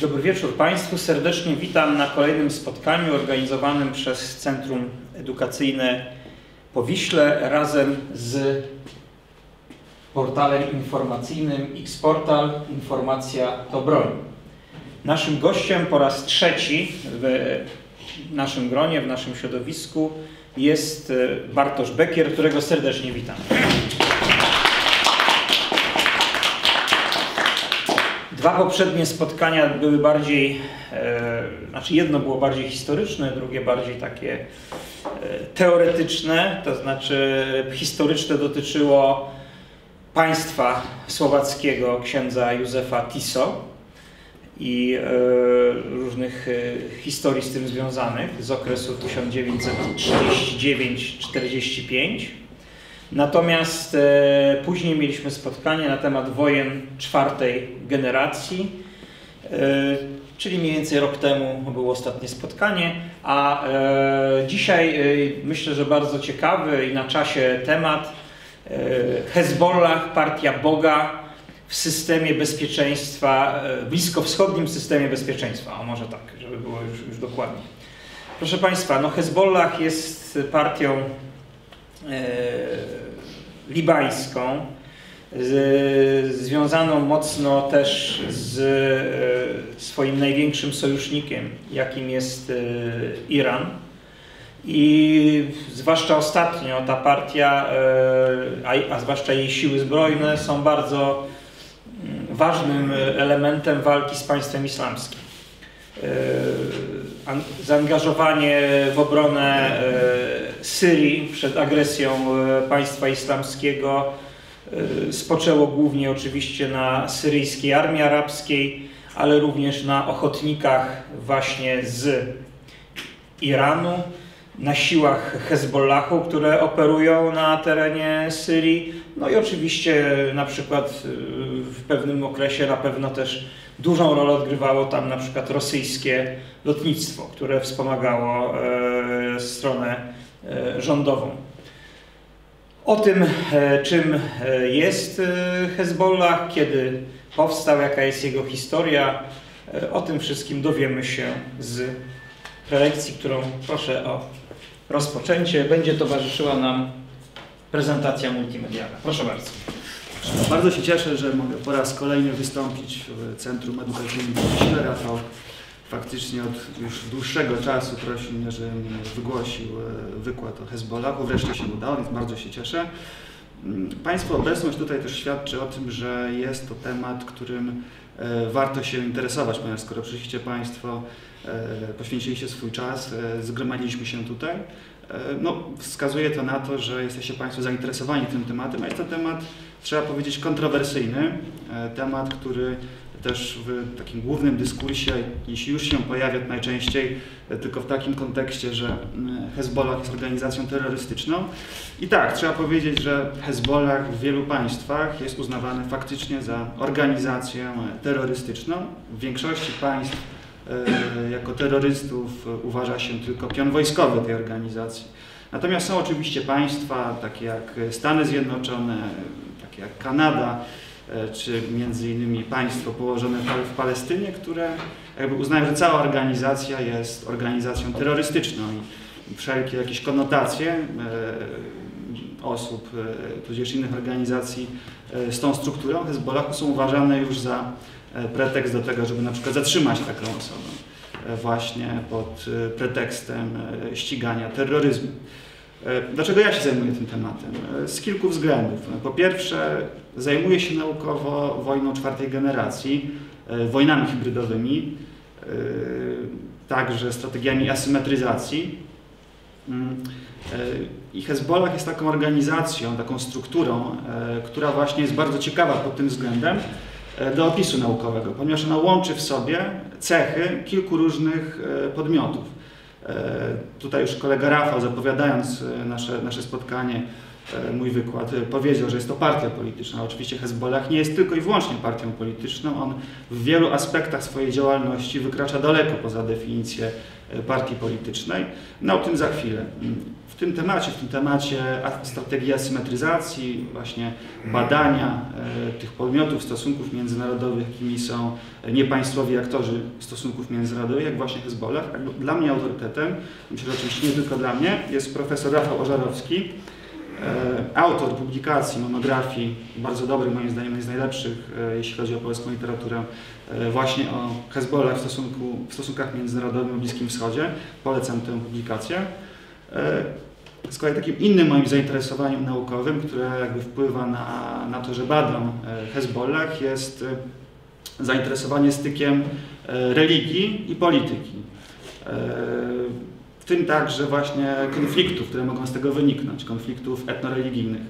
Dobry wieczór Państwu. Serdecznie witam na kolejnym spotkaniu organizowanym przez Centrum Edukacyjne Powiśle razem z portalem informacyjnym Xportal Informacja to broń. Naszym gościem po raz trzeci w naszym gronie, w naszym środowisku jest Bartosz Bekier, którego serdecznie witam. Dwa poprzednie spotkania były bardziej, e, znaczy jedno było bardziej historyczne, drugie bardziej takie e, teoretyczne, to znaczy historyczne dotyczyło państwa słowackiego księdza Józefa Tiso i e, różnych e, historii z tym związanych z okresu 1939-45. Natomiast e, później mieliśmy spotkanie na temat wojen czwartej generacji, e, czyli mniej więcej rok temu było ostatnie spotkanie, a e, dzisiaj e, myślę, że bardzo ciekawy i na czasie temat e, Hezbollah, partia Boga w systemie bezpieczeństwa, e, bliskowschodnim systemie bezpieczeństwa, o może tak, żeby było już, już dokładnie. Proszę Państwa, no Hezbollah jest partią libańską, z, związaną mocno też z e, swoim największym sojusznikiem, jakim jest e, Iran. I zwłaszcza ostatnio ta partia, a, zwłaszcza jej siły zbrojne, są bardzo mm, ważnym elementem walki z państwem islamskim zaangażowanie w obronę e, Syrii przed agresją e, państwa islamskiego e, spoczęło głównie oczywiście na syryjskiej armii arabskiej, ale również na ochotnikach właśnie z Iranu, na siłach Hezbollahu, które operują na terenie Syrii, no i oczywiście na przykład w pewnym okresie na pewno też Dużą rolę odgrywało tam na przykład rosyjskie lotnictwo, które wspomagało e, stronę e, rządową. O tym, e, czym jest Hezbollah, kiedy powstał, jaka jest jego historia, o tym wszystkim dowiemy się z prelekcji, którą proszę o rozpoczęcie. Będzie towarzyszyła nam prezentacja multimedialna. Proszę bardzo. Bardzo się cieszę, że mogę po raz kolejny wystąpić w Centrum Edukacyjnym Śle. Faktycznie od już dłuższego czasu prosił mnie, żebym wygłosił e, wykład o Hezbollahu. Wreszcie się udało, więc bardzo się cieszę. Mm, Państwa obecność tutaj też świadczy o tym, że jest to temat, którym e, warto się interesować, ponieważ skoro przyszliście Państwo, e, poświęciliście swój czas, zgromadziliśmy się tutaj, no, wskazuje to na to, że jesteście Państwo zainteresowani tym tematem, a jest to temat trzeba powiedzieć, kontrowersyjny. Temat, który też w takim głównym dyskursie, jeśli już się pojawia najczęściej, e, tylko w takim kontekście, że Hezbollah jest organizacją terrorystyczną. I tak, trzeba powiedzieć, że Hezbollah w wielu państwach jest uznawany faktycznie za organizację terrorystyczną. W większości państw e, jako terrorystów uważa się tylko pion wojskowy tej organizacji. Natomiast są oczywiście państwa, takie jak Stany Zjednoczone, jak Kanada, e, czy między innymi państwo położone w Palestynie, które jakby uznają, że cała organizacja jest organizacją terrorystyczną i wszelkie jakieś konotacje e, osób, e, tudzież innych organizacji z tą strukturą Hezbollahu są uważane już za pretekst do tego, żeby na przykład zatrzymać taką osobę właśnie pod pretekstem ścigania terroryzmu. E, dlaczego ja się zajmuję tym tematem? E, z kilku względów. Po pierwsze, zajmuję się naukowo wojną czwartej generacji, e, wojnami hybrydowymi, także strategiami asymetryzacji. Mm, I Hezbollah jest taką organizacją, taką strukturą, która właśnie jest bardzo ciekawa pod tym względem do opisu naukowego, ponieważ ona łączy w sobie cechy kilku różnych podmiotów. E, tutaj już kolega Rafał, zapowiadając e, nasze, nasze spotkanie, e, mój wykład, powiedział, że jest to partia polityczna. Oczywiście Hezbollah nie jest tylko i wyłącznie partią polityczną. On w wielu aspektach swojej działalności wykracza daleko poza definicję partii politycznej. No o tym za chwilę. W tym temacie, w tym temacie strategii asymetryzacji, właśnie badania tych podmiotów stosunków międzynarodowych, jakimi są niepaństwowi aktorzy stosunków międzynarodowych, jak właśnie Hezbollah, dla mnie autorytetem, myślę, że oczywiście nie tylko dla mnie, jest profesor Rafał Ożarowski, autor publikacji, monografii, bardzo dobry, moim zdaniem, jeden z najlepszych, jeśli chodzi o polską literaturę, właśnie o Hezbollah w, stosunku, w stosunkach międzynarodowych na Bliskim Wschodzie. Polecam tę publikację. Z kolei takim innym moim zainteresowaniem naukowym, które jakby wpływa na, na to, że badam Hezbollah, jest zainteresowanie stykiem religii i polityki w tym także właśnie konfliktów, które mogą z tego wyniknąć, konfliktów etnoreligijnych.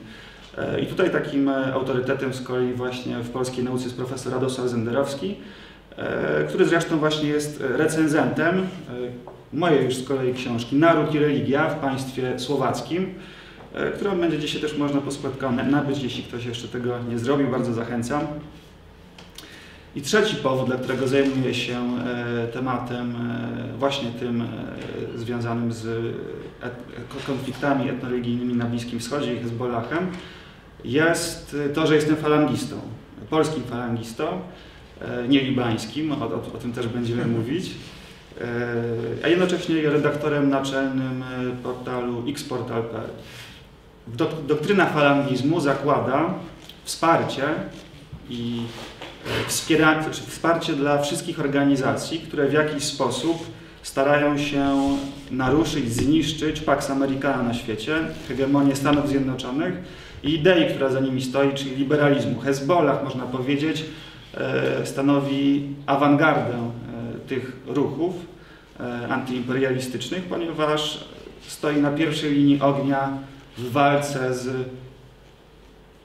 I tutaj takim autorytetem z kolei właśnie w polskiej nauce jest profesor Radosław Zenderowski, który zresztą właśnie jest recenzentem mojej już z kolei książki Naród i religia w państwie słowackim, którą będzie dzisiaj też można po nabyć, jeśli ktoś jeszcze tego nie zrobił, bardzo zachęcam. I trzeci powód, dla którego zajmuję się tematem właśnie tym związanym z konfliktami etnoreligijnymi na Bliskim Wschodzie i Hezbollahem, jest to, że jestem falangistą, polskim falangistą, nie libańskim, o, o, o tym też będziemy mówić, a jednocześnie redaktorem naczelnym portalu xportal.pl. Doktryna falangizmu zakłada wsparcie i wspieranie, wsparcie dla wszystkich organizacji, które w jakiś sposób starają się naruszyć, zniszczyć Pax Americana na świecie, hegemonię Stanów Zjednoczonych i idei, która za nimi stoi, czyli liberalizmu. Hezbollah, można powiedzieć, stanowi awangardę tych ruchów antyimperialistycznych, ponieważ stoi na pierwszej linii ognia w walce z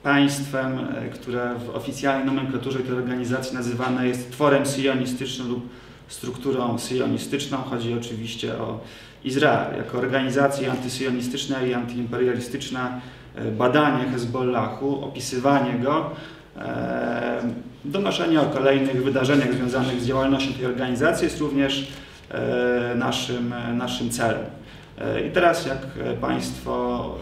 państwem, które w oficjalnej nomenklaturze tej organizacji nazywane jest tworem syjonistycznym lub strukturą syjonistyczną. Chodzi oczywiście o Izrael jako organizację antysyjonistyczna i antyimperialistyczna, badanie Hezbollahu, opisywanie go, donoszenie o kolejnych wydarzeniach związanych z działalnością tej organizacji jest również naszym, naszym celem. I teraz jak Państwo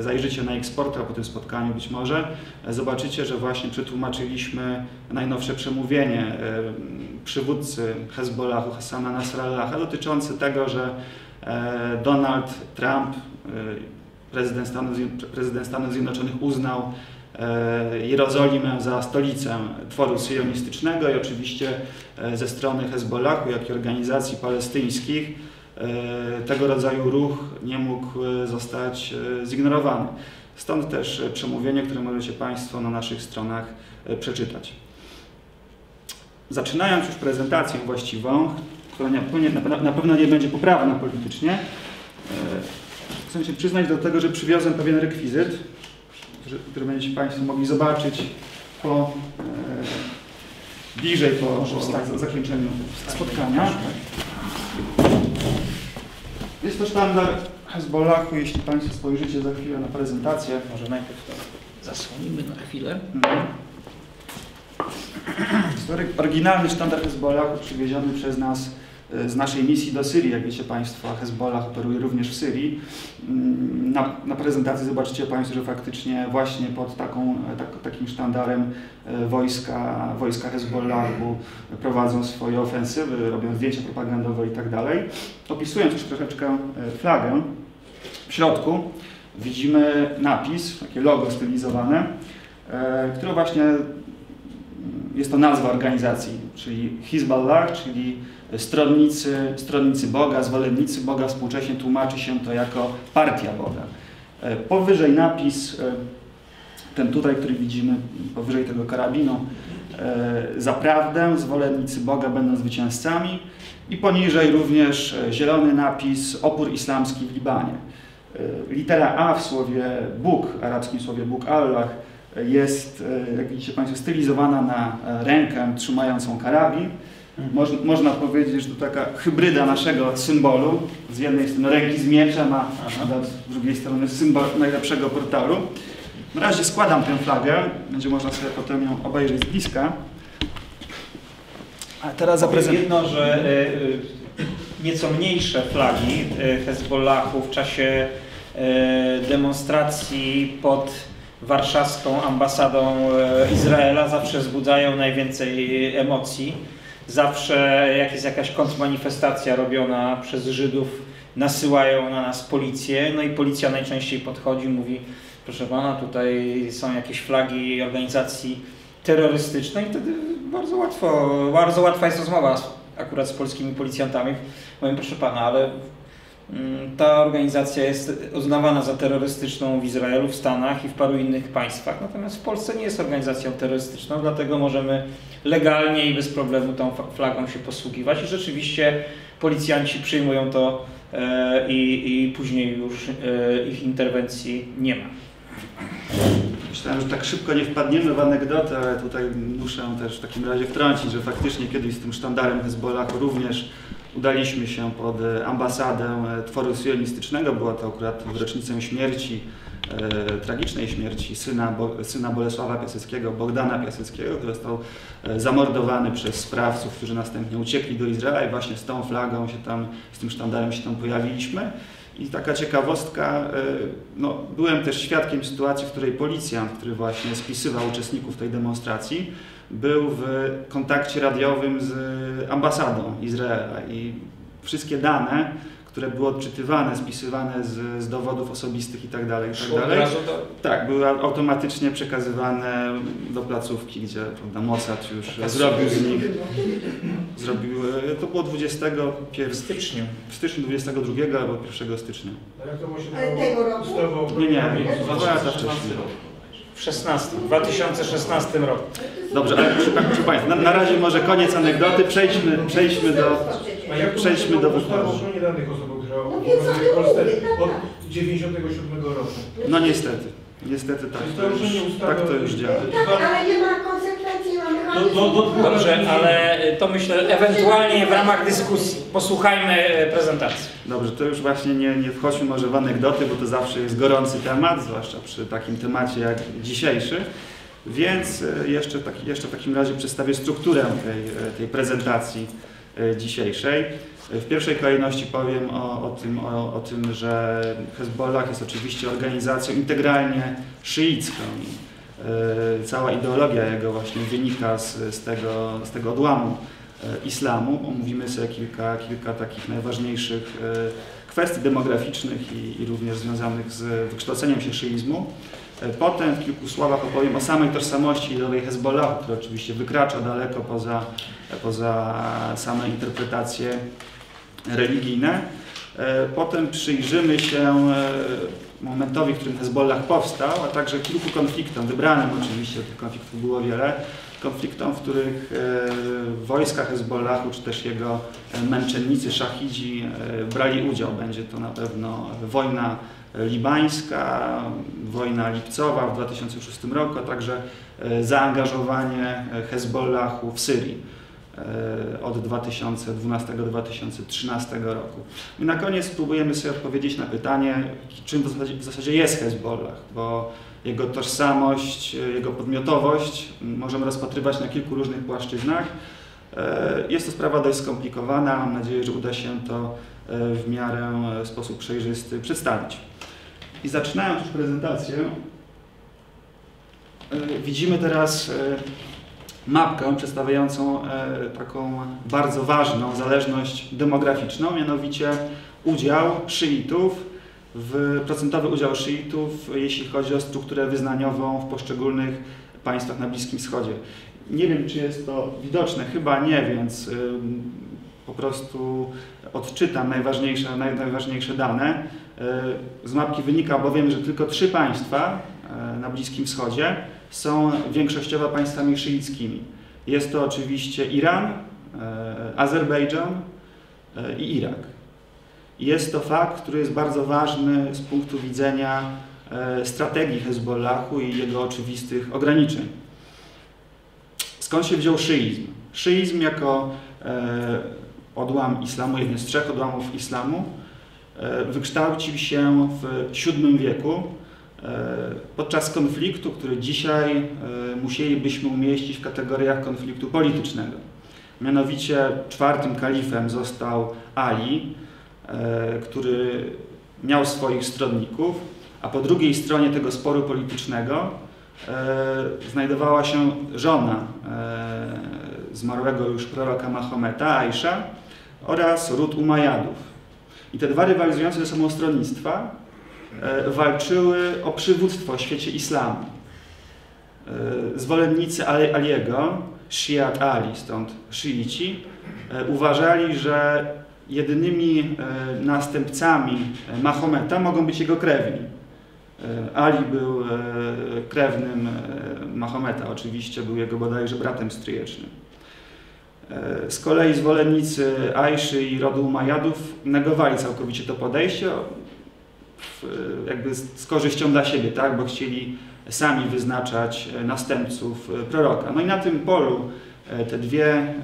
zajrzycie na eksport, a po tym spotkaniu być może, zobaczycie, że właśnie przetłumaczyliśmy najnowsze przemówienie przywódcy Hezbollahu Hassana Nasrallaha dotyczące tego, że Donald Trump, prezydent Stanów, prezydent Stanów Zjednoczonych uznał Jerozolimę za stolicę tworu syjonistycznego i oczywiście ze strony Hezbollahu, jak i organizacji palestyńskich tego rodzaju ruch nie mógł zostać zignorowany. Stąd też przemówienie, które możecie Państwo na naszych stronach przeczytać. Zaczynając już prezentację właściwą, która na pewno nie będzie poprawna politycznie, chcę się przyznać do tego, że przywiozłem pewien rekwizyt, który będziecie Państwo mogli zobaczyć po, bliżej po, po zakończeniu spotkania. Jest to sztandar Hezbollahu, jeśli Państwo spojrzycie za chwilę na prezentację. Może najpierw to zasłonimy na chwilę. To oryginalny sztandar Hezbollahu przywieziony przez nas z naszej misji do Syrii. Jak wiecie Państwo, Hezbollah operuje również w Syrii. Na, na prezentacji zobaczycie Państwo, że faktycznie właśnie pod taką, tak, takim sztandarem wojska, wojska Hezbollahu prowadzą swoje ofensywy, robią zdjęcia propagandowe i tak dalej. Opisując już troszeczkę flagę, w środku widzimy napis, takie logo stylizowane, które właśnie jest to nazwa organizacji, czyli Hezbollah, czyli stronnicy, stronnicy Boga, zwolennicy Boga, współcześnie tłumaczy się to jako partia Boga. Powyżej napis, ten tutaj, który widzimy powyżej tego karabinu, zaprawdę zwolennicy Boga będą zwycięzcami i poniżej również zielony napis opór islamski w Libanie. Litera A w słowie Bóg, arabskim słowie Bóg Allah, jest, jak widzicie Państwo, stylizowana na rękę trzymającą karabin. Moż, można powiedzieć, że to taka hybryda naszego symbolu. Z jednej strony ręki z mieczem, a z drugiej strony symbol najlepszego portalu. Na razie składam tę flagę, będzie można sobie potem ją obejrzeć z bliska. A teraz zaprezentuję jedno, że nieco mniejsze flagi Hezbollahu w czasie demonstracji pod warszawską ambasadą Izraela zawsze wzbudzają najwięcej emocji. Zawsze jak jest jakaś kontrmanifestacja robiona przez Żydów, nasyłają na nas policję, no i policja najczęściej podchodzi, mówi proszę pana, tutaj są jakieś flagi organizacji terrorystycznej, wtedy bardzo łatwo, bardzo łatwa jest rozmowa akurat z polskimi policjantami. Mówię, proszę pana, ale ta organizacja jest uznawana za terrorystyczną w Izraelu, w Stanach i w paru innych państwach. Natomiast w Polsce nie jest organizacją terrorystyczną, dlatego możemy legalnie i bez problemu tą flagą się posługiwać. I rzeczywiście policjanci przyjmują to e, i, i później już e, ich interwencji nie ma. Myślałem, że tak szybko nie wpadniemy w anegdotę, ale tutaj muszę też w takim razie wtrącić, że faktycznie kiedyś z tym sztandarem Hezbollahu również udaliśmy się pod ambasadę tworu sionistycznego. Była to akurat w rocznicę śmierci, e, tragicznej śmierci syna, Bo, syna Bolesława Piaseckiego, Bogdana Piaseckiego, który został e, zamordowany przez sprawców, którzy następnie uciekli do Izraela i właśnie z tą flagą się tam, z tym sztandarem się tam pojawiliśmy. I taka ciekawostka, e, no, byłem też świadkiem sytuacji, w której policjant, który właśnie spisywał uczestników tej demonstracji, był w kontakcie radiowym z ambasadą Izraela i wszystkie dane które były odczytywane, spisywane z, z dowodów osobistych i tak dalej, i tak dalej. Do... Tak, były automatycznie przekazywane do placówki, gdzie prawda, Mossad już zrobił z nich, zrobił, e, to było 21 stycznia. W styczniu 22 albo 1 stycznia. Ale tego roku? Nie, nie, dwa lata wcześniej. W 16, 2016 roku. Dobrze, ale proszę, proszę Państwa, na, na razie może koniec anegdoty, przejdźmy, przejdźmy do... Przejdźmy do ustawy o ochronie danych osobowych, która obowiązuje w Polsce od 97 roku? No niestety. Niestety tak. To już, tak to już działa. Tak, ale nie ma konsekwencji, mamy do, do, do Dobrze, ale to myślę ewentualnie w ramach dyskusji. Posłuchajmy prezentacji. Dobrze, to już właśnie nie, nie wchodźmy może w anegdoty, bo to zawsze jest gorący temat, zwłaszcza przy takim temacie jak dzisiejszy. Więc e, jeszcze, tak, jeszcze w takim razie przedstawię strukturę tej, tej prezentacji dzisiejszej. W pierwszej kolejności powiem o, o, tym, o, o tym, że Hezbollah jest oczywiście organizacją integralnie szyicką. E, cała ideologia jego właśnie wynika z, z, tego, z tego odłamu e, islamu. Omówimy sobie kilka, kilka takich najważniejszych kwestii demograficznych i, i również związanych z wykształceniem się szyizmu. Potem w kilku słowach opowiem o samej tożsamości ideowej Hezbollahu, która oczywiście wykracza daleko poza, poza same interpretacje religijne. Potem przyjrzymy się e, momentowi, w którym Hezbollah powstał, a także kilku konfliktom, wybranym oczywiście, tych konfliktów było wiele, konfliktom, w których e, wojska Hezbollahu, czy też jego męczennicy, szachidzi e, brali udział. Będzie to na pewno wojna libańska, wojna lipcowa w 2006 roku, a także e, zaangażowanie Hezbollahu w Syrii e, od 2012-2013 roku. I na koniec spróbujemy sobie odpowiedzieć na pytanie, czym w zasadzie, w zasadzie jest Hezbollah, bo jego tożsamość, jego podmiotowość możemy rozpatrywać na kilku różnych płaszczyznach. E, jest to sprawa dość skomplikowana, mam nadzieję, że uda się to w miarę w sposób przejrzysty przedstawić. I zaczynając już prezentację, e, widzimy teraz e, mapkę przedstawiającą e, taką bardzo ważną zależność demograficzną, mianowicie udział szyitów, w, procentowy udział szyitów, jeśli chodzi o strukturę wyznaniową w poszczególnych państwach na Bliskim Wschodzie. Nie wiem, czy jest to widoczne, chyba nie, więc po prostu odczytam najważniejsze, najważniejsze dane. E, z mapki wynika bowiem, że tylko trzy państwa e, na Bliskim Wschodzie są większościowo państwami szyickimi. Jest to oczywiście Iran, e, Azerbejdżan i Irak. Jest to fakt, który jest bardzo ważny z punktu widzenia strategii Hezbollahu i jego oczywistych ograniczeń. Skąd się wziął szyizm? Szyizm jako odłam islamu, jeden z trzech odłamów islamu, E, wykształcił się w VII wieku e, podczas konfliktu, który dzisiaj e, musielibyśmy umieścić w kategoriach konfliktu politycznego. Mianowicie czwartym kalifem został Ali, który miał swoich stronników, a po drugiej stronie tego sporu politycznego znajdowała się żona zmarłego już proroka Mahometa, Aisha, oraz ród Umajadów. I te dwa rywalizujące ze sobą stronnictwa e, walczyły o przywództwo w świecie islamu. E, zwolennicy Aliego, Shiat Ali, stąd szyici, e, uważali, że jedynymi następcami Mahometa mogą być jego krewni. Ali był krewnym Mahometa, oczywiście był jego bodajże bratem stryjecznym. Z kolei zwolennicy Ajszy i rodu Majadów negowali całkowicie to podejście, jakby z korzyścią dla siebie, tak? bo chcieli sami wyznaczać następców proroka. No i na tym polu e, te, dwie, e,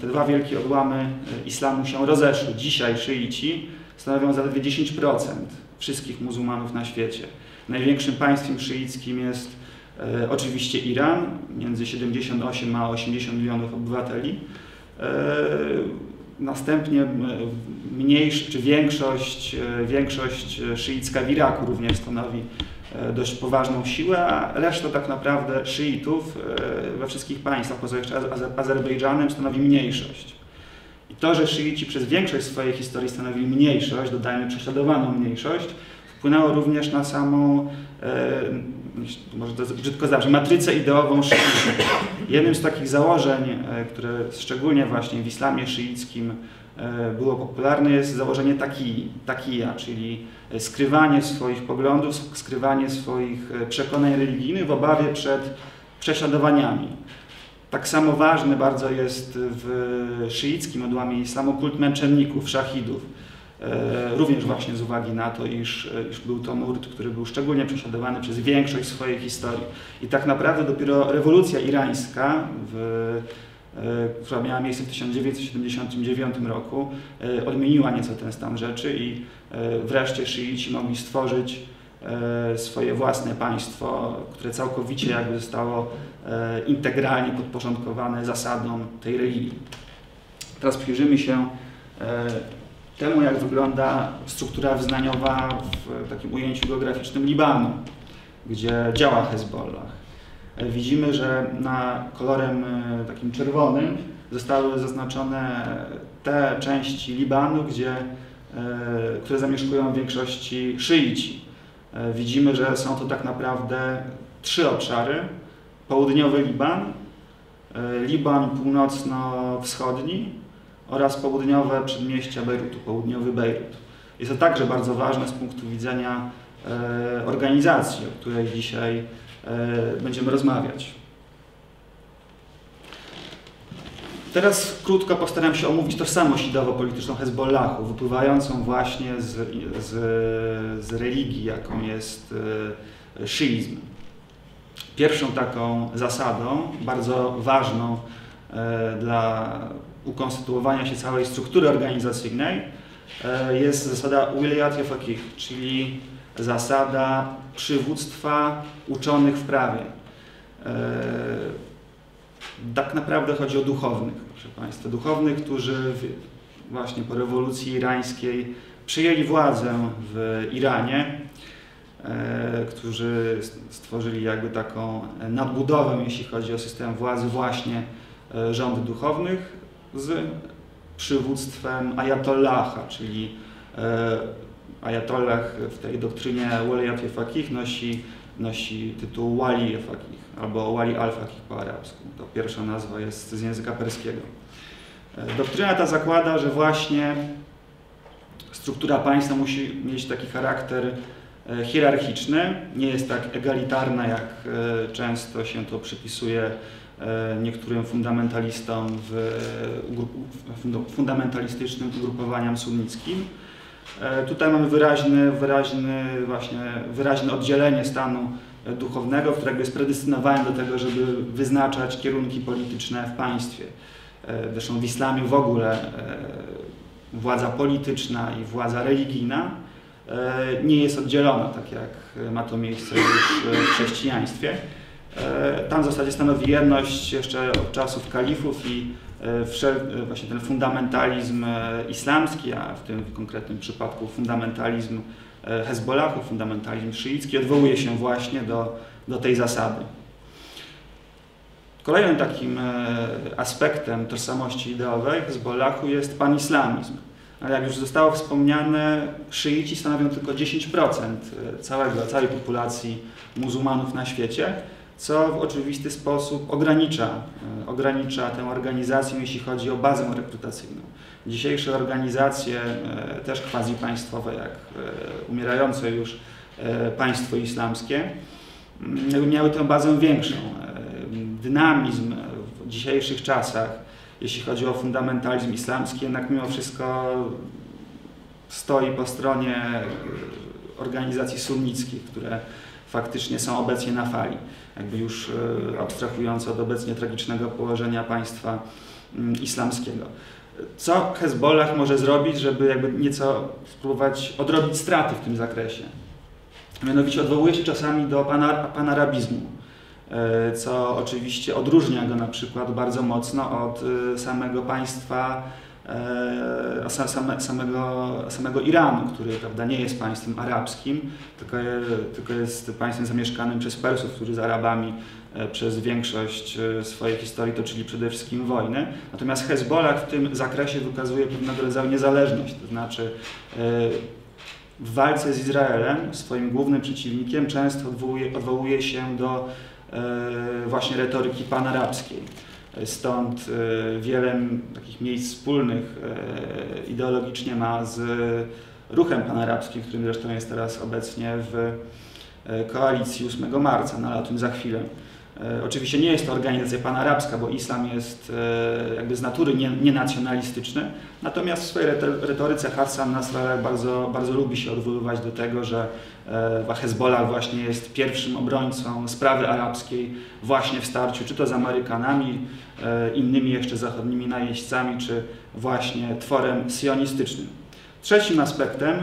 te dwa wielkie odłamy islamu się rozeszły. Dzisiaj szyici stanowią zaledwie 10% wszystkich muzułmanów na świecie. Największym państwem szyickim jest E, oczywiście Iran, między 78 a 80 milionów obywateli. E, następnie mniejsza, czy większość, e, większość szyicka w Iraku również stanowi dość poważną siłę, a reszta tak naprawdę szyitów we wszystkich państwach, poza jeszcze Azerbejdżanem, stanowi mniejszość. I to, że szyici przez większość swojej historii stanowili mniejszość, dodajmy prześladowaną mniejszość, wpłynęło również na samą może to brzydko zawsze, matrycę ideową szyitów. Jednym z takich założeń, e, które szczególnie właśnie w islamie szyickim e, było popularne jest założenie taki, takija, czyli skrywanie swoich poglądów, skrywanie swoich e, przekonań religijnych w obawie przed prześladowaniami. Tak samo ważny bardzo jest w szyickim odłamie islamu kult męczenników, szachidów również właśnie z uwagi na to, iż, e, iż był to nurt, który był szczególnie prześladowany przez większość swojej historii. I tak naprawdę dopiero rewolucja irańska, w, e, która miała miejsce w 1979 roku, odmieniła nieco ten stan rzeczy i wreszcie szyici mogli stworzyć swoje własne państwo, które całkowicie jakby zostało integralnie podporządkowane zasadom tej religii. Teraz przyjrzymy się temu, jak wygląda struktura wyznaniowa w takim ujęciu geograficznym Libanu, gdzie działa Hezbollah. Widzimy, że na kolorem e, takim czerwonym zostały zaznaczone te części Libanu, gdzie, e, które zamieszkują w większości szyici. E, widzimy, że są to tak naprawdę trzy obszary. Południowy Liban, Liban północno-wschodni oraz południowe przedmieścia Bejrutu, południowy Bejrut. Jest to także bardzo ważne z punktu widzenia e, organizacji, o której dzisiaj e, będziemy rozmawiać. Teraz krótko postaram się omówić tożsamość ideowo-polityczną Hezbollahu, wypływającą właśnie z, z, z religii, jaką jest e, szyizm. Pierwszą taką zasadą, bardzo ważną dla ukonstytuowania się całej struktury organizacyjnej e, jest zasada wilayat fakih, czyli zasada przywództwa uczonych w prawie. E, tak naprawdę chodzi o duchownych, proszę Państwa. Duchownych, którzy właśnie po rewolucji irańskiej przyjęli władzę w Iranie, e, którzy stworzyli jakby taką nadbudowę, jeśli chodzi o system władzy właśnie rządy duchownych, z przywództwem Ayatollaha, czyli e, Ayatollah w tej doktrynie Waliyat Fakih nosi, nosi tytuł Wali Fakih albo Wali al-Fakih po arabsku. To pierwsza nazwa jest z języka perskiego. E, doktryna ta zakłada, że właśnie struktura państwa musi mieć taki charakter e, hierarchiczny, nie jest tak egalitarna, jak często się to przypisuje niektórym fundamentalistom w, fundamentalistycznym ugrupowaniom sunnickim. E, tutaj mamy wyraźny, wyraźny, właśnie, wyraźne oddzielenie stanu duchownego, którego jest predestynowany do tego, żeby wyznaczać kierunki polityczne w państwie. E, zresztą w islamie w ogóle władza polityczna i władza religijna nie jest oddzielona, tak jak ma to miejsce już w chrześcijaństwie. E, tam w zasadzie stanowi jedność jeszcze od czasów kalifów i e, e, właśnie ten fundamentalizm islamski, a w tym konkretnym przypadku fundamentalizm Hezbollahu, fundamentalizm szyicki odwołuje się właśnie do, do tej zasady. Kolejnym takim aspektem tożsamości ideowej Hezbollahu jest panislamizm. Ale jak już zostało wspomniane, szyici stanowią tylko 10% całego, całej populacji muzułmanów na świecie, co w oczywisty sposób ogranicza, e, ogranicza tę organizację, jeśli chodzi o bazę rekrutacyjną. Dzisiejsze organizacje, e, też quasi-państwowe, jak e, umierające już państwo islamskie, m, miały tę bazę większą. Dynamizm w dzisiejszych czasach, jeśli chodzi o fundamentalizm islamski, jednak mimo wszystko stoi po stronie organizacji sunnickich, które faktycznie są obecnie na fali, jakby już e, abstrahując od obecnie tragicznego położenia państwa mm, islamskiego. Co Hezbollah może zrobić, żeby jakby nieco spróbować odrobić straty w tym zakresie? Mianowicie odwołuje się czasami do pana- panarabizmu, e, co oczywiście odróżnia go na przykład bardzo mocno od e, samego państwa, same, samego, samego Iranu, który prawda, nie jest państwem arabskim, tylko, je- tylko jest państwem zamieszkanym przez Persów, którzy z Arabami e, przez większość e, swojej historii toczyli przede wszystkim wojnę. Natomiast Hezbollah w tym zakresie wykazuje pewnego rodzaju niezależność, to znaczy e, w walce z Izraelem swoim głównym przeciwnikiem często odwołuje, odwołuje się do e, właśnie retoryki panarabskiej. Stąd e, wiele takich miejsc wspólnych e, ideologicznie ma z ruchem panarabskim, którym zresztą jest teraz obecnie w e, koalicji 8 marca, no ale o tym za chwilę. E, Oczywiście nie jest to organizacja panarabska, bo islam jest e, jakby z natury nie- nienacjonalistyczny, natomiast w swojej retor- retoryce Hassan Nasrallah bardzo, bardzo lubi się odwoływać do tego, że e, Hezbollah właśnie jest pierwszym obrońcą sprawy arabskiej właśnie w starciu, czy to z Amerykanami, innymi jeszcze zachodnimi najeźdźcami, czy właśnie tworem sionistycznym. Trzecim aspektem,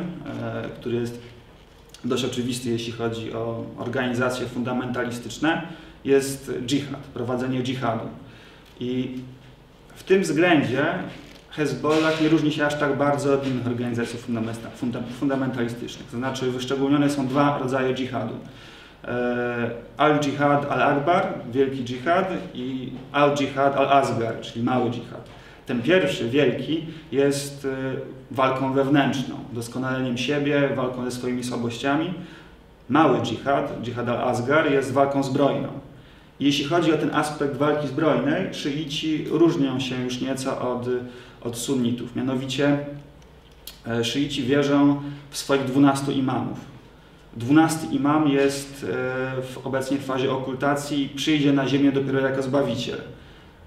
który jest dość oczywisty, jeśli chodzi o organizacje fundamentalistyczne, jest dżihad, prowadzenie dżihadu. I w tym względzie Hezbollah nie różni się aż tak bardzo od innych organizacji fundamenta- funda- fundamentalistycznych. To znaczy wyszczególnione są dwa rodzaje dżihadu. E, Al-Jihad al-Akbar, wielki dżihad i Al-Jihad al-Asgar, czyli mały dżihad. Ten pierwszy, wielki, jest e, walką wewnętrzną, doskonaleniem siebie, walką ze swoimi słabościami. Mały dżihad, dżihad al-Asgar, jest walką zbrojną. Jeśli chodzi o ten aspekt walki zbrojnej, szyici różnią się już nieco od, od sunnitów. Mianowicie e, szyici wierzą w swoich dwunastu imamów. Dwunasty imam jest e, w, obecnie w fazie okultacji, przyjdzie na ziemię dopiero jako zbawiciel.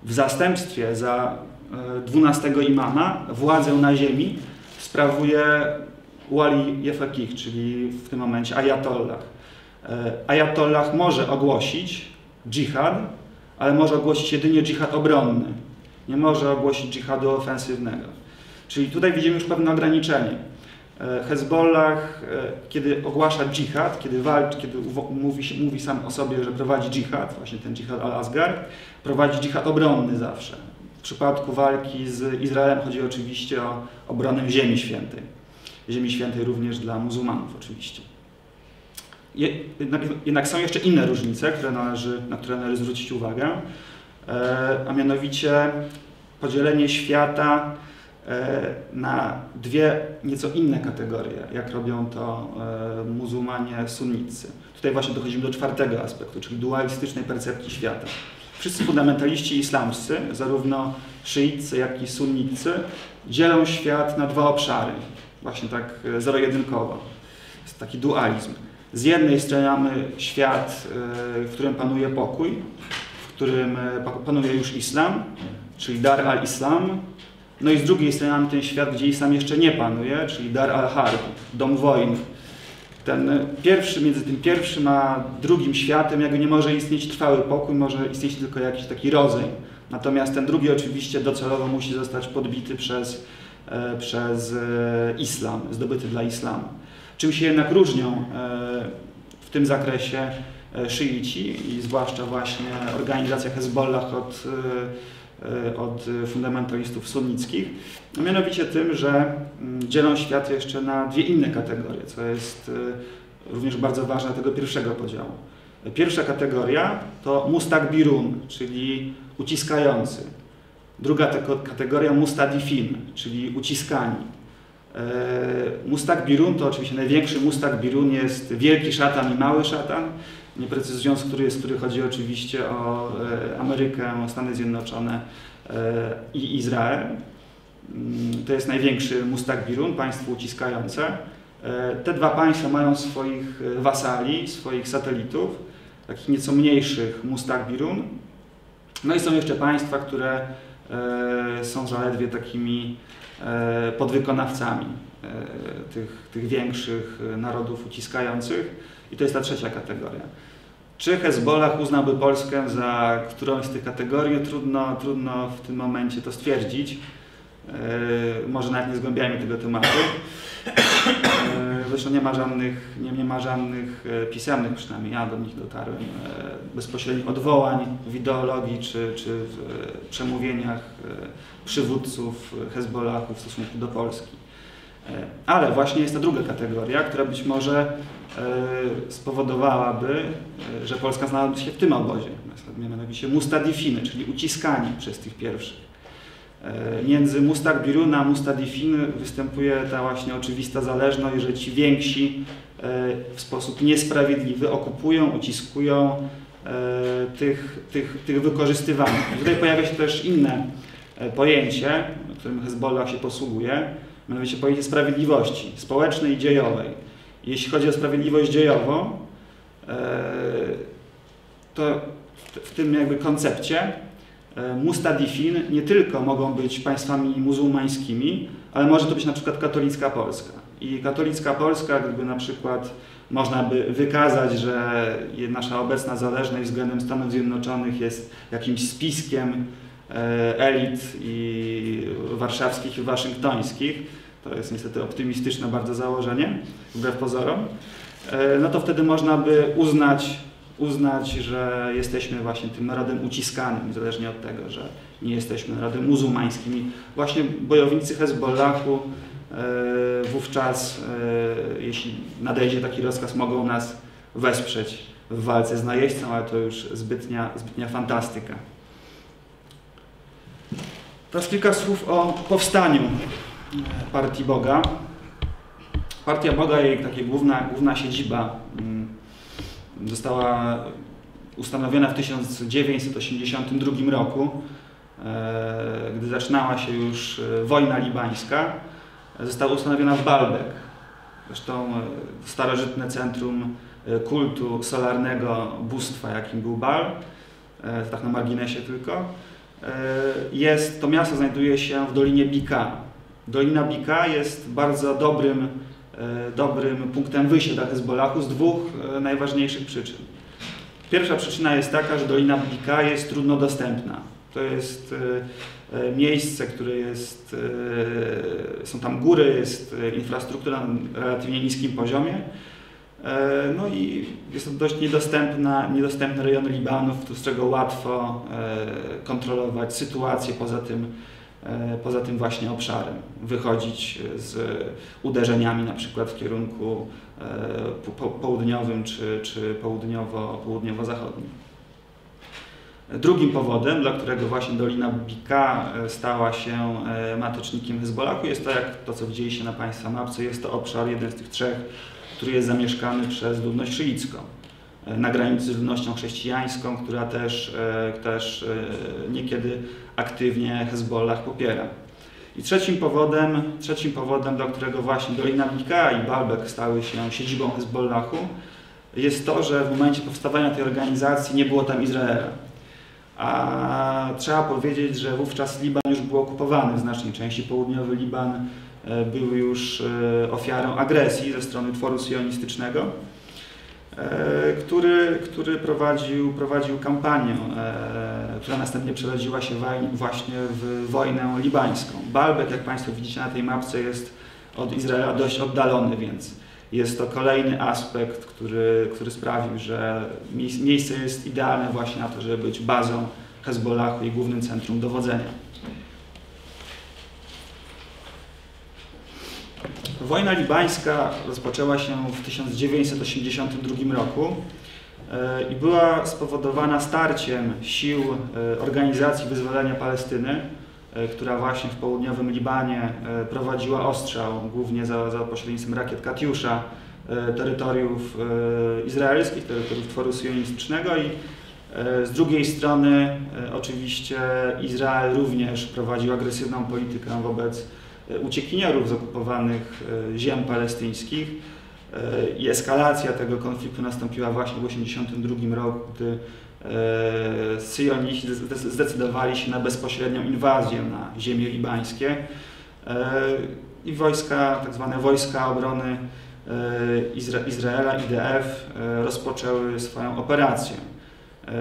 W zastępstwie za e, dwunastego imama władzę na ziemi sprawuje Wali Jefakich, czyli w tym momencie Ayatollah. Ayatollah może ogłosić dżihad, ale może ogłosić jedynie dżihad obronny. Nie może ogłosić dżihadu ofensywnego. Czyli tutaj widzimy już pewne ograniczenie. E, Hezbollah, e, kiedy ogłasza dżihad, kiedy walczy, kiedy mówi, mówi sam o sobie, że prowadzi dżihad, właśnie ten dżihad al-Asgar, prowadzi dżihad obronny zawsze. W przypadku walki z Izraelem chodzi oczywiście o obronę Ziemi Świętej. Ziemi Świętej również dla muzułmanów oczywiście. Je- Jednak, jednak są jeszcze inne różnice, które należy, na które należy zwrócić uwagę, e, a mianowicie podzielenie świata e, na dwie nieco inne kategorie, jak robią to e, muzułmanie sunnicy. Tutaj właśnie dochodzimy do czwartego aspektu, czyli dualistycznej percepcji świata. Wszyscy fundamentaliści islamscy, zarówno szyiccy, jak i sunnicy, dzielą świat na dwa obszary, właśnie tak zero-jedynkowo. Jest taki dualizm. Z jednej strony mamy świat, e, w którym panuje pokój, w którym pa- panuje już islam, czyli Dar al-Islam. No i z drugiej strony mamy ten świat, gdzie islam jeszcze nie panuje, czyli Dar al-Harb, dom wojny. Ten e, pierwszy, między tym pierwszym a drugim światem jakby nie może istnieć trwały pokój, może istnieć tylko jakiś taki rodzaj. Natomiast ten drugi oczywiście docelowo musi zostać podbity przez, przez islam, zdobyty dla islamu. Czym się jednak różnią e, w tym zakresie e, szyici i zwłaszcza właśnie organizacja Hezbollah od e, od fundamentalistów sunnickich, mianowicie tym, że mm, dzielą świat jeszcze na dwie inne kategorie, co jest również bardzo ważne tego pierwszego podziału. Pierwsza kategoria to mustakbirun, czyli uciskający. Druga kategoria mustadifin, czyli uciskani. Mustak Birun to oczywiście największy Mustak Birun jest wielki szatan i mały szatan. Nie precyzując, który jest, który chodzi oczywiście o e, Amerykę, o Stany Zjednoczone e, i Izrael. Mm, to jest największy Mustak Birun, państwo uciskające. E, te dwa państwa mają swoich wasali, swoich satelitów, takich nieco mniejszych Mustak Birun. No i są jeszcze państwa, które są zaledwie takimi podwykonawcami tych, tych większych narodów uciskających. I to jest ta trzecia kategoria. Czy Hezbollah uznałby Polskę za którąś z tych kategorii? Trudno, trudno w tym momencie to stwierdzić. Yy, może nawet nie zgłębiajmy tego tematu. Yy, zresztą nie ma żadnych, nie, nie ma żadnych e, pisemnych, przynajmniej ja do nich dotarłem, e, bezpośrednich odwołań w ideologii czy, czy w e, przemówieniach przywódców Hezbollahu w stosunku do Polski. Ale właśnie jest ta druga kategoria, która być może spowodowałaby, że Polska znalazłaby się w tym obozie, mianowicie mustadifiny, czyli uciskani przez tych pierwszych. Między Mustakbirun a Mustadifin występuje ta właśnie oczywista zależność, że ci więksi w sposób niesprawiedliwy okupują, uciskują tych, tych, tych wykorzystywanych. Tutaj pojawia się też inne pojęcie, którym Hezbollah się posługuje, mianowicie pojęcie sprawiedliwości społecznej i dziejowej. Jeśli chodzi o sprawiedliwość dziejową, e, to w tym jakby koncepcie e, Mustadifin nie tylko mogą być państwami muzułmańskimi, ale może to być na przykład katolicka Polska. I katolicka Polska, gdyby na przykład można by wykazać, że nasza obecna zależność względem Stanów Zjednoczonych jest jakimś spiskiem E, elit i warszawskich i waszyngtońskich, to jest niestety optymistyczne bardzo założenie, wbrew pozorom, e, no to wtedy można by uznać, uznać, że jesteśmy właśnie tym narodem uciskanym, niezależnie od tego, że nie jesteśmy narodem muzułmańskim. Właśnie bojownicy Hezbollahu e, wówczas, jeśli nadejdzie taki rozkaz, mogą nas wesprzeć w walce z najeźdźcą, ale to już zbytnia, zbytnia fantastyka. Teraz kilka słów o powstaniu Partii Boga. Partia Boga, jej taka główna, główna siedziba mm, została ustanowiona w 1982 roku, e, gdy zaczynała się już e, wojna libańska. Została ustanowiona w Baalbek, zresztą e, starożytne centrum kultu solarnego bóstwa, jakim był Baal, tak na marginesie tylko. Jest, to miasto znajduje się w Dolinie Bika. Dolina Bika jest bardzo dobrym, dobrym punktem wyjścia dla Hezbollahu z dwóch e, najważniejszych przyczyn. Pierwsza przyczyna jest taka, że Dolina Bika jest trudno dostępna. To jest miejsce, które jest, są tam góry, jest infrastruktura na relatywnie niskim poziomie. E, no i jest to dość niedostępna, niedostępny rejon Libanu, z którego łatwo e, kontrolować sytuację poza tym, e, poza tym właśnie obszarem. Wychodzić z uderzeniami na przykład w kierunku południowym czy, czy południowo, południowo-zachodnim. Drugim powodem, dla którego właśnie Dolina Bika stała się matecznikiem Hezbollahu jest to, jak to co widzieliście na Państwa mapce, jest to obszar, jeden z tych trzech który jest zamieszkany przez ludność szyicką e, na granicy z ludnością chrześcijańską, która też, e, też e, niekiedy aktywnie Hezbollah popiera. I trzecim powodem, trzecim powodem, dla którego właśnie Dolina Bika i Baalbek stały się siedzibą Hezbollahu, jest to, że w momencie powstawania tej organizacji nie było tam Izraela. A trzeba powiedzieć, że wówczas Liban już był okupowany w znacznej części. Południowy Liban E, były już e, ofiarą agresji ze strony tworu sionistycznego, e, który, który prowadził, prowadził kampanię, która następnie przerodziła się właśnie w wojnę libańską. Baalbek, jak Państwo widzicie na tej mapce, jest od Izraela dość oddalony, więc jest to kolejny aspekt, który, który sprawił, że miejsce jest idealne właśnie na to, żeby być bazą Hezbollahu i głównym centrum dowodzenia. Wojna libańska rozpoczęła się w 1982 roku e, i była spowodowana starciem sił e, Organizacji Wyzwolenia Palestyny, e, która właśnie w południowym Libanie prowadziła ostrzał, głównie za, za pośrednictwem rakiet Katiusza, terytoriów izraelskich, terytoriów tworu sionistycznego i z drugiej strony oczywiście Izrael również prowadził agresywną politykę wobec uciekinierów z okupowanych e, ziem palestyńskich e, i eskalacja tego konfliktu nastąpiła właśnie w 1982 roku, gdy e, Syjoniści zdecydowali się na bezpośrednią inwazję na ziemie libańskie i wojska, tak zwane wojska obrony Izraela, IDF, rozpoczęły swoją operację.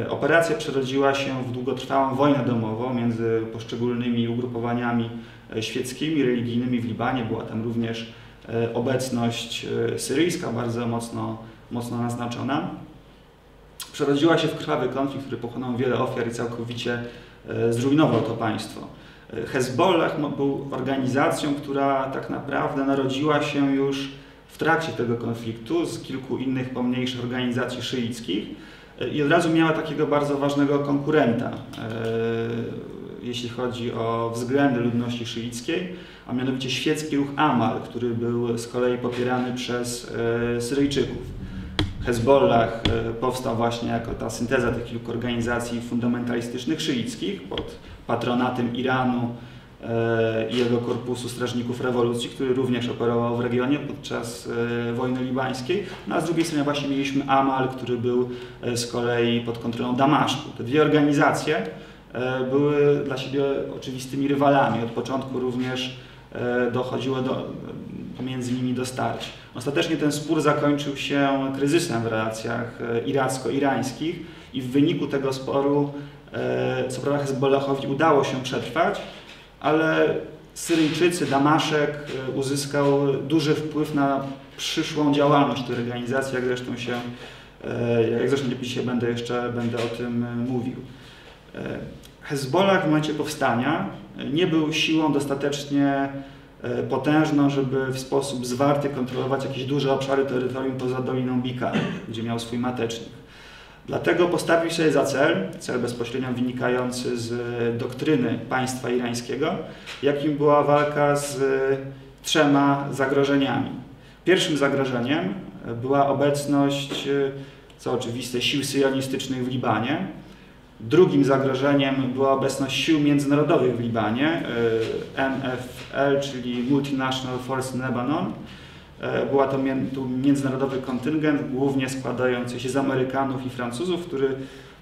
Operacja przerodziła się w długotrwałą wojnę domową między poszczególnymi ugrupowaniami E, świeckimi, religijnymi w Libanie. Była tam również e, obecność e, syryjska bardzo mocno, mocno naznaczona. Przerodziła się w krwawy konflikt, który pochłonął wiele ofiar i całkowicie zrujnował to państwo. Hezbollah był organizacją, która tak naprawdę narodziła się już w trakcie tego konfliktu z kilku innych pomniejszych organizacji szyickich i od razu miała takiego bardzo ważnego konkurenta jeśli chodzi o względy ludności szyickiej, a mianowicie świecki ruch Amal, który był z kolei popierany przez e, Syryjczyków. Hezbollah e, powstał właśnie jako ta synteza tych kilku organizacji fundamentalistycznych szyickich pod patronatem Iranu e, i jego korpusu strażników rewolucji, który również operował w regionie podczas wojny libańskiej. No a z drugiej strony właśnie mieliśmy Amal, który był z kolei pod kontrolą Damaszku. Te dwie organizacje E, były dla siebie oczywistymi rywalami. Od początku również e, dochodziło do, pomiędzy nimi do starć. Ostatecznie ten spór zakończył się kryzysem w relacjach e, iracko-irańskich i w wyniku tego sporu co prawda Hezbollahowi udało się przetrwać, ale Syryjczycy, Damaszek uzyskał duży wpływ na przyszłą działalność tej organizacji, jak zresztą się, jak zresztą dzisiaj będę jeszcze będę o tym mówił. Hezbollah w momencie powstania nie był siłą dostatecznie potężną, żeby w sposób zwarty kontrolować jakieś duże obszary terytorium poza Doliną Bika, gdzie miał swój matecznik. Dlatego postawił sobie za cel, cel bezpośrednio wynikający z doktryny państwa irańskiego, jakim była walka z trzema zagrożeniami. Pierwszym zagrożeniem była obecność, co oczywiste, sił syjonistycznych w Libanie, Drugim zagrożeniem była obecność sił międzynarodowych w Libanie, e, MFL, czyli Multinational Force Lebanon. E, była to międzynarodowy kontyngent, głównie składający się z Amerykanów i Francuzów, który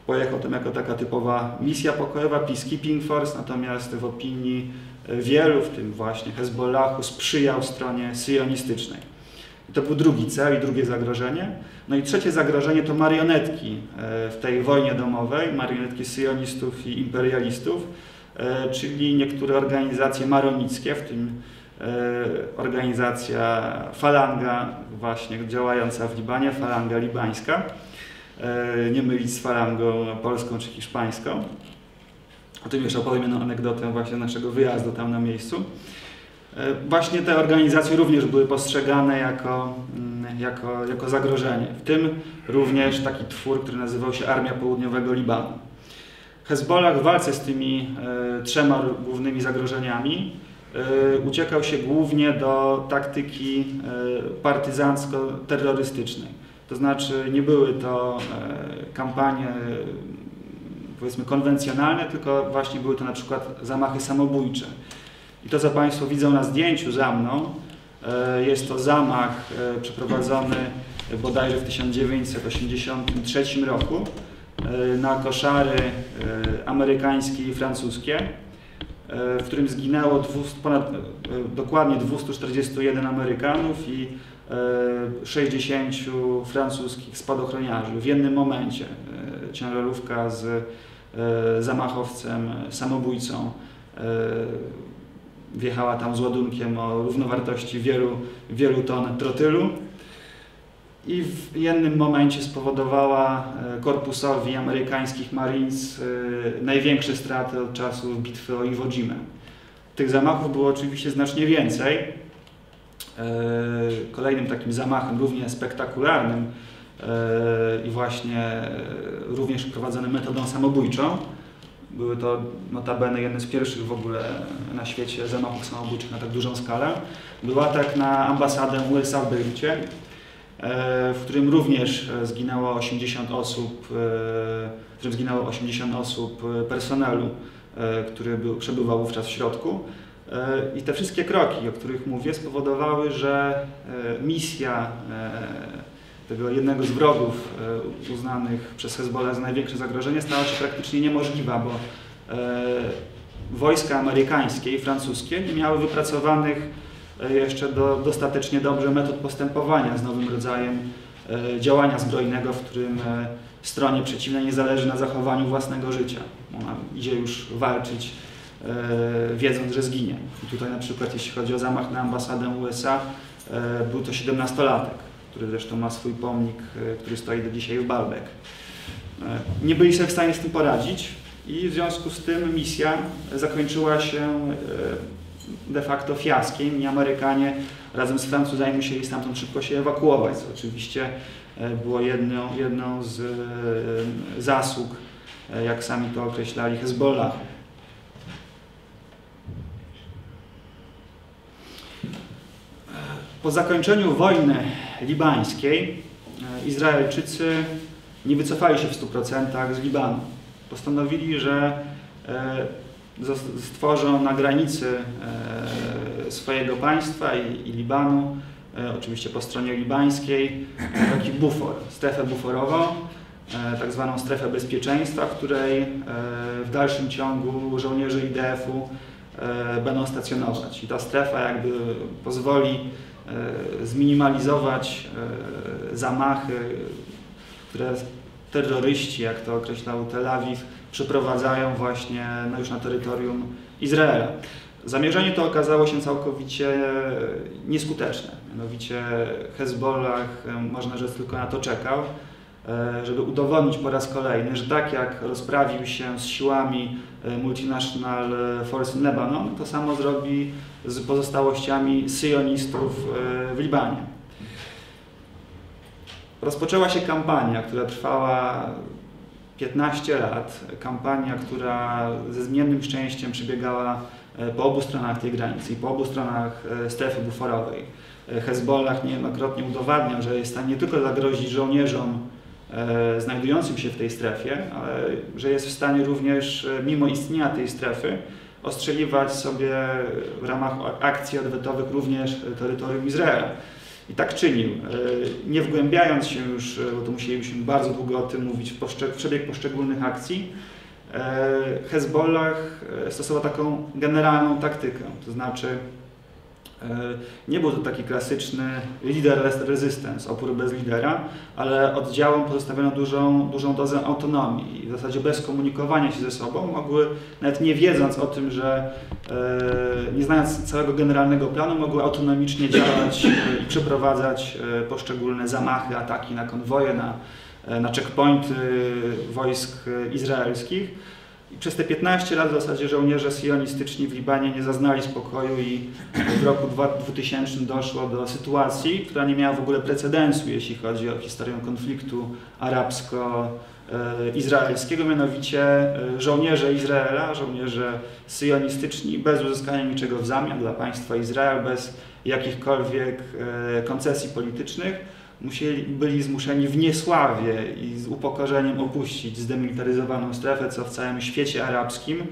pojechał tam jako taka typowa misja pokojowa, peacekeeping force, natomiast w opinii wielu, w tym właśnie Hezbollahu, sprzyjał stronie syjonistycznej. To był drugi cel i drugie zagrożenie. No i trzecie zagrożenie to marionetki e, w tej wojnie domowej, marionetki syjonistów i imperialistów, e, czyli niektóre organizacje maronickie, w tym e, organizacja Falanga, właśnie działająca w Libanie, Falanga libańska, nie mylić z falangą polską czy hiszpańską. O tym jeszcze opowiem jedną anegdotę właśnie naszego wyjazdu tam na miejscu. E, właśnie te organizacje również były postrzegane jako, mm, jako, jako zagrożenie. W tym również taki twór, który nazywał się Armia Południowego Libanu. Hezbollah w walce z tymi e, trzema głównymi zagrożeniami e, uciekał się głównie do taktyki partyzancko-terrorystycznej. To znaczy nie były to kampanie powiedzmy konwencjonalne, tylko właśnie były to na przykład zamachy samobójcze. I to, co Państwo widzą na zdjęciu za mną, e, jest to zamach e, przeprowadzony bodajże w 1983 roku e, na koszary amerykańskie i francuskie, w którym zginęło 200, ponad, dokładnie 241 Amerykanów i 60 francuskich spadochroniarzy. W jednym momencie ciężarówka z zamachowcem, samobójcą wjechała tam z ładunkiem o równowartości wielu, wielu ton trotylu. I w jednym momencie spowodowała e, korpusowi amerykańskich Marines e, największe straty od czasu bitwy o Iwo Jimę. Tych zamachów było oczywiście znacznie więcej. E, kolejnym takim zamachem, równie spektakularnym i właśnie również prowadzonym metodą samobójczą, były to notabene jedne z pierwszych w ogóle na świecie zamachów samobójczych na tak dużą skalę, był atak na ambasadę USA w Bejrucie, E, w którym również e, zginęło 80 osób, e, w którym zginęło 80 osób personelu, który był, przebywał wówczas w środku. I te wszystkie kroki, o których mówię, spowodowały, że misja tego jednego z wrogów uznanych przez Hezbollah za największe zagrożenie stała się praktycznie niemożliwa, bo wojska amerykańskie i francuskie nie miały wypracowanych E, jeszcze do, dostatecznie dobrze metod postępowania z nowym rodzajem e, działania zbrojnego, w którym e, stronie przeciwnej nie zależy na zachowaniu własnego życia. Ona idzie już walczyć, wiedząc, że zginie. I tutaj na przykład, jeśli chodzi o zamach na ambasadę USA, był to 17-latek, który zresztą ma swój pomnik, który stoi do dzisiaj w Baalbek. Nie byli sobie w stanie z tym poradzić i w związku z tym misja zakończyła się de facto fiaskiem i Amerykanie razem z Francuzami musieli stamtąd szybko się ewakuować, co oczywiście e, było jedną, jedną z e, zasług, e, jak sami to określali, Hezbollah. Po zakończeniu wojny libańskiej Izraelczycy nie wycofali się w 100% z Libanu. Postanowili, że stworzą na granicy e, swojego państwa i, i Libanu, e, oczywiście po stronie libańskiej, taki bufor, strefę buforową, e, tak zwaną strefę bezpieczeństwa, w której w dalszym ciągu żołnierze IDF-u będą stacjonować. I ta strefa jakby pozwoli zminimalizować zamachy, które terroryści, jak to określał Tel Awiw, przeprowadzają właśnie no już na terytorium Izraela. Zamierzenie to okazało się całkowicie nieskuteczne. Mianowicie Hezbollah, można rzec, tylko na to czekał, e, żeby udowodnić po raz kolejny, że tak jak rozprawił się z siłami e, Multinational Force in Lebanon, to samo zrobi z pozostałościami syjonistów e, w Libanie. Rozpoczęła się kampania, która trwała 15 lat, kampania, która ze zmiennym szczęściem przebiegała e, po obu stronach tej granicy po obu stronach e, strefy buforowej. E, Hezbollah niejednokrotnie udowadniał, że jest w stanie nie tylko zagrozić żołnierzom znajdującym się w tej strefie, ale że jest w stanie również, mimo istnienia tej strefy, ostrzeliwać sobie w ramach akcji odwetowych również terytorium Izraela. I tak czynił, e, nie wgłębiając się już, e, bo to musielibyśmy bardzo długo o tym mówić, w przebieg poszczególnych akcji, e, Hezbollah stosował taką generalną taktykę, to znaczy nie był to taki klasyczny leaderless resistance, opór bez lidera, ale oddziałom pozostawiono dużą, dużą dozę autonomii w zasadzie bez komunikowania się ze sobą mogły, nawet nie wiedząc o tym, że e, nie znając całego generalnego planu, mogły autonomicznie działać i przeprowadzać e, poszczególne zamachy, ataki na konwoje, na, e, na checkpointy wojsk izraelskich i przez te 15 lat w zasadzie żołnierze sionistyczni w Libanie nie zaznali spokoju i w roku 2000 doszło do sytuacji, która nie miała w ogóle precedensu, jeśli chodzi o historię konfliktu arabsko-izraelskiego, mianowicie e, żołnierze Izraela, żołnierze syjonistyczni bez uzyskania niczego w zamian dla państwa Izrael, bez jakichkolwiek e, koncesji politycznych, musieli, byli zmuszeni w niesławie i z upokorzeniem opuścić zdemilitaryzowaną strefę, co w całym świecie arabskim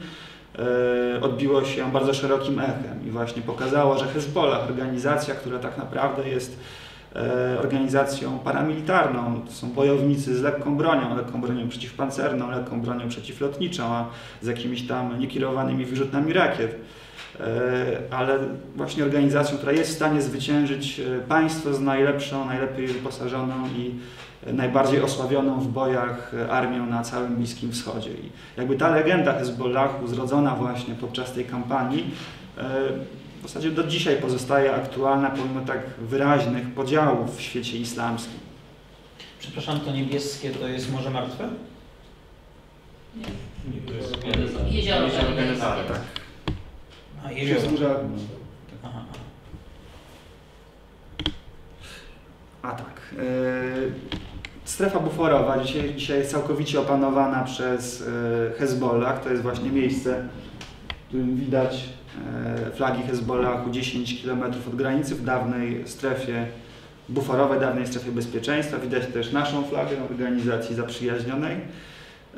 e, odbiło się bardzo szerokim echem. I właśnie pokazało, że Hezbollah, organizacja, która tak naprawdę jest e, organizacją paramilitarną, to są bojownicy z lekką bronią, lekką bronią przeciwpancerną, lekką bronią przeciwlotniczą, a z jakimiś tam niekierowanymi wyrzutami rakiet ale właśnie organizacją, która jest w stanie zwyciężyć e, państwo z najlepszą, najlepiej wyposażoną i e, najbardziej osławioną w bojach armią na całym Bliskim Wschodzie. I jakby ta legenda Hezbollahu zrodzona właśnie podczas tej kampanii w zasadzie do dzisiaj pozostaje aktualna pomimo tak wyraźnych podziałów w świecie islamskim. Przepraszam, to niebieskie to jest Morze Martwe? Jezioro Jezioro Galilejskie. Galilejskie, tak. A, Się. Aha. A tak. Yy, strefa buforowa dzisiaj, dzisiaj jest całkowicie opanowana przez yy, Hezbollah. To jest właśnie miejsce, w którym widać yy, flagi Hezbollahu 10 km od granicy w dawnej strefie buforowej, dawnej strefie bezpieczeństwa. Widać też naszą flagę organizacji zaprzyjaźnionej.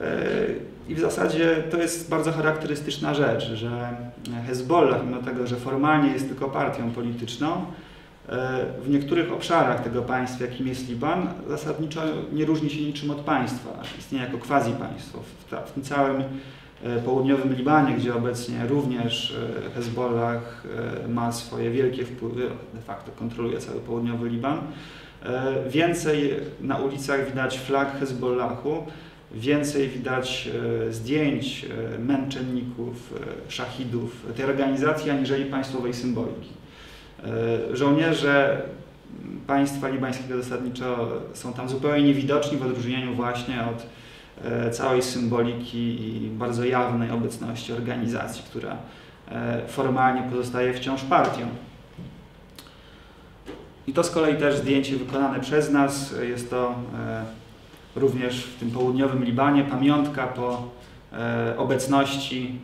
Yy, I w zasadzie to jest bardzo charakterystyczna rzecz, że Hezbollah, mimo tego, że formalnie jest tylko partią polityczną, w niektórych obszarach tego państwa, jakim jest Liban, zasadniczo nie różni się niczym od państwa. Istnieje jako quasi państwo. W, tym całym e, południowym Libanie, gdzie obecnie również e, Hezbollah e, ma swoje wielkie wpływy, de facto kontroluje cały południowy Liban, więcej na ulicach widać flag Hezbollahu, więcej widać zdjęć męczenników, szachidów tej organizacji, aniżeli państwowej symboliki. Żołnierze państwa libańskiego zasadniczo są tam zupełnie niewidoczni w odróżnieniu właśnie od całej symboliki i bardzo jawnej obecności organizacji, która formalnie pozostaje wciąż partią. I to z kolei też zdjęcie wykonane przez nas. Jest to również w tym południowym Libanie pamiątka po obecności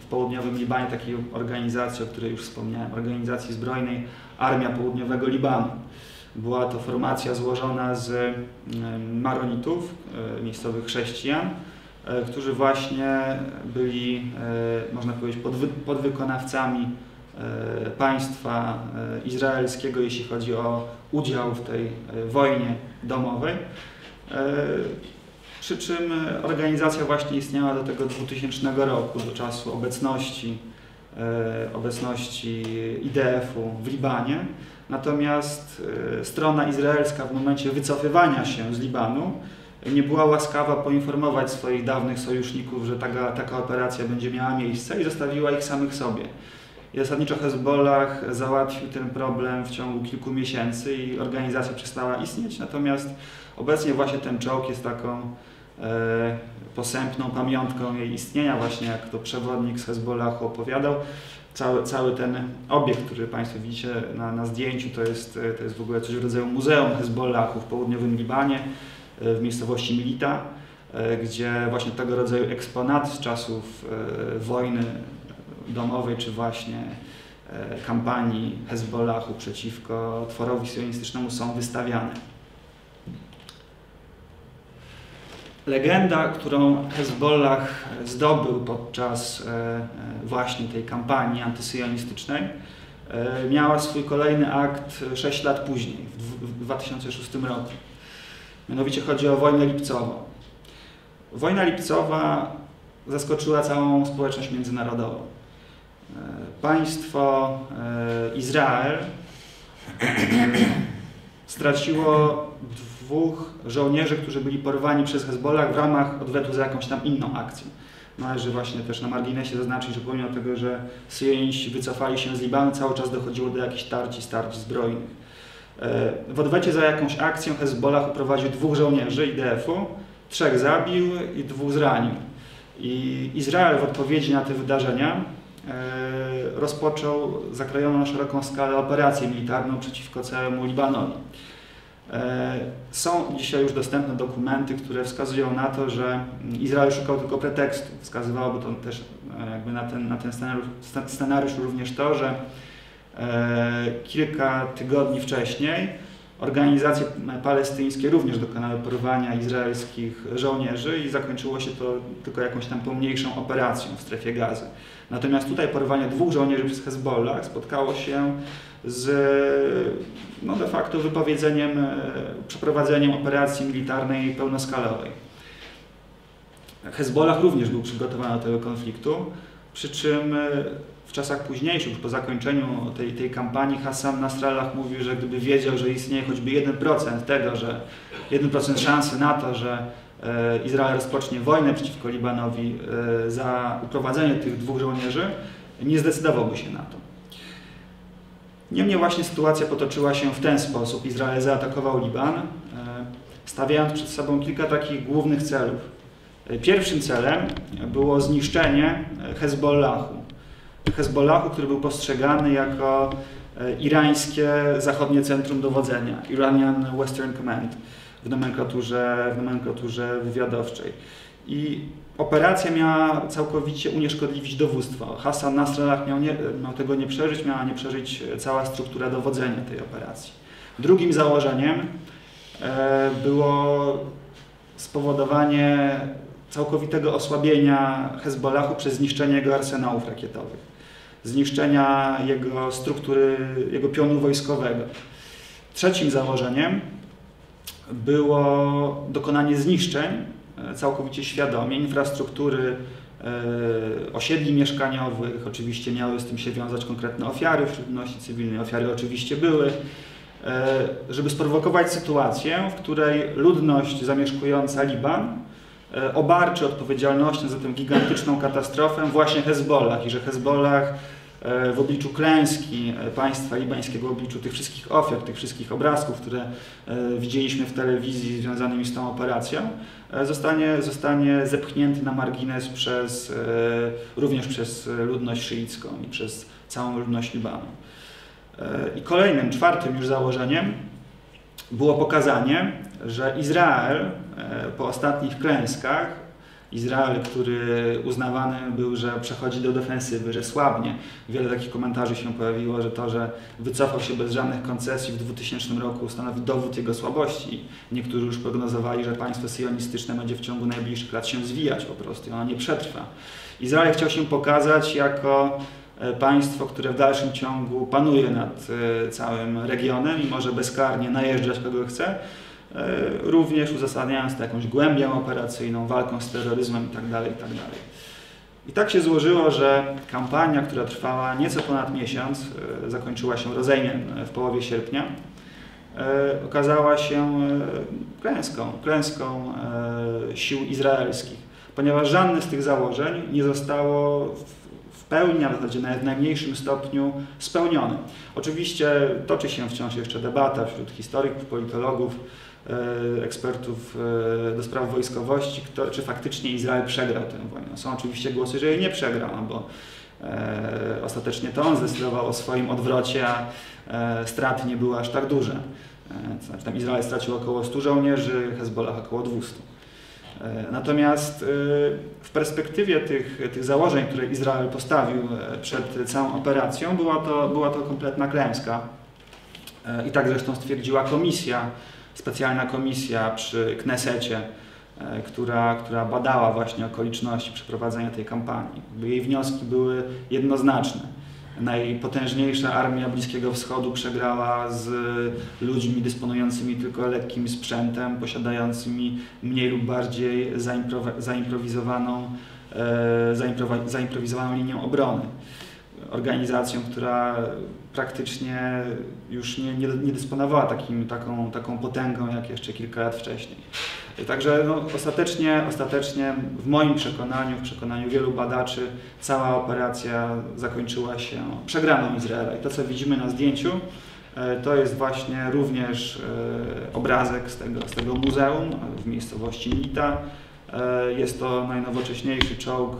w południowym Libanie takiej organizacji, o której już wspomniałem, organizacji zbrojnej Armia Południowego Libanu. Była to formacja złożona z maronitów, miejscowych chrześcijan, którzy właśnie byli, można powiedzieć, podwy, podwykonawcami państwa izraelskiego, jeśli chodzi o udział w tej wojnie domowej. Przy czym organizacja właśnie istniała do tego 2000 roku, do czasu obecności, obecności IDF-u w Libanie. Natomiast strona izraelska w momencie wycofywania się z Libanu nie była łaskawa poinformować swoich dawnych sojuszników, że taka, taka operacja będzie miała miejsce i zostawiła ich samych sobie. I zasadniczo Hezbollah załatwił ten problem w ciągu kilku miesięcy i organizacja przestała istnieć, natomiast obecnie właśnie ten czołg jest taką e, posępną pamiątką jej istnienia, właśnie jak to przewodnik z Hezbollahu opowiadał. Cały, cały ten obiekt, który Państwo widzicie na, na zdjęciu, to jest, to jest w ogóle coś w rodzaju muzeum Hezbollahu w południowym Libanie, w miejscowości Milita, gdzie właśnie tego rodzaju eksponaty z czasów wojny domowej, czy właśnie kampanii Hezbollahu przeciwko tworowi sionistycznemu są wystawiane. Legenda, którą Hezbollah zdobył podczas właśnie tej kampanii antysyjonistycznej, miała swój kolejny akt 6 lat później, w 2006 roku. Mianowicie chodzi o wojnę lipcową. Wojna lipcowa zaskoczyła całą społeczność międzynarodową. Państwo Izrael straciło dwóch żołnierzy, którzy byli porwani przez Hezbollah w ramach odwetu za jakąś tam inną akcję. Należy właśnie też na marginesie zaznaczyć, że pomimo tego, że Syjoniści wycofali się z Libanu, cały czas dochodziło do jakichś tarć i starć zbrojnych. W odwecie za jakąś akcję Hezbollah uprowadził dwóch żołnierzy IDF-u, trzech zabił i dwóch zranił. I Izrael w odpowiedzi na te wydarzenia rozpoczął zakrojoną na szeroką skalę operację militarną przeciwko całemu Libanowi. Są dzisiaj już dostępne dokumenty, które wskazują na to, że Izrael szukał tylko pretekstu. Wskazywałoby to też jakby na ten, na ten scenariusz, scenariusz również to, że kilka tygodni wcześniej organizacje palestyńskie również dokonały porwania izraelskich żołnierzy i zakończyło się to tylko jakąś tam pomniejszą operacją w strefie gazy. Natomiast tutaj porwanie dwóch żołnierzy przez Hezbollah spotkało się z no de facto wypowiedzeniem, przeprowadzeniem operacji militarnej pełnoskalowej. Hezbollah również był przygotowany do tego konfliktu, przy czym w czasach późniejszych, po zakończeniu tej, tej kampanii, Hassan Nasrallah mówił, że gdyby wiedział, że istnieje choćby 1% tego, że 1% szansy na to, że Izrael rozpocznie wojnę przeciwko Libanowi za uprowadzenie tych dwóch żołnierzy, nie zdecydowałby się na to. Niemniej właśnie sytuacja potoczyła się w ten sposób. Izrael zaatakował Liban, e, stawiając przed sobą kilka takich głównych celów. E, Pierwszym celem było zniszczenie Hezbollahu. Hezbollahu, który był postrzegany jako e, irańskie zachodnie centrum dowodzenia, Iranian Western Command w nomenklaturze, w nomenklaturze wywiadowczej. I operacja miała całkowicie unieszkodliwić dowództwo. Hassan Nasrallah miał, nie, miał tego nie przeżyć, miała nie przeżyć cała struktura dowodzenia tej operacji. Drugim założeniem e, było spowodowanie całkowitego osłabienia Hezbollahu przez zniszczenie jego arsenałów rakietowych, zniszczenia jego struktury, jego pionu wojskowego. Trzecim założeniem było dokonanie zniszczeń e, całkowicie świadomie infrastruktury e, osiedli mieszkaniowych. Oczywiście miały z tym się wiązać konkretne ofiary wśród ludności cywilnej. Ofiary oczywiście były. E, żeby sprowokować sytuację, w której ludność zamieszkująca Liban obarczy odpowiedzialnością za tę gigantyczną katastrofę właśnie Hezbollah i że Hezbollah w obliczu klęski państwa libańskiego, w obliczu tych wszystkich ofiar, tych wszystkich obrazków, które widzieliśmy w telewizji związanymi z tą operacją, zostanie, zostanie zepchnięty na margines przez, również przez ludność szyicką i przez całą ludność Libanu. I kolejnym, czwartym już założeniem było pokazanie, że Izrael po ostatnich klęskach Izrael, który uznawany był, że przechodzi do defensywy, że słabnie. Wiele takich komentarzy się pojawiło, że to, że wycofał się bez żadnych koncesji w 2000 roku stanowi dowód jego słabości. Niektórzy już prognozowali, że państwo sionistyczne będzie w ciągu najbliższych lat się zwijać po prostu i ono nie przetrwa. Izrael chciał się pokazać jako państwo, które w dalszym ciągu panuje nad całym regionem i może bezkarnie najeżdżać kogo chce, również uzasadniając to jakąś głębią operacyjną, walką z terroryzmem itd. itd. I tak się złożyło, że kampania, która trwała nieco ponad miesiąc, zakończyła się rozejmiem w połowie sierpnia, okazała się klęską, klęską sił izraelskich, ponieważ żadne z tych założeń nie zostało w pełni, a w zasadzie nawet w najmniejszym stopniu spełnione. Oczywiście toczy się wciąż jeszcze debata wśród historyków, politologów, ekspertów do spraw wojskowości, kto, czy faktycznie Izrael przegrał tę wojnę. Są oczywiście głosy, że jej nie przegrał, no bo e, ostatecznie to on zdecydował o swoim odwrocie, a e, straty nie były aż tak duże. E, to znaczy tam Izrael stracił około 100 żołnierzy, Hezbollah około 200. E, natomiast e, w perspektywie tych, tych założeń, które Izrael postawił przed całą operacją, była to, była to kompletna klęska. I tak zresztą stwierdziła komisja specjalna komisja przy Knesecie, która, która badała właśnie okoliczności przeprowadzenia tej kampanii. Jej wnioski były jednoznaczne. Najpotężniejsza armia Bliskiego Wschodu przegrała z ludźmi dysponującymi tylko lekkim sprzętem, posiadającymi mniej lub bardziej zaimprowizowaną, zaimprowizowaną linią obrony organizacją, która praktycznie już nie, nie, nie dysponowała takim, taką, taką potęgą jak jeszcze kilka lat wcześniej. Także no, ostatecznie, ostatecznie w moim przekonaniu, w przekonaniu wielu badaczy, cała operacja zakończyła się przegraną Izraela. I to, co widzimy na zdjęciu, e, to jest właśnie również e, obrazek z tego, z tego muzeum w miejscowości Nita. E, jest to najnowocześniejszy czołg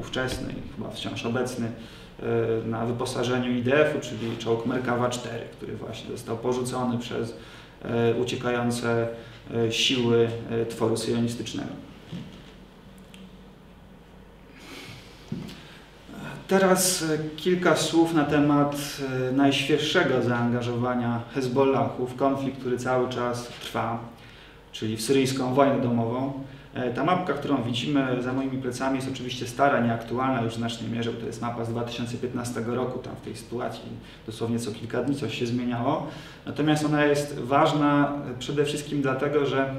ówczesny, chyba wciąż obecny, na wyposażeniu IDF-u, czyli czołg Merkawa 4, który właśnie został porzucony przez e, uciekające e, siły tworu syjonistycznego. Teraz kilka słów na temat najświeższego zaangażowania Hezbollahu w konflikt, który cały czas trwa, czyli w syryjską wojnę domową. E, ta mapka, którą widzimy za moimi plecami jest oczywiście stara, nieaktualna już w znacznej mierze, bo to jest mapa z 2015 roku, tam w tej sytuacji dosłownie co kilka dni coś się zmieniało. Natomiast ona jest ważna przede wszystkim dlatego, że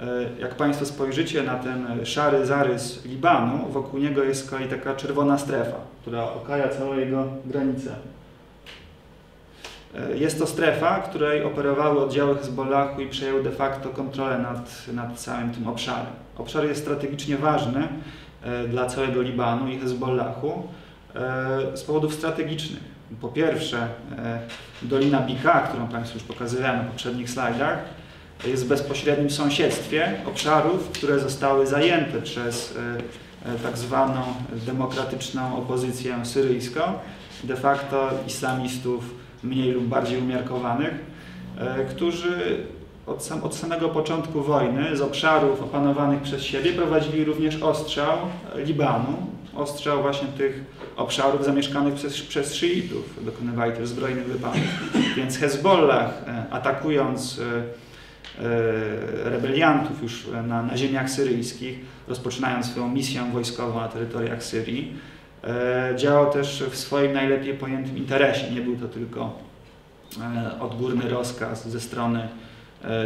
e, jak Państwo spojrzycie na ten szary zarys Libanu, wokół niego jest z kolei taka czerwona strefa, która okaja całą jego granicę. E, jest to strefa, której operowały oddziały Hezbollahu i przejęły de facto kontrolę nad, nad całym tym obszarem. Obszar jest strategicznie ważny e, dla całego Libanu i Hezbollahu e, z powodów strategicznych. Po pierwsze, Dolina Bika, którą Państwu już pokazywałem na poprzednich slajdach, jest w bezpośrednim sąsiedztwie obszarów, które zostały zajęte przez tak zwaną demokratyczną opozycję syryjską, de facto islamistów mniej lub bardziej umiarkowanych, którzy od, sam, od, samego początku wojny z obszarów opanowanych przez siebie prowadzili również ostrzał Libanu, ostrzał właśnie tych obszarów zamieszkanych przez, przez szyitów, dokonywali też zbrojnych wypadków. Więc Hezbollah e, atakując e, e, rebeliantów już na, na ziemiach syryjskich, rozpoczynając swoją misję wojskową na terytoriach Syrii, działał też w swoim najlepiej pojętym interesie. Nie był to tylko odgórny rozkaz ze strony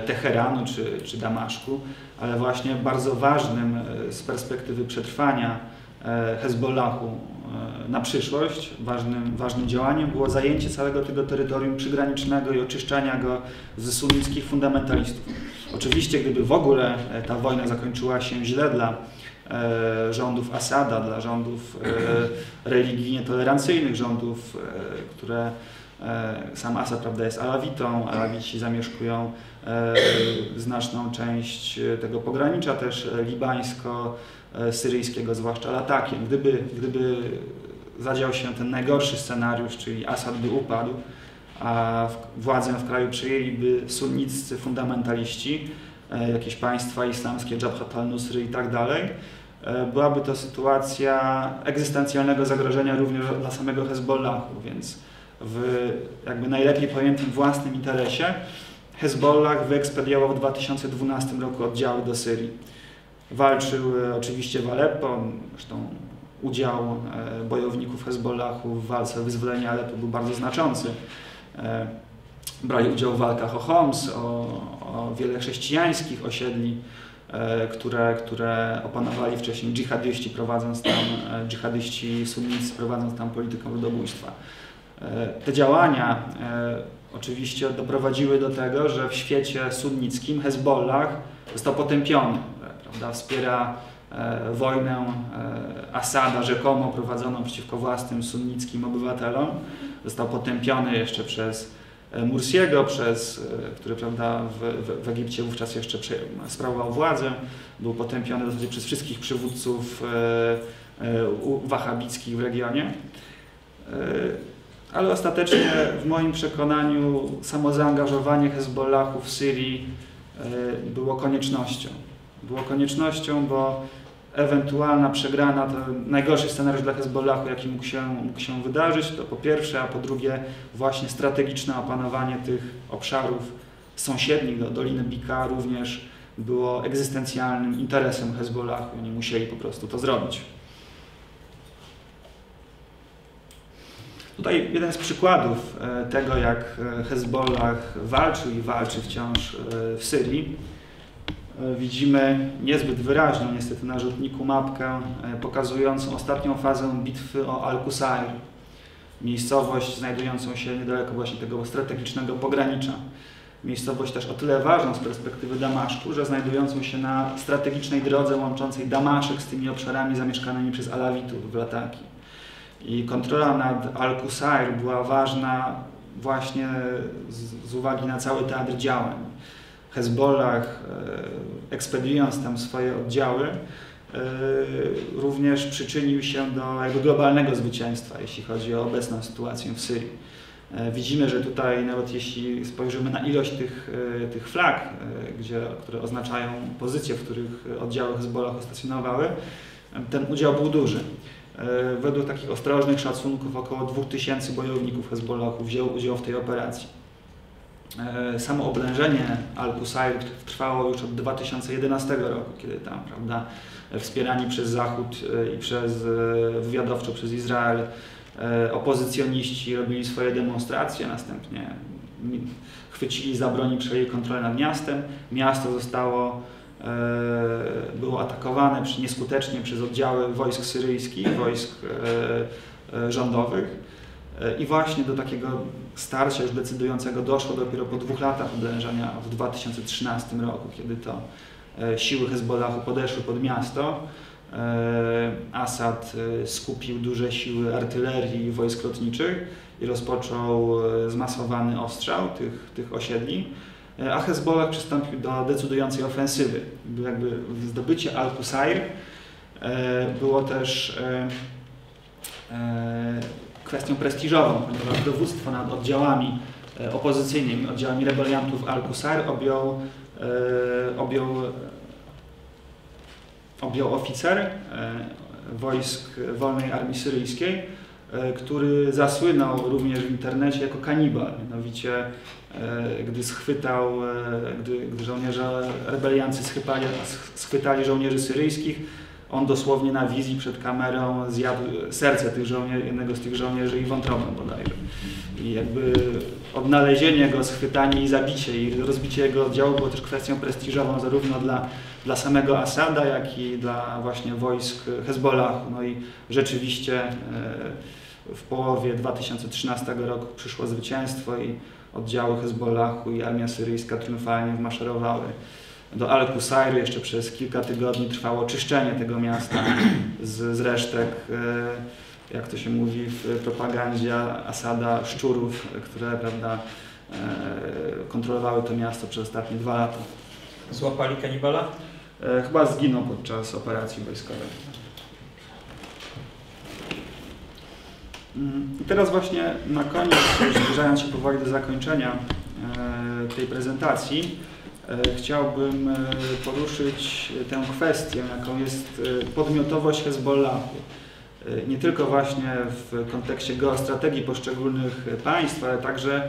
Teheranu czy, czy Damaszku, ale właśnie bardzo ważnym e, z perspektywy przetrwania e, Hezbollahu na przyszłość, ważnym, ważnym działaniem było zajęcie całego tego terytorium przygranicznego i oczyszczania go ze sunnickich fundamentalistów. Oczywiście, gdyby w ogóle ta wojna zakończyła się źle dla rządów Asada, dla rządów religijnie tolerancyjnych, rządów, które sam Asad prawda, jest alawitą, alawici zamieszkują E, znaczną część e, tego pogranicza też e, libańsko-syryjskiego, zwłaszcza latakiem. Gdyby, gdyby zadział się ten najgorszy scenariusz, czyli Assad by upadł, a władzę w kraju przejęliby sunniccy fundamentaliści, jakieś państwa islamskie, Jabhat al-Nusry i tak dalej, byłaby to sytuacja egzystencjalnego zagrożenia również dla samego Hezbollahu, więc w jakby najlepiej pojętym własnym interesie Hezbollah wyekspediował w 2012 roku oddziały do Syrii. Walczył e, oczywiście w Aleppo, zresztą udział e, bojowników Hezbollahu w walce o wyzwolenie Aleppo był bardzo znaczący. E, brali udział w walkach o Homs, o, o wiele chrześcijańskich osiedli, które, które opanowali wcześniej dżihadyści, prowadząc tam, dżihadyści sunnicy, prowadząc tam politykę ludobójstwa. Te działania oczywiście doprowadziły do tego, że w świecie sunnickim Hezbollah został potępiony, prawda, wspiera e, wojnę e, Asada rzekomo prowadzoną przeciwko własnym sunnickim obywatelom. Został potępiony jeszcze przez e, Mursiego, przez, e, który prawda, w, w, w Egipcie wówczas jeszcze sprawował władzę. Był potępiony w zasadzie przez wszystkich przywódców e, e wahabickich w regionie ale ostatecznie w moim przekonaniu samo zaangażowanie Hezbollahu w Syrii e, było koniecznością. Było koniecznością, bo ewentualna przegrana, to najgorszy scenariusz dla Hezbollahu, jaki mógł się, mógł się wydarzyć, to po pierwsze, a po drugie właśnie strategiczne opanowanie tych obszarów sąsiednich do Doliny Bika również było egzystencjalnym interesem Hezbollahu. Oni musieli po prostu to zrobić. Tutaj jeden z przykładów e, tego, jak e, Hezbollah walczył i walczy wciąż e, w Syrii. Widzimy niezbyt wyraźną niestety na rzutniku mapkę pokazującą ostatnią fazę bitwy o Al-Qusair. Miejscowość znajdującą się niedaleko właśnie tego strategicznego pogranicza. Miejscowość też o tyle ważna z perspektywy Damaszku, że znajdującą się na strategicznej drodze łączącej Damaszek z tymi obszarami zamieszkanymi przez Alawitów w Lataki. I kontrola nad Al-Qusair była ważna właśnie z, z, uwagi na cały teatr działań. Hezbollah, e, ekspediując tam swoje oddziały, e, również przyczynił się do jakby globalnego zwycięstwa, jeśli chodzi o obecną sytuację w Syrii. E, widzimy, że tutaj nawet jeśli spojrzymy na ilość tych, tych flag, gdzie, które oznaczają pozycje, w których oddziały Hezbollah stacjonowały, ten udział był duży. E, według takich ostrożnych szacunków około 2000 bojowników Hezbollahu wzięło udział w tej operacji. E, samo oblężenie Al-Qusair trwało już od 2011 roku, kiedy tam, prawda, wspierani przez Zachód e, i przez wywiadowczo przez Izrael opozycjoniści robili swoje demonstracje, następnie chwycili za broń i przejęli kontrolę nad miastem. Miasto zostało było atakowane nieskutecznie przez oddziały wojsk syryjskich, wojsk e, e, rządowych. I właśnie do takiego starcia już decydującego doszło dopiero po dwóch latach oblężenia w 2013 roku, kiedy to siły Hezbollahu podeszły pod miasto Asad skupił duże siły artylerii i wojsk lotniczych i rozpoczął zmasowany ostrzał tych, tych osiedli, a Hezbollah przystąpił do decydującej ofensywy. Jakby zdobycie Al-Qusair było też kwestią prestiżową, ponieważ dowództwo nad oddziałami opozycyjnymi, oddziałami rebeliantów Al-Qusair objął, objął objął oficer e, wojsk Wolnej Armii Syryjskiej, e, który zasłynął również w internecie jako kanibal. Mianowicie, e, gdy schwytał, gdy, gdy żołnierze rebeliancy schwytali, schwytali żołnierzy syryjskich, on dosłownie na wizji przed kamerą zjadł serce tych żołnierzy, jednego z tych żołnierzy i wątrobę bodajże. I jakby odnalezienie go, schwytanie i zabicie i rozbicie jego oddziału było też kwestią prestiżową zarówno dla, dla samego Asada, jak i dla właśnie wojsk Hezbollahu. No i rzeczywiście e, w połowie 2013 roku przyszło zwycięstwo i oddziały Hezbollahu i armia syryjska triumfalnie wmaszerowały do Al-Qusayr. Jeszcze przez kilka tygodni trwało czyszczenie tego miasta z, z resztek, e, jak to się mówi w propagandzie Asada, szczurów, które prawda, e, kontrolowały to miasto przez ostatnie dwa lata. Złapali kanibala? E, chyba zginął podczas operacji wojskowej. I teraz właśnie na koniec, zbliżając się powoli do zakończenia tej prezentacji, E, chciałbym e, poruszyć tę kwestię, jaką jest e, podmiotowość Hezbollahu. Nie tylko właśnie w kontekście geostrategii poszczególnych państw, ale także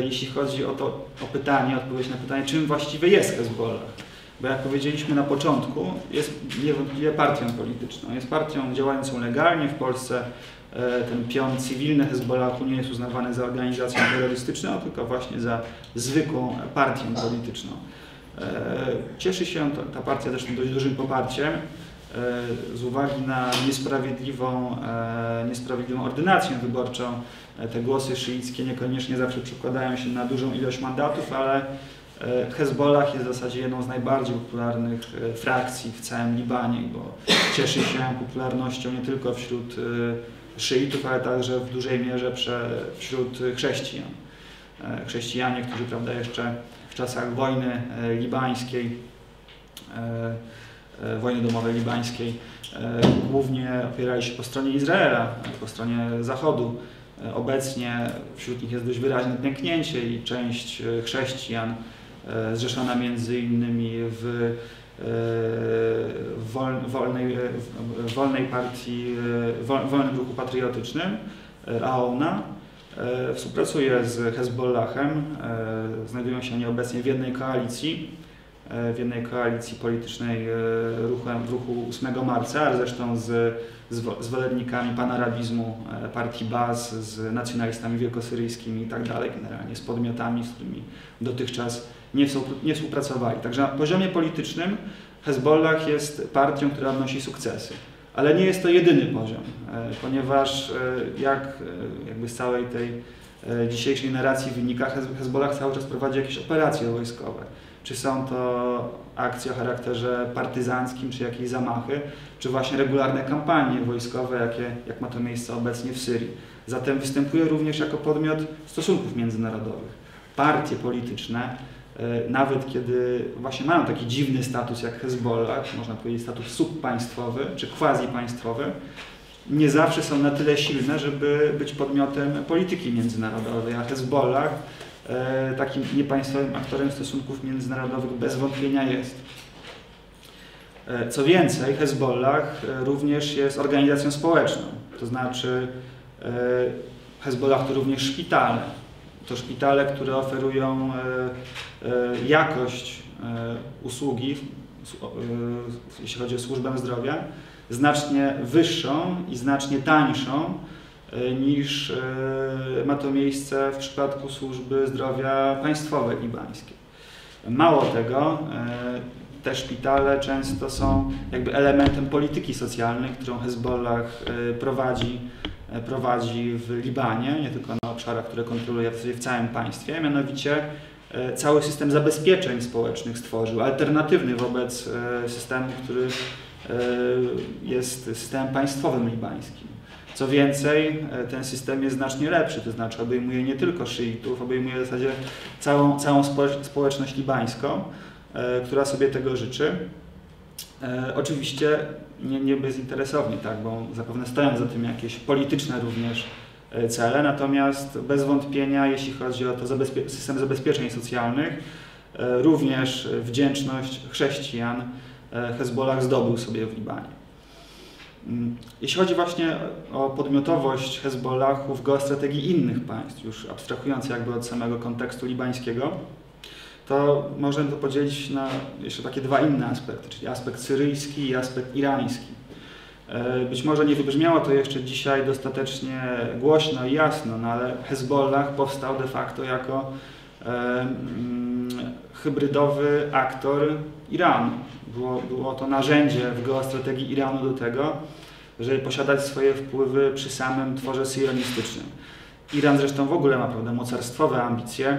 jeśli chodzi o to o pytanie, odpowiedź na pytanie, czym właściwie jest Hezbollah. Bo jak powiedzieliśmy na początku, jest niewątpliwie partią polityczną. Jest partią działającą legalnie w Polsce E, ten pion cywilny Hezbollahu nie jest uznawany za organizację terrorystyczną, tylko właśnie za zwykłą partię polityczną. E, cieszy się ta partia zresztą dość dużym poparciem e, z uwagi na niesprawiedliwą, niesprawiedliwą ordynację wyborczą. Te głosy szyickie niekoniecznie zawsze przekładają się na dużą ilość mandatów, ale Hezbollah jest w zasadzie jedną z najbardziej popularnych frakcji w całym Libanie, bo cieszy się popularnością nie tylko wśród szyitów, ale także w dużej mierze wśród chrześcijan. E, chrześcijanie, którzy prawda, jeszcze w czasach wojny e, libańskiej, e, wojny domowej libańskiej, głównie opierali się po stronie Izraela, po stronie Zachodu. Obecnie wśród nich jest dość wyraźne pęknięcie i część chrześcijan zrzeszona między innymi w wolnej, wolnej partii, wolnym ruchu patriotycznym, AONA. Współpracuje z Hezbollahem, znajdują się oni obecnie w jednej koalicji, w jednej koalicji politycznej ruchem, w ruchu 8 marca, ale zresztą z, zwolennikami panarabizmu partii Baz, z nacjonalistami wielkosyryjskimi i tak dalej, generalnie z podmiotami, z którymi dotychczas nie, współpracowali. Także na poziomie politycznym Hezbollah jest partią, która odnosi sukcesy. Ale nie jest to jedyny poziom, e, ponieważ e, jak e, jakby z całej tej dzisiejszej narracji wynika, Hezbollah cały czas prowadzi jakieś operacje wojskowe. Czy są to akcje o charakterze partyzanckim, czy jakieś zamachy, czy właśnie regularne kampanie wojskowe, jakie, jak ma to miejsce obecnie w Syrii. Zatem występuje również jako podmiot stosunków międzynarodowych. Partie polityczne E, nawet kiedy właśnie mają taki dziwny status jak Hezbollah, można powiedzieć status subpaństwowy czy quasi-państwowy, nie zawsze są na tyle silne, żeby być podmiotem polityki międzynarodowej, a Hezbollah takim niepaństwowym aktorem stosunków międzynarodowych bez wątpienia jest. E, co więcej, Hezbollah również jest organizacją społeczną, to znaczy Hezbollah to również szpitale, to szpitale, które oferują e, e, jakość e, usługi, jeśli chodzi o służbę zdrowia, znacznie wyższą i znacznie tańszą niż ma to miejsce w przypadku służby zdrowia państwowej libańskiej. Mało tego, te szpitale często są jakby elementem polityki socjalnej, którą Hezbollah prowadzi E, prowadzi w Libanie, nie tylko na obszarach, które kontroluje w całym państwie, mianowicie e, cały system zabezpieczeń społecznych stworzył, alternatywny wobec e, systemu, który jest systemem państwowym libańskim. Co więcej, ten system jest znacznie lepszy, to znaczy obejmuje nie tylko szyitów, obejmuje w zasadzie całą, całą społeczność libańską, która sobie tego życzy. Oczywiście nie, nie bezinteresownie, tak, bo zapewne stoją za tym jakieś polityczne również E, cele, natomiast bez wątpienia, jeśli chodzi o to zabezpie system zabezpieczeń socjalnych, e, również wdzięczność chrześcijan e, Hezbollah zdobył sobie w Libanie. Mm, jeśli chodzi właśnie o podmiotowość Hezbollahu w geostrategii innych państw, już abstrahując jakby od samego kontekstu libańskiego, to możemy to podzielić na jeszcze takie dwa inne aspekty, czyli aspekt syryjski i aspekt irański. E, być może nie wybrzmiało to jeszcze dzisiaj dostatecznie głośno i jasno, no ale Hezbollah powstał de facto jako e, mm, hybrydowy aktor Iranu. Było, było to narzędzie w geostrategii Iranu do tego, żeby posiadać swoje wpływy przy samym tworze syjonistycznym. Iran zresztą w ogóle ma prawda, mocarstwowe ambicje,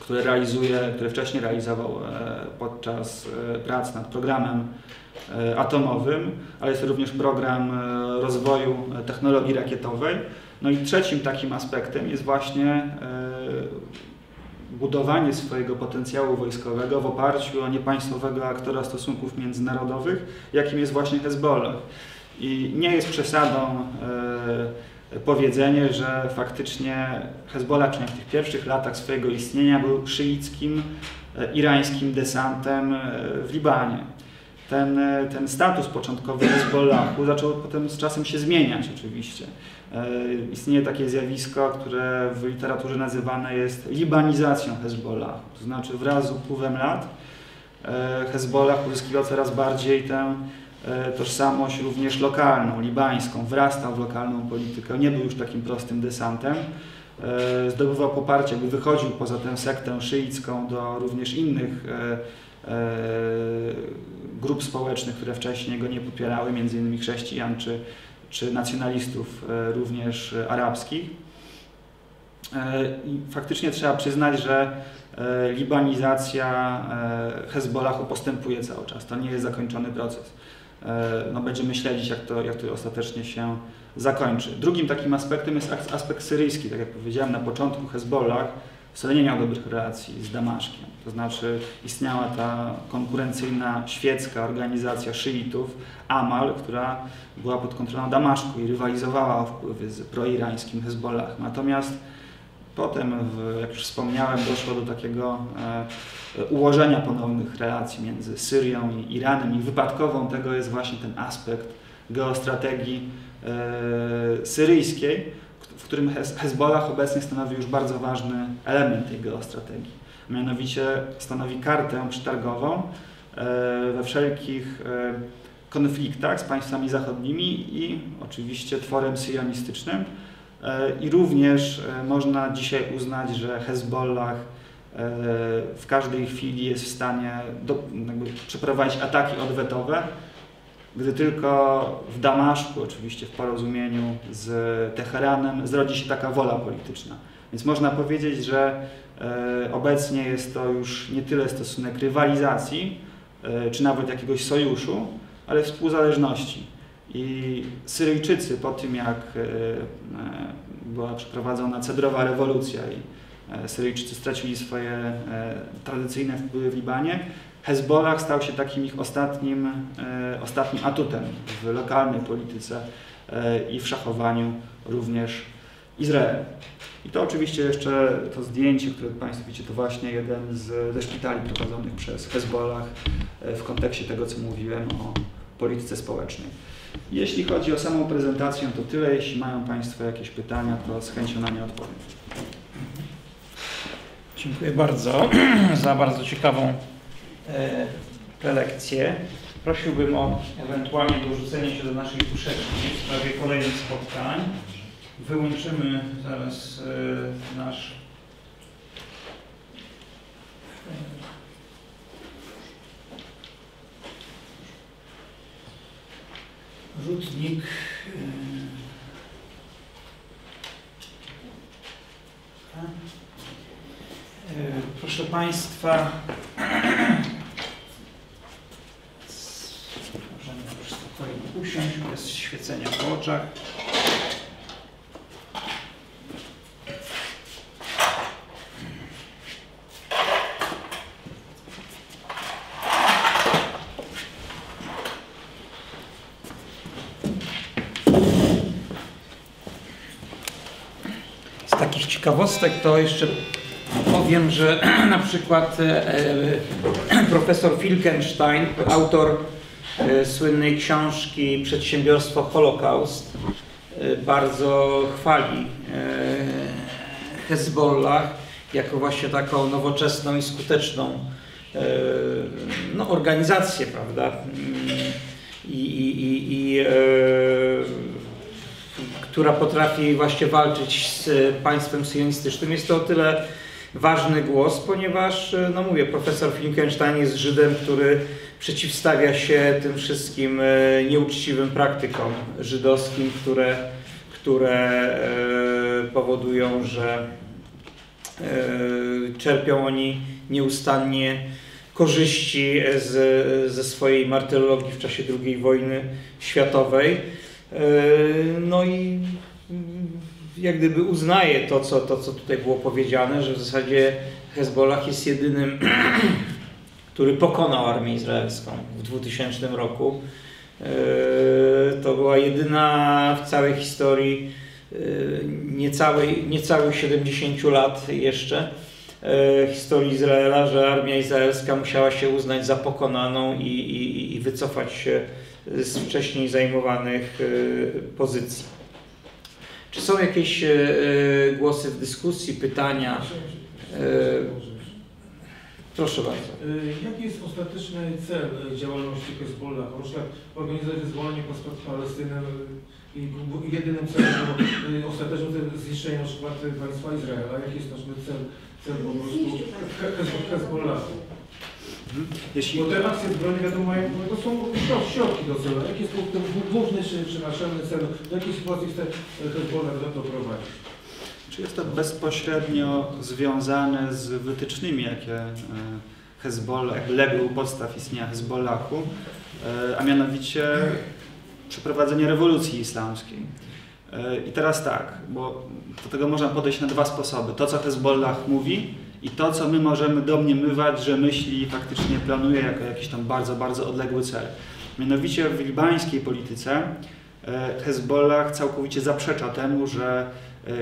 które realizuje, które wcześniej realizował e, podczas prac nad programem E, atomowym, ale jest również program e, rozwoju technologii rakietowej. No i trzecim takim aspektem jest właśnie e, budowanie swojego potencjału wojskowego w oparciu o niepaństwowego aktora stosunków międzynarodowych, jakim jest właśnie Hezbollah. I nie jest przesadą powiedzenie, że faktycznie Hezbollah, przynajmniej w tych pierwszych latach swojego istnienia, był szyickim, irańskim desantem w Libanie ten, e, ten status początkowy Hezbollahu zaczął potem z czasem się zmieniać oczywiście. E, istnieje takie zjawisko, które w literaturze nazywane jest libanizacją Hezbollahu, to znaczy wraz z upływem lat e, Hezbollah uzyskiwał coraz bardziej tę tożsamość również lokalną, libańską, wrastał w lokalną politykę, nie był już takim prostym desantem, zdobywał poparcie, jakby wychodził poza tę sektę szyicką do również innych grup społecznych, które wcześniej go nie popierały, innymi chrześcijan czy, czy nacjonalistów e, również arabskich. E, I faktycznie trzeba przyznać, że e, libanizacja Hezbollahu postępuje cały czas. To nie jest zakończony proces. No, będziemy śledzić, jak to, jak to ostatecznie się zakończy. Drugim takim aspektem jest aspekt syryjski. Tak jak powiedziałem na początku, Hezbollah wcale nie miał dobrych relacji z Damaszkiem. To znaczy istniała ta konkurencyjna świecka organizacja szyitów, Amal, która była pod kontrolą Damaszku i rywalizowała o wpływy z proirańskim Hezbollah. Natomiast potem, jak już wspomniałem, doszło do takiego e, ułożenia ponownych relacji między Syrią i Iranem i wypadkową tego jest właśnie ten aspekt geostrategii e, syryjskiej, w którym Hezbollah obecnie stanowi już bardzo ważny element tej geostrategii. Mianowicie stanowi kartę przetargową e, we wszelkich e, konfliktach z państwami zachodnimi i oczywiście tworem syjonistycznym. E, I również można dzisiaj uznać, że Hezbollah w każdej chwili jest w stanie do, przeprowadzić ataki odwetowe gdy tylko w Damaszku, oczywiście w porozumieniu z Teheranem, zrodzi się taka wola polityczna. Więc można powiedzieć, że e, obecnie jest to już nie tyle stosunek rywalizacji, e, czy nawet jakiegoś sojuszu, ale współzależności. I Syryjczycy po tym, jak e, była przeprowadzona cedrowa rewolucja i Syryjczycy stracili swoje tradycyjne wpływy w Libanie, Hezbollah stał się takim ich ostatnim, e, ostatnim atutem w lokalnej polityce e, i w szachowaniu również Izraela. I to oczywiście jeszcze to zdjęcie, które Państwo widzicie, to właśnie jeden z, ze szpitali prowadzonych przez Hezbollah e, w kontekście tego, co mówiłem o polityce społecznej. Jeśli chodzi o samą prezentację, to tyle. Jeśli mają Państwo jakieś pytania, to z chęcią na nie odpowiem. Dziękuję bardzo za bardzo ciekawą prelekcję. Prosiłbym o ewentualnie dorzucenie się do naszej puszeczki w sprawie kolejnych spotkań. Wyłączymy zaraz e, nasz rzutnik. E, proszę Państwa, oczach. Z takich ciekawostek to jeszcze powiem, że na przykład e, e, profesor Filkenstein, autor słynnej książki Przedsiębiorstwo Holokaust, e, bardzo chwali e, Hezbollah jako właśnie taką nowoczesną i skuteczną e, no, organizację, prawda? Mm, I, i, i, i e, która potrafi właśnie walczyć z państwem sionistycznym. Jest to o tyle ważny głos, ponieważ, e, no mówię, profesor Finkenstein jest Żydem, który przeciwstawia się tym wszystkim e, nieuczciwym praktykom żydowskim, które, które e, powodują, że e, czerpią oni nieustannie korzyści z, ze swojej martyrologii w czasie II wojny światowej. No i jak gdyby uznaje to co, to, co tutaj było powiedziane, że w zasadzie Hezbollah jest jedynym, który pokonał armię izraelską w 2000 roku. E, To była jedyna w całej historii e, niecałej, niecałych 70 lat jeszcze e, historii Izraela, że armia izraelska musiała się uznać za pokonaną i, i, i wycofać się z wcześniej zajmowanych pozycji. Czy są jakieś głosy w dyskusji, pytania? Proszę bardzo. Y, Jaki jest ostateczny cel działalności Hezbollah? Na przykład organizować wyzwolenie Palestyny y, i i jedynym celem było y, ostatecznym celem zniszczenia na przykład państwa Izraela. Jaki jest nasz cel, cel po prostu He- Hez- Hezbollahu? Jeśli, Bo te akcje zbrojne wiadomo mają, to są środ- środki do celu. Jaki jest ten główny czy, czy naczelny cel? Do jakiej sytuacji chce Hezbollah to prowadzić? Czy jest to bezpośrednio związane z wytycznymi, jakie e, Hezbollah, legły u podstaw istnienia Hezbollahu, e, a mianowicie przeprowadzenie rewolucji islamskiej. E, I teraz tak, bo do tego można podejść na dwa sposoby. To, co Hezbollah mówi i to, co my możemy domniemywać, że myśli i faktycznie planuje jako jakiś tam bardzo, bardzo odległy cel. Mianowicie w libańskiej polityce Hezbollah całkowicie zaprzecza temu, że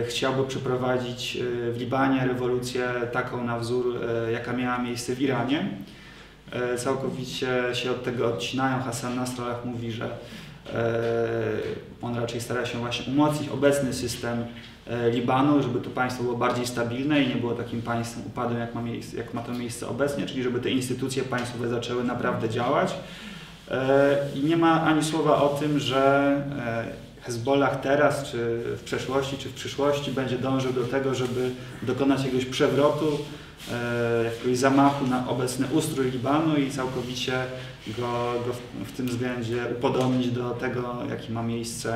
chciałby przeprowadzić e, w Libanie rewolucję taką na wzór, e, jaka miała miejsce w Iranie. E, Całkowicie się od tego odcinają. Hassan Nasrallah mówi, że e, on raczej stara się właśnie umocnić obecny system e, Libanu, żeby to państwo było bardziej stabilne i nie było takim państwem upadłym, jak ma, miejsce, jak ma to miejsce obecnie, czyli żeby te instytucje państwowe zaczęły naprawdę działać. E, I nie ma ani słowa o tym, że e, Hezbollah teraz, czy w przeszłości, czy w przyszłości będzie dążył do tego, żeby dokonać jakiegoś przewrotu, e, jakiegoś zamachu na obecny ustrój Libanu i całkowicie go, go w, w tym względzie upodobnić do tego, jaki ma miejsce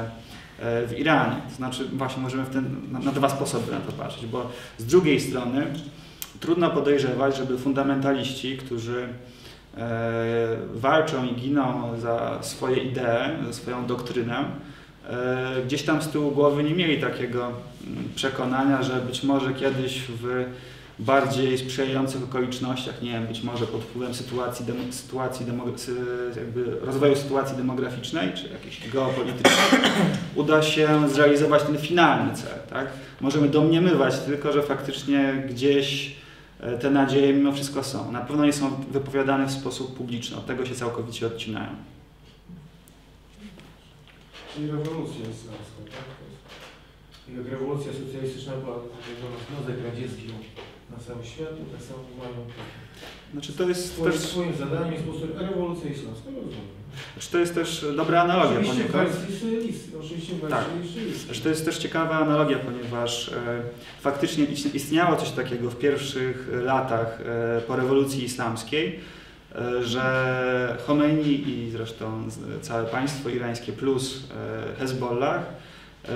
e, w Iranie. To znaczy właśnie możemy ten, na, na dwa sposoby na to patrzeć, bo z drugiej strony trudno podejrzewać, żeby fundamentaliści, którzy e, walczą i giną za swoje idee, za swoją doktrynę, gdzieś tam z tyłu głowy nie mieli takiego mm, przekonania, że być może kiedyś w bardziej sprzyjających okolicznościach, nie wiem, być może pod wpływem sytuacji, sytuacji jakby rozwoju sytuacji demograficznej czy jakiejś geopolitycznej, uda się zrealizować ten finalny cel. Tak? Możemy domniemywać tylko, że faktycznie gdzieś e, te nadzieje mimo wszystko są. Na pewno nie są wypowiadane w sposób publiczny, od tego się całkowicie odcinają. Czyli rewolucja islamska, tak? Jak rewolucja socjalistyczna była związana z Związek Radziecki na całym świecie, tak samo mają Znaczy to jest swoim, też, swoim zadaniem jest po prostu rewolucja islamska, rozumiem. znaczy to jest też dobra analogia Oczywiście syryjskiej, oczywiście Tak. Znaczy to jest też ciekawa analogia, ponieważ e, faktycznie ist- istniało coś takiego w pierwszych latach e, po rewolucji islamskiej, że Khomeini i zresztą całe państwo irańskie plus e, Hezbollah e,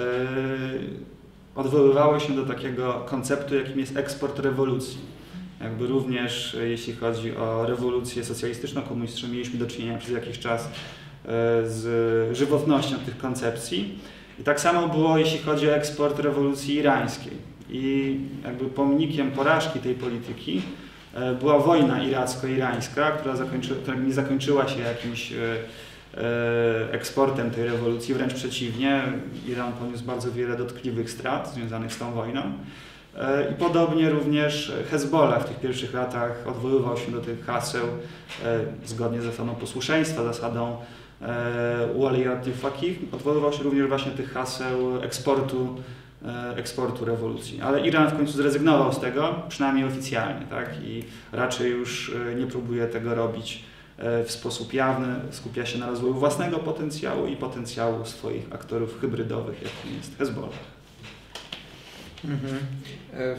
odwoływało się do takiego konceptu, jakim jest eksport rewolucji. Jakby również e, jeśli chodzi o rewolucję socjalistyczno-komunistyczną, mieliśmy do czynienia przez jakiś czas e, z żywotnością tych koncepcji. I tak samo było, jeśli chodzi o eksport rewolucji irańskiej. I jakby pomnikiem porażki tej polityki e, była wojna iracko-irańska, która, zakończy, która nie zakończyła się jakimś e, e, eksportem tej rewolucji, wręcz przeciwnie, Iran poniósł bardzo wiele dotkliwych strat związanych z tą wojną. E, I podobnie również Hezbollah w tych pierwszych latach odwoływał się do tych haseł e, zgodnie z zasadą posłuszeństwa, zasadą Waliyat Fakih, odwoływał się również właśnie do tych haseł eksportu, e, eksportu rewolucji. Ale Iran w końcu zrezygnował z tego, przynajmniej oficjalnie, tak? i raczej już e, nie próbuje tego robić e, w sposób jawny, skupia się na rozwoju własnego potencjału i potencjału swoich aktorów hybrydowych, jakim jest Hezbollah. Mhm. E,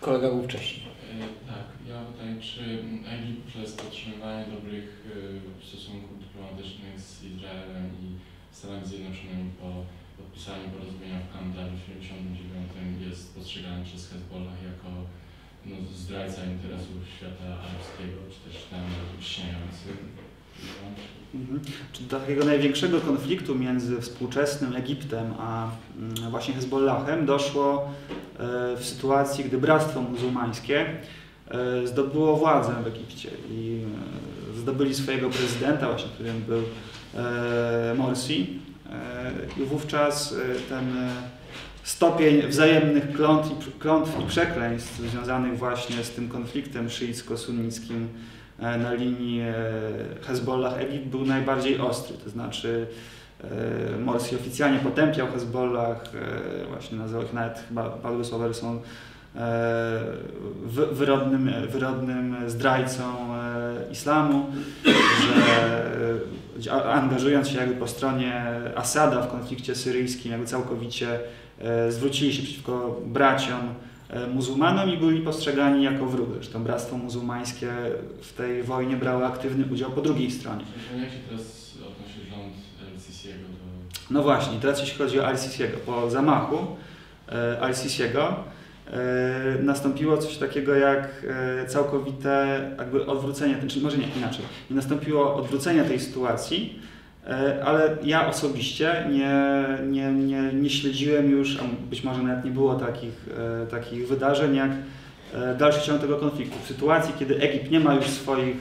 Kolega był wcześniej. E, Tak, ja pytanie, czy Egipt przez podtrzymywanie dobrych e, stosunków dyplomatycznych z Izraelem i Stanami Zjednoczonymi po podpisaniu porozumienia w David w 1979 jest postrzegany przez Hezbollah jako no, zdrajca interesów świata arabskiego, czy też tam śniający? Mhm. Czy do takiego największego konfliktu między współczesnym Egiptem a mm, właśnie Hezbollahem doszło e, w sytuacji, gdy Bractwo Muzułmańskie e, zdobyło władzę w Egipcie i e, zdobyli swojego prezydenta, właśnie którym był Morsi. E, I wówczas e, ten e, stopień wzajemnych klątw i, klątw i przekleństw związanych właśnie z tym konfliktem szyicko-sunnickim na linii e, Hezbollah-Egipt był najbardziej ostry, to znaczy Morsi oficjalnie potępiał Hezbollah, właśnie nazywał ich nawet chyba padły słowa, że są wyrodnym, wyrodnym zdrajcą e, islamu, że e, angażując się jakby po stronie Asada w konflikcie syryjskim, jakby całkowicie e, zwrócili się przeciwko braciom e, muzułmanom i byli postrzegani jako wróg. Zresztą Bractwo Muzułmańskie w tej wojnie brało aktywny udział po drugiej stronie. Jak się teraz odnosi rząd El-Sisiego do No właśnie, teraz jeśli chodzi o Al-Sisiego, po zamachu e, Al-Sisiego e, nastąpiło coś takiego jak e, całkowite jakby odwrócenie, czy może nie, inaczej, nie nastąpiło odwrócenie tej sytuacji, e, ale ja osobiście nie, nie, nie, nie śledziłem już, a być może nawet nie było takich, e, takich wydarzeń jak e, dalszy ciąg tego konfliktu. W sytuacji, kiedy Egipt nie ma już swoich,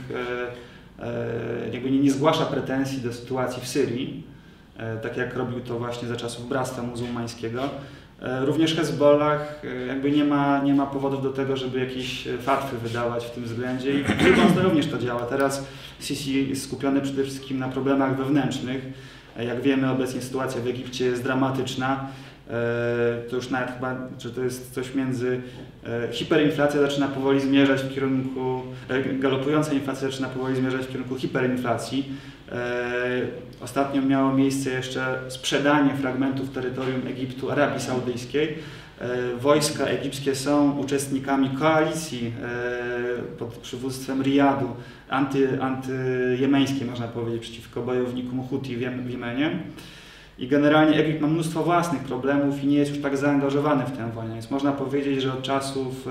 e, e, jakby nie, nie zgłasza pretensji do sytuacji w Syrii, e, tak jak robił to właśnie za czasów Bractwa Muzułmańskiego. E, Również Hezbollah e, jakby nie ma, nie ma powodów do tego, żeby jakieś e, fatwy wydawać w tym względzie i w również to działa. Teraz Sisi jest skupiony przede wszystkim na problemach wewnętrznych. Jak wiemy, obecnie sytuacja w Egipcie jest dramatyczna. To już nawet chyba, że to jest coś między hiperinflacja zaczyna powoli zmierzać w kierunku, galopująca inflacja zaczyna powoli zmierzać w kierunku hiperinflacji. E, Ostatnio miało miejsce jeszcze sprzedanie fragmentów terytorium Egiptu Arabii Saudyjskiej. E, Wojska egipskie są uczestnikami koalicji e, pod przywództwem Riyadu anty, antyjemeńskiej, można powiedzieć, przeciwko bojownikom Huti w Jem- w Jemenie. I generalnie Egipt ma mnóstwo własnych problemów i nie jest już tak zaangażowany w tę wojnę. Więc można powiedzieć, że od czasów,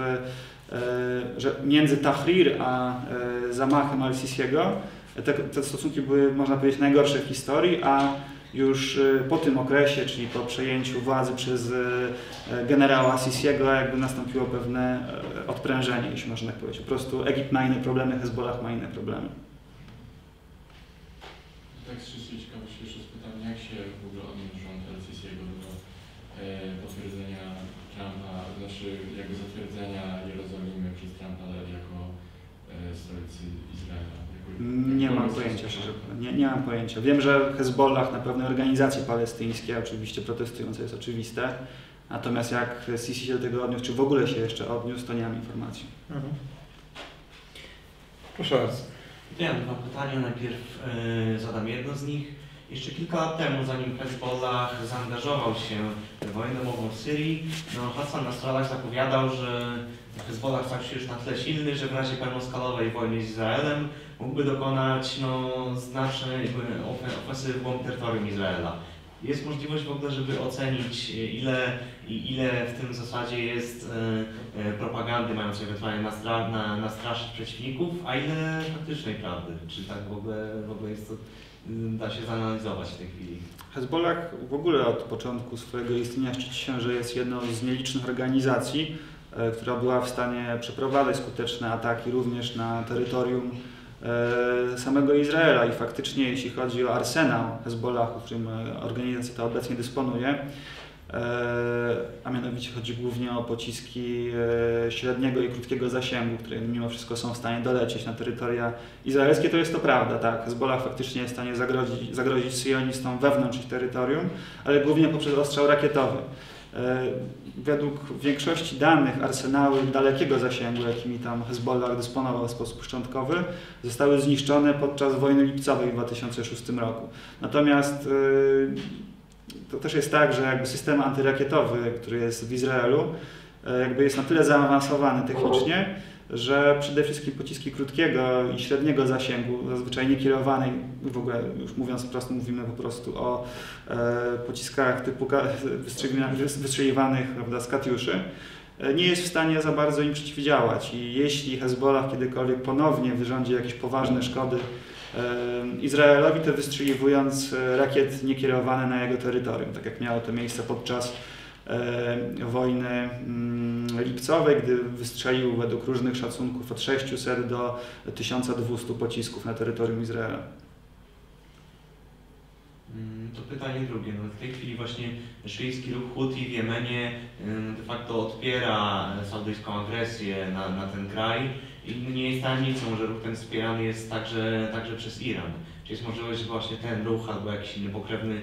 że między Tahrir a zamachem al-Sisiego te, te stosunki były, można powiedzieć, najgorsze w historii, a już e, po tym okresie, czyli po przejęciu władzy przez e, generała Sisiego, jakby nastąpiło pewne odprężenie, jeśli można tak powiedzieć. Po prostu Egipt ma inne problemy, Hezbollah ma inne problemy. Tak z czystej ciekawości jeszcze spytam, jak się w ogóle odniósł rząd El-Sisiego do e, potwierdzenia Trumpa, znaczy jakby zatwierdzenia Jerozolimy przez Trumpa jako e, stolicy Izraela? Jako, Nie mam pojęcia, szczerze. Nie, nie mam pojęcia. Wiem, że Hezbollah na pewne organizacje palestyńskie oczywiście protestują, co jest oczywiste. Natomiast jak Sisi się do tego odniósł, czy w ogóle się jeszcze odniósł, to nie mam informacji. Mhm. Proszę bardzo. Ja mam dwa pytania. Najpierw e, zadam jedno z nich. Jeszcze kilka lat temu, zanim Hezbollah zaangażował się w wojnę domową w Syrii, no Hassan Nasrallah zapowiadał, że Hezbollah stał się już na tyle silny, że w razie pełnoskalowej wojny z Izraelem mógłby dokonać no, znacznej ofensywy w głąb terytorium Izraela. jest możliwość w ogóle, żeby ocenić ile, i ile w tym zasadzie jest e, e, propagandy mającej ewentualnie nastra, na, nastraszyć przeciwników, a ile faktycznej prawdy? Czy tak w ogóle, w ogóle jest to, da się zanalizować w tej chwili? Hezbollah w ogóle od początku swojego istnienia szczyci się, że jest jedną z nielicznych organizacji, e, która była w stanie przeprowadzać skuteczne ataki również na terytorium e, samego Izraela i faktycznie jeśli chodzi o arsenał Hezbollahu, którym e, organizacja ta obecnie dysponuje, e, a mianowicie chodzi głównie o pociski e, średniego i krótkiego zasięgu, które mimo wszystko są w stanie dolecieć na terytoria izraelskie, to jest to prawda, tak. Hezbollah faktycznie jest w stanie zagrozić, zagrozić syjonistom wewnątrz ich terytorium, ale głównie poprzez ostrzał rakietowy. E, Według większości danych arsenały dalekiego zasięgu, jakimi tam Hezbollah dysponował w sposób szczątkowy, zostały zniszczone podczas wojny lipcowej w 2006 roku. Natomiast e, to też jest tak, że jakby system antyrakietowy, który jest w Izraelu, e, jakby jest na tyle zaawansowany technicznie, że przede wszystkim pociski krótkiego i średniego zasięgu, zazwyczaj niekierowanej, w ogóle już mówiąc wprost, mówimy po prostu o e, pociskach typu wystrzeliwanych prawda, z Katiuszy, e, nie jest w stanie za bardzo im przeciwdziałać. I jeśli Hezbollah kiedykolwiek ponownie wyrządzi jakieś poważne szkody e, Izraelowi, to wystrzeliwując e, rakiet niekierowane na jego terytorium, tak jak miało to miejsce podczas wojny mm, lipcowej, gdy wystrzelił według różnych szacunków od 600 do 1200 pocisków na terytorium Izraela. Mm, To pytanie drugie. No w tej chwili właśnie szyicki ruch Houthi w Jemenie ym, de facto odpiera saudyjską agresję na, na ten kraj i nie jest tajemnicą, że ruch ten wspierany jest także, także przez Iran. Czy jest możliwość, że właśnie ten ruch albo jakiś inny pokrewny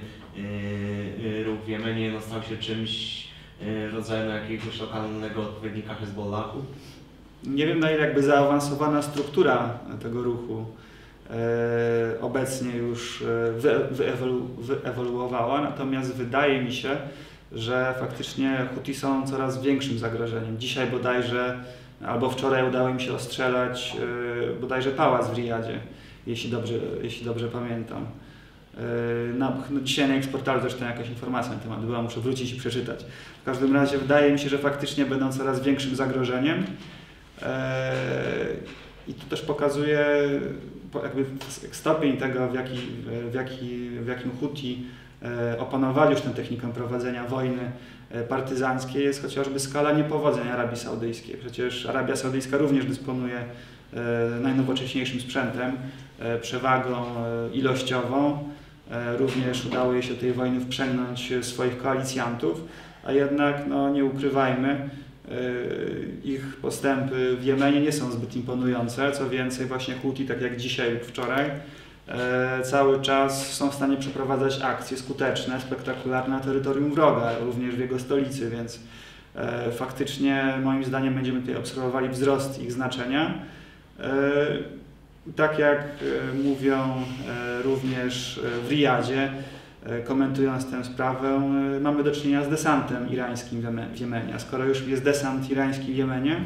ruch w Jemenie no, stał się czymś yy, rodzajem jakiegoś lokalnego odpowiednika Hezbollahu? Nie wiem na ile jakby zaawansowana struktura tego ruchu e, obecnie już e, wy, wyewolu, wyewoluowała, natomiast wydaje mi się, że faktycznie Huti są coraz większym zagrożeniem. Dzisiaj bodajże, albo wczoraj udało im się ostrzelać e, bodajże pałac w Riyadzie, jeśli dobrze, jeśli dobrze pamiętam. E, Na, no dzisiaj na X-Portalu zresztą jakaś informacja na temat była, muszę wrócić i przeczytać. W każdym razie wydaje mi się, że faktycznie będą coraz większym zagrożeniem. Eee, I to też pokazuje po- jakby stopień tego, w, jaki, w, jaki, w jakim Huti e, opanowali już tę technikę prowadzenia wojny e, partyzanckiej, jest chociażby skala niepowodzeń Arabii Saudyjskiej. Przecież Arabia Saudyjska również dysponuje e, najnowocześniejszym sprzętem, e, przewagą e, ilościową. E, Również udało jej się tej wojny wprzęgnąć e, swoich koalicjantów, a jednak, no nie ukrywajmy, Yy, ich postępy w Jemenie nie są zbyt imponujące. Co więcej, właśnie Houthi, tak jak dzisiaj lub wczoraj, e, cały czas są w stanie przeprowadzać akcje skuteczne, spektakularne na terytorium wroga, również w jego stolicy, więc e, faktycznie moim zdaniem będziemy tutaj obserwowali wzrost ich znaczenia. Tak jak e, mówią e, również e, w Riyadzie, komentując tę sprawę, mamy do czynienia z desantem irańskim w Jemenie. A skoro już jest desant irański w Jemenie,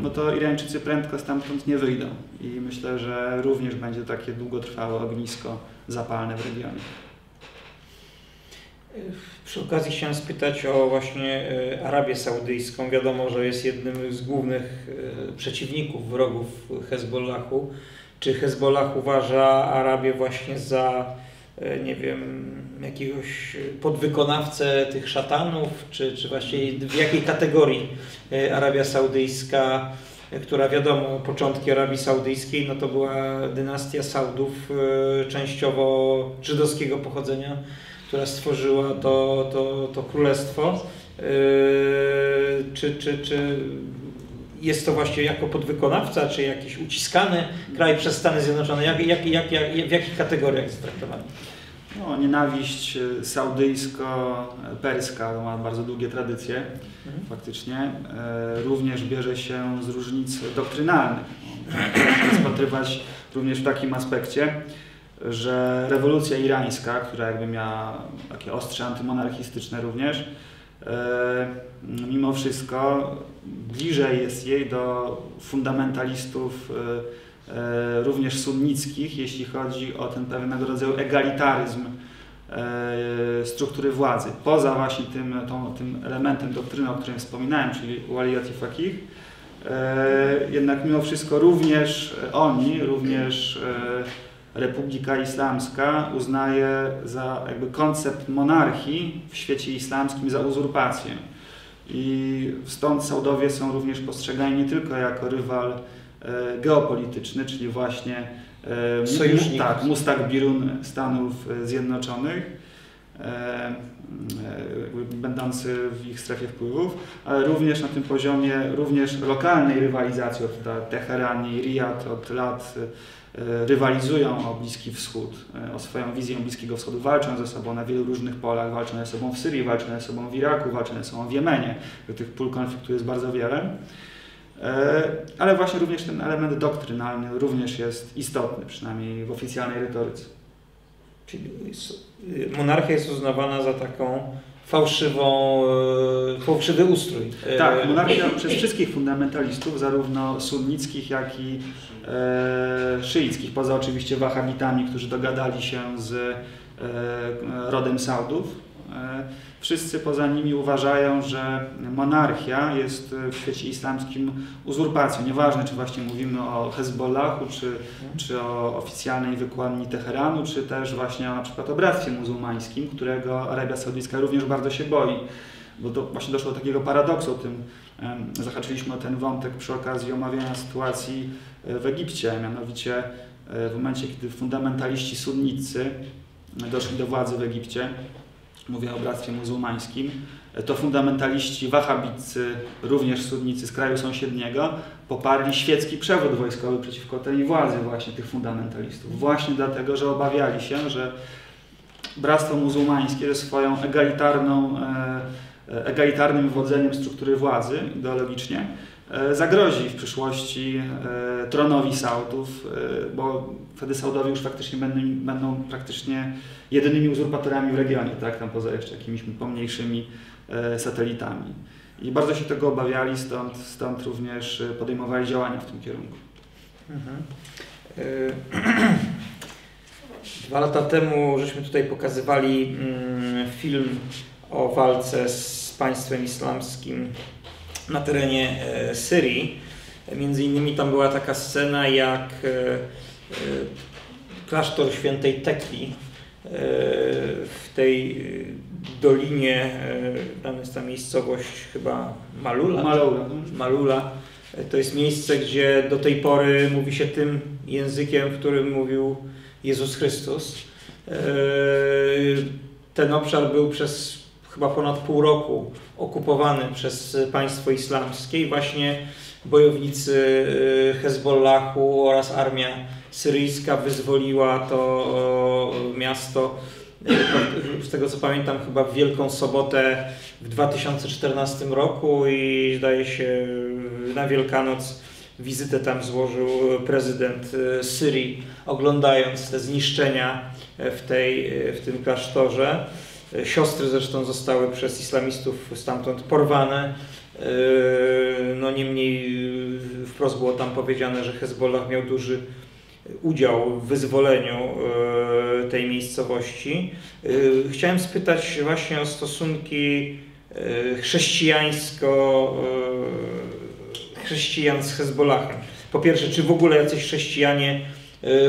no to Irańczycy prędko stamtąd nie wyjdą. I myślę, że również będzie takie długotrwałe ognisko zapalne w regionie. Przy okazji chciałem spytać o właśnie e, Arabię Saudyjską. Wiadomo, że jest jednym z głównych e, przeciwników, wrogów Hezbollahu. Czy Hezbollah uważa Arabię właśnie za, e, nie wiem, jakiegoś podwykonawcę tych szatanów, czy, czy właśnie w jakiej kategorii Arabia Saudyjska, która wiadomo, początki Arabii Saudyjskiej, no to była dynastia Saudów, częściowo żydowskiego pochodzenia, która stworzyła to, to, to królestwo. Yy, czy, czy, czy jest to właśnie jako podwykonawca, czy jakiś uciskany kraj przez Stany Zjednoczone? Jak, jak, jak, jak, w jakich kategoriach jest traktowany? No, nienawiść e, saudyjsko-perska ma bardzo długie tradycje, Mhm. faktycznie. E, Również bierze się z różnic doktrynalnych. No, Trzeba rozpatrywać również w takim aspekcie, że rewolucja irańska, która jakby miała takie ostrze antymonarchistyczne również, e, mimo wszystko bliżej jest jej do fundamentalistów e, e, również sunnickich, jeśli chodzi o ten pewnego rodzaju egalitaryzm struktury władzy. Poza właśnie tym, tą, tym elementem doktryny, o którym wspominałem, czyli waliyat fakih, jednak mimo wszystko również oni, również Republika Islamska uznaje za jakby koncept monarchii w świecie islamskim za uzurpację. I stąd Saudowie są również postrzegani nie tylko jako rywal e, geopolityczny, czyli właśnie e, Sojusznik. tak, Mustakbirun Stanów e, Zjednoczonych, będący w ich strefie wpływów, ale również na tym poziomie również lokalnej rywalizacji od Teheran i Riyad od lat rywalizują o Bliski Wschód, e, o swoją wizję Bliskiego Wschodu, walczą ze sobą na wielu różnych polach, walczą ze sobą w Syrii, walczą ze sobą w Iraku, walczą ze sobą w Jemenie. Tych pól konfliktu jest bardzo wiele. E, Ale właśnie również ten element doktrynalny również jest istotny, przynajmniej w oficjalnej retoryce. Czyli monarchia jest uznawana za taką fałszywą, e, fałszywy ustrój. E, Tak, monarchia przez wszystkich fundamentalistów, zarówno sunnickich, jak i e, szyickich, poza oczywiście wahabitami, którzy dogadali się z e, rodem Saudów. E, wszyscy poza nimi uważają, że monarchia jest w świecie islamskim uzurpacją. Nieważne, czy właśnie mówimy o Hezbollahu, czy, czy o oficjalnej wykładni Teheranu, czy też właśnie na przykład o Bractwie Muzułmańskim, którego Arabia Saudyjska również bardzo się boi bo to właśnie doszło do takiego paradoksu, o tym zahaczyliśmy o ten wątek przy okazji omawiania sytuacji e, w Egipcie, mianowicie e, w momencie, kiedy fundamentaliści sunnicy doszli do władzy w Egipcie, mówię o bractwie muzułmańskim, e, to fundamentaliści wahabiccy, również sunnicy z kraju sąsiedniego, poparli świecki przewrót wojskowy przeciwko tej władzy właśnie tych fundamentalistów. Właśnie dlatego, że obawiali się, że Bractwo Muzułmańskie ze swoją egalitarną, e, e, egalitarnym wodzeniem struktury władzy ideologicznie e, zagrozi w przyszłości e, tronowi Saudów, e, bo wtedy Saudowie już faktycznie będą, będą praktycznie jedynymi uzurpatorami w regionie, tak, tam poza jeszcze jakimiś pomniejszymi e, satelitami. I bardzo się tego obawiali, stąd, stąd również e, podejmowali działania w tym kierunku. Mhm. E, Dwa lata temu żeśmy tutaj pokazywali mm, film o walce z państwem islamskim na terenie e, Syrii. Między innymi tam była taka scena, jak e, e, klasztor świętej Tekli w tej dolinie, tam jest ta miejscowość chyba Malula. Malula. Malula. To jest miejsce, gdzie do tej pory mówi się tym językiem, w którym mówił Jezus Chrystus. Ten obszar był przez chyba ponad pół roku okupowany przez państwo islamskie i właśnie bojownicy e, Hezbollahu oraz armia syryjska wyzwoliła to o, miasto. Z tego co pamiętam, chyba w Wielką Sobotę w 2014 roku i zdaje się na Wielkanoc wizytę tam złożył prezydent e, Syrii, oglądając te zniszczenia w, tej, w tym klasztorze. E, Siostry zresztą zostały przez islamistów stamtąd porwane. E, No niemniej e, wprost było tam powiedziane, że Hezbollah miał duży udział w wyzwoleniu tej miejscowości. Chciałem spytać właśnie o stosunki chrześcijańsko chrześcijan z Hezbollahem. Po pierwsze, czy w ogóle jacyś chrześcijanie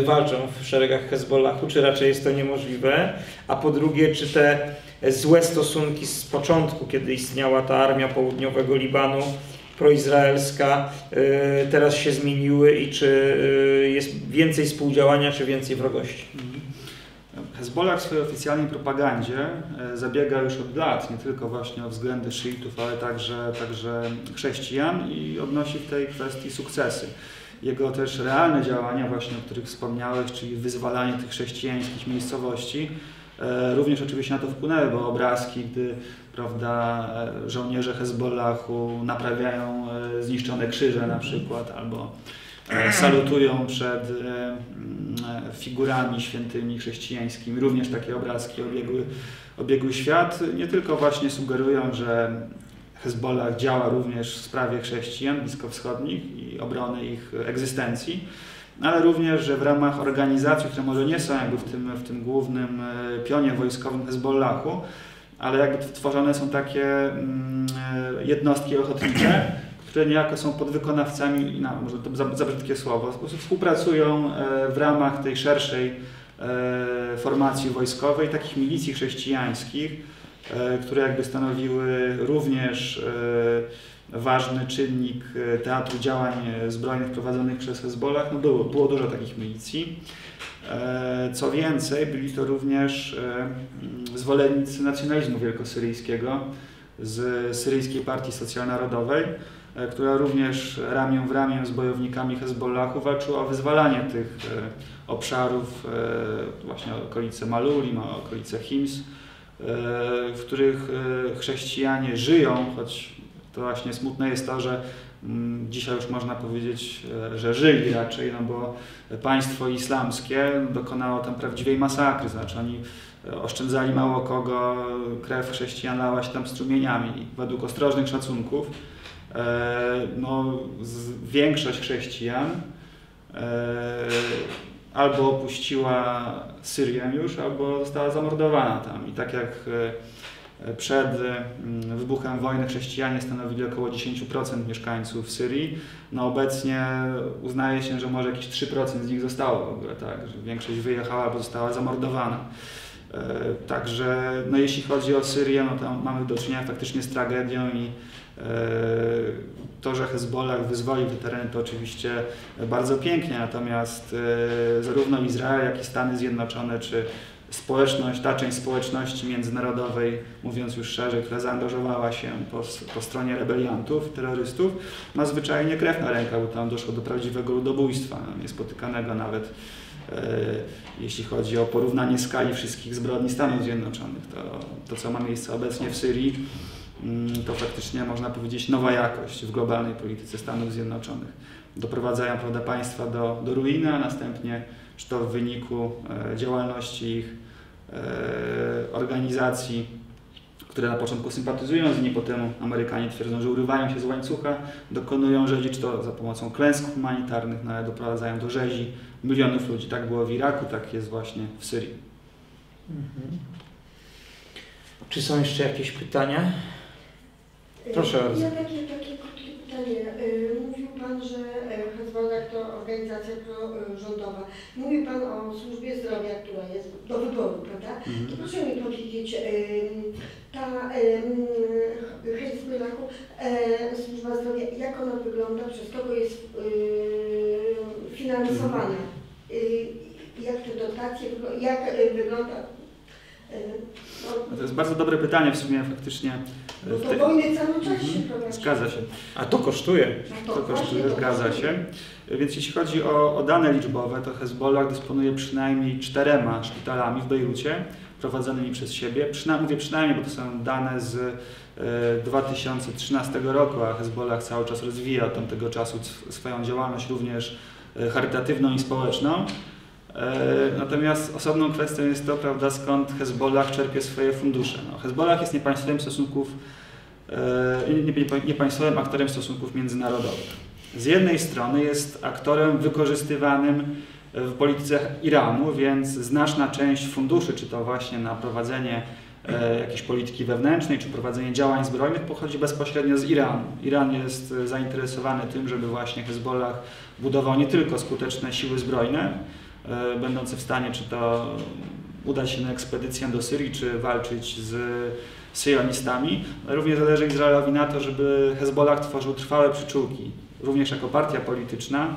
walczą w szeregach Hezbollahu, czy raczej jest to niemożliwe? A po drugie, czy te złe stosunki z początku, kiedy istniała ta armia południowego Libanu, proizraelska, e, teraz się zmieniły i czy e, jest więcej współdziałania, czy więcej wrogości? Hezbollah w swojej oficjalnej propagandzie e, zabiega już od lat nie tylko właśnie o względy szyitów, ale także, także chrześcijan i odnosi w tej kwestii sukcesy. Jego też realne działania, właśnie o których wspomniałeś, czyli wyzwalanie tych chrześcijańskich miejscowości, e, również oczywiście na to wpłynęły, bo obrazki, gdy prawda, e, żołnierze Hezbollahu naprawiają e, zniszczone krzyże na przykład, albo e, salutują przed mm, figurami świętymi chrześcijańskimi. Również takie obrazki obiegły, obiegły świat. Nie tylko właśnie sugerują, że Hezbollah działa również w sprawie chrześcijan bliskowschodnich i obrony ich egzystencji, ale również, że w ramach organizacji, które może nie są jakby w tym, w tym głównym e, pionie wojskowym Hezbollahu, ale jakby tworzone są takie mm, e, jednostki ochotnicze, które niejako są podwykonawcami, no, może to za, za brzydkie słowo, współpracują e, w ramach tej szerszej formacji wojskowej, takich milicji chrześcijańskich, które jakby stanowiły również ważny czynnik teatru działań zbrojnych prowadzonych przez Hezbollah. No było, było dużo takich milicji. Co więcej, byli to również zwolennicy nacjonalizmu wielkosyryjskiego z Syryjskiej Partii Socjalnarodowej, E, która również ramię w ramię z bojownikami Hezbollahu walczyła o wyzwalanie tych e, obszarów, e, właśnie okolice Maluli, okolice Hims, w których chrześcijanie żyją, choć to właśnie smutne jest to, że mm, dzisiaj już można powiedzieć, że żyli raczej, no bo państwo islamskie dokonało tam prawdziwej masakry, znaczy oni oszczędzali mało kogo, krew chrześcijan lała się tam strumieniami. Według ostrożnych szacunków E, no, większość chrześcijan e, albo opuściła Syrię już, albo została zamordowana tam. I tak jak e, przed mm, wybuchem wojny chrześcijanie stanowili około 10% mieszkańców Syrii, no obecnie uznaje się, że może jakieś 3% z nich zostało w ogóle, tak, że większość wyjechała albo została zamordowana. Także no jeśli chodzi o Syrię, no to mamy do czynienia faktycznie z tragedią i to, że Hezbollah wyzwolił te tereny, to oczywiście bardzo pięknie, natomiast e, zarówno Izrael, jak i Stany Zjednoczone, czy społeczność, ta część społeczności międzynarodowej, mówiąc już szerzej, która zaangażowała się po, po stronie rebeliantów, terrorystów, ma zwyczajnie krew na rękach, bo tam doszło do prawdziwego ludobójstwa, no, niespotykanego nawet e, jeśli chodzi o porównanie skali wszystkich zbrodni Stanów Zjednoczonych. To, to co ma miejsce obecnie w Syrii, to faktycznie można powiedzieć nowa jakość w globalnej polityce Stanów Zjednoczonych. Doprowadzają prawda, państwa do, do ruiny, a następnie, czy to w wyniku e, działalności ich e, organizacji, które na początku sympatyzują z nimi, potem Amerykanie twierdzą, że urywają się z łańcucha, dokonują rzezi, czy to za pomocą klęsk humanitarnych, no, ale doprowadzają do rzezi milionów ludzi. Tak było w Iraku, tak jest właśnie w Syrii. Mhm. Czy są jeszcze jakieś pytania? Proszę bardzo. Ja takie, takie krótkie pytanie. Y, mówił Pan, że e, Hezbollah to organizacja rządowa. Mówił Pan o służbie zdrowia, która jest do wyboru, prawda? Mhm. To proszę mi powiedzieć, ta Hezbollahu służba zdrowia, jak ona wygląda, przez kogo jest y, finansowana? Mhm. Y, jak te dotacje, jak wygląda no to jest bardzo dobre pytanie w sumie faktycznie. No to wojny cały czas się mhm. Zgadza się. A to kosztuje. To, to kosztuje, zgadza się. Więc jeśli chodzi o, o, dane liczbowe, to Hezbollah dysponuje przynajmniej czterema szpitalami w Bejrucie prowadzonymi przez siebie. Przyna mówię przynajmniej, bo to są dane z e, 2013 roku, a Hezbollah cały czas rozwija od tamtego czasu swoją działalność również e, charytatywną i społeczną. E, natomiast osobną kwestią jest to, prawda, skąd Hezbollah czerpie swoje fundusze. No, Hezbollah jest niepaństwowym stosunków, e, niepaństwowym aktorem stosunków międzynarodowych. Z jednej strony jest aktorem wykorzystywanym w polityce Iranu, więc znaczna część funduszy, czy to właśnie na prowadzenie e, jakiejś polityki wewnętrznej, czy prowadzenie działań zbrojnych pochodzi bezpośrednio z Iranu. Iran jest zainteresowany tym, żeby właśnie Hezbollah budował nie tylko skuteczne siły zbrojne, będący w stanie czy to udać się na ekspedycję do Syrii, czy walczyć z syjonistami. Również zależy Izraelowi na to, żeby Hezbollah tworzył trwałe przyczółki, również jako partia polityczna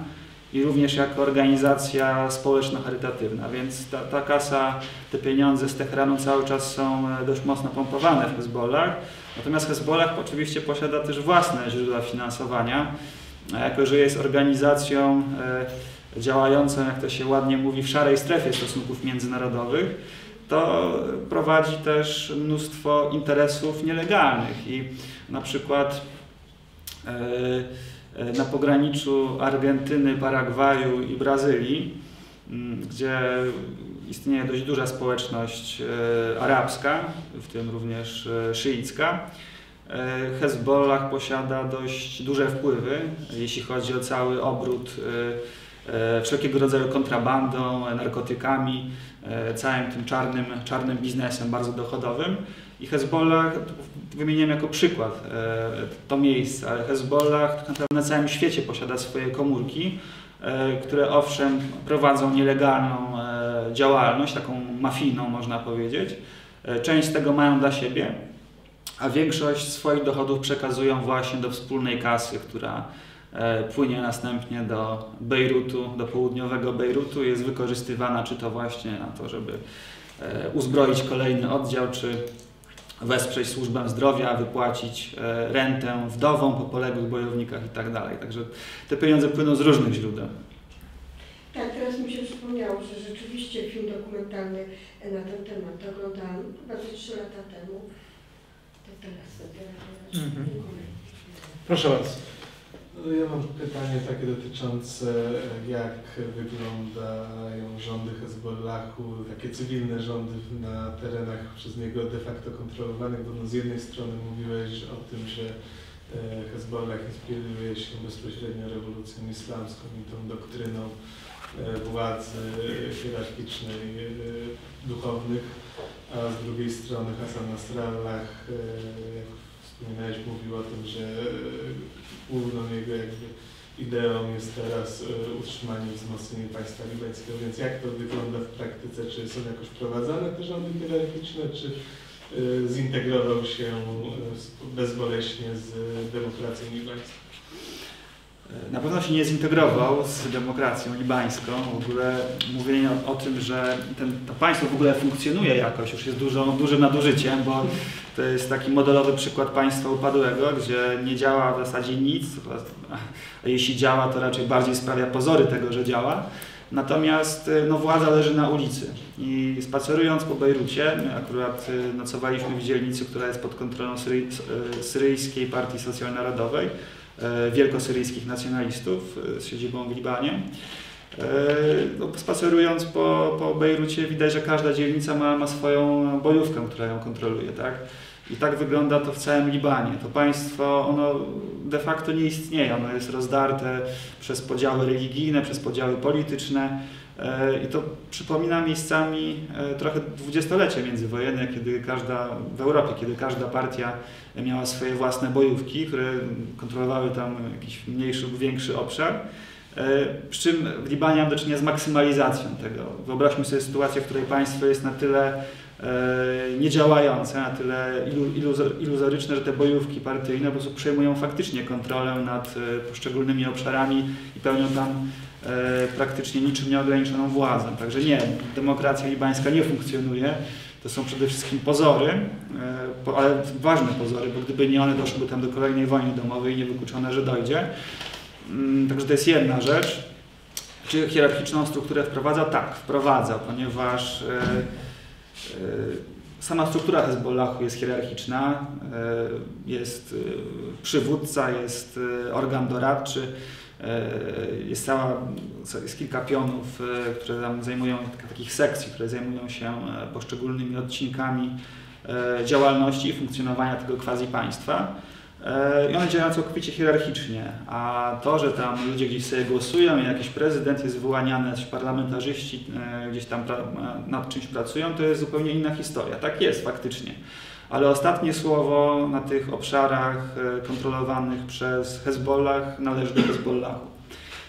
i również jako organizacja społeczno-charytatywna, więc ta, ta kasa, te pieniądze z Teheranu cały czas są e, dość mocno pompowane w Hezbollah. Natomiast Hezbollah oczywiście posiada też własne źródła finansowania, jako że jest organizacją e, działającą, jak to się ładnie mówi, w szarej strefie stosunków międzynarodowych, to prowadzi też mnóstwo interesów nielegalnych. I na przykład e, e, na pograniczu Argentyny, Paragwaju i Brazylii, gdzie istnieje dość duża społeczność e, arabska, w tym również szyicka, Hezbollah posiada dość duże wpływy, jeśli chodzi o cały obrót wszelkiego rodzaju kontrabandą, narkotykami, e, całym tym czarnym, czarnym biznesem bardzo dochodowym. I Hezbollah, wymieniłem jako przykład e, to miejsce, ale Hezbollah tak naprawdę na całym świecie posiada swoje komórki, e, które owszem prowadzą nielegalną e, działalność, taką mafijną można powiedzieć. E, Część z tego mają dla siebie, a większość swoich dochodów przekazują właśnie do wspólnej kasy, która e, płynie następnie do Bejrutu, do południowego Bejrutu, jest wykorzystywana czy to właśnie na to, żeby e, uzbroić kolejny oddział, czy wesprzeć służbę zdrowia, wypłacić e, rentę wdowom po poległych bojownikach i tak dalej. Także te pieniądze płyną z różnych źródeł. Tak, teraz mi się przypomniało, że rzeczywiście film dokumentalny na ten temat oglądałam chyba ze trzy lata temu. To teraz teraz. Mhm. Proszę bardzo. No, Ja mam pytanie takie dotyczące jak wyglądają rządy Hezbollahu, takie cywilne rządy na terenach przez niego de facto kontrolowanych, bo no z jednej strony mówiłeś o tym, że e, Hezbollah inspiruje się bezpośrednio rewolucją islamską i tą doktryną e, władzy hierarchicznej e, duchownych, a z drugiej strony Hassan Nasrallah, jak wspominałeś, mówił o tym, że e, główną jego jakby ideą jest teraz e, utrzymanie i wzmocnienie państwa libańskiego, więc jak to wygląda w praktyce? Czy są jakoś wprowadzane te rządy hierarchiczne, czy e, zintegrował się bezboleśnie z demokracją libańską? Na pewno się nie zintegrował z demokracją libańską. W ogóle mówienie o, o tym, że ten, to państwo w ogóle funkcjonuje jakoś, już jest dużo, dużym nadużyciem, bo to jest taki modelowy przykład państwa upadłego, gdzie nie działa w zasadzie nic, a jeśli działa, to raczej bardziej sprawia pozory tego, że działa. Natomiast y, no, władza leży na ulicy i spacerując po Bejrucie, my akurat y, nocowaliśmy w dzielnicy, która jest pod kontrolą syry, syryjskiej partii socjalnarodowej, e, wielkosyryjskich nacjonalistów e, z siedzibą w Libanie. E, No, spacerując po, po Bejrucie widać, że każda dzielnica ma, ma swoją bojówkę, która ją kontroluje. Tak? I tak wygląda to w całym Libanie. To państwo, ono de facto nie istnieje. Ono jest rozdarte przez podziały religijne, przez podziały polityczne. E, I to przypomina miejscami e, trochę dwudziestolecie międzywojenne, kiedy każda, w Europie, kiedy każda partia miała swoje własne bojówki, które kontrolowały tam jakiś mniejszy lub większy obszar. E, Przy czym w Libanie mam do czynienia z maksymalizacją tego. Wyobraźmy sobie sytuację, w której państwo jest na tyle e, niedziałające, na tyle ilu- iluzo- iluzoryczne, że te bojówki partyjne po prostu przejmują faktycznie kontrolę nad e, poszczególnymi obszarami i pełnią tam e, praktycznie niczym nieograniczoną władzę. Także nie, demokracja libańska nie funkcjonuje. To są przede wszystkim pozory, e, ale ważne pozory, bo gdyby nie one, doszłoby tam do kolejnej wojny domowej niewykluczone, że dojdzie. Mm, Także to jest jedna rzecz. Czy hierarchiczną strukturę wprowadza? Tak, wprowadza, ponieważ e, e, sama struktura Hezbollahu jest hierarchiczna, e, jest e, przywódca, jest e, organ doradczy, e, jest cała, jest kilka pionów, e, które tam zajmują, takich sekcji, które zajmują się e, poszczególnymi odcinkami e, działalności i funkcjonowania tego quasi państwa. E, I one działają całkowicie hierarchicznie, a to, że tam ludzie gdzieś sobie głosują i jakiś prezydent jest wyłaniany, parlamentarzyści e, gdzieś tam e, nad czymś pracują, to jest zupełnie inna historia. Tak jest faktycznie. Ale ostatnie słowo na tych obszarach e, kontrolowanych przez Hezbollah należy do Hezbollahu.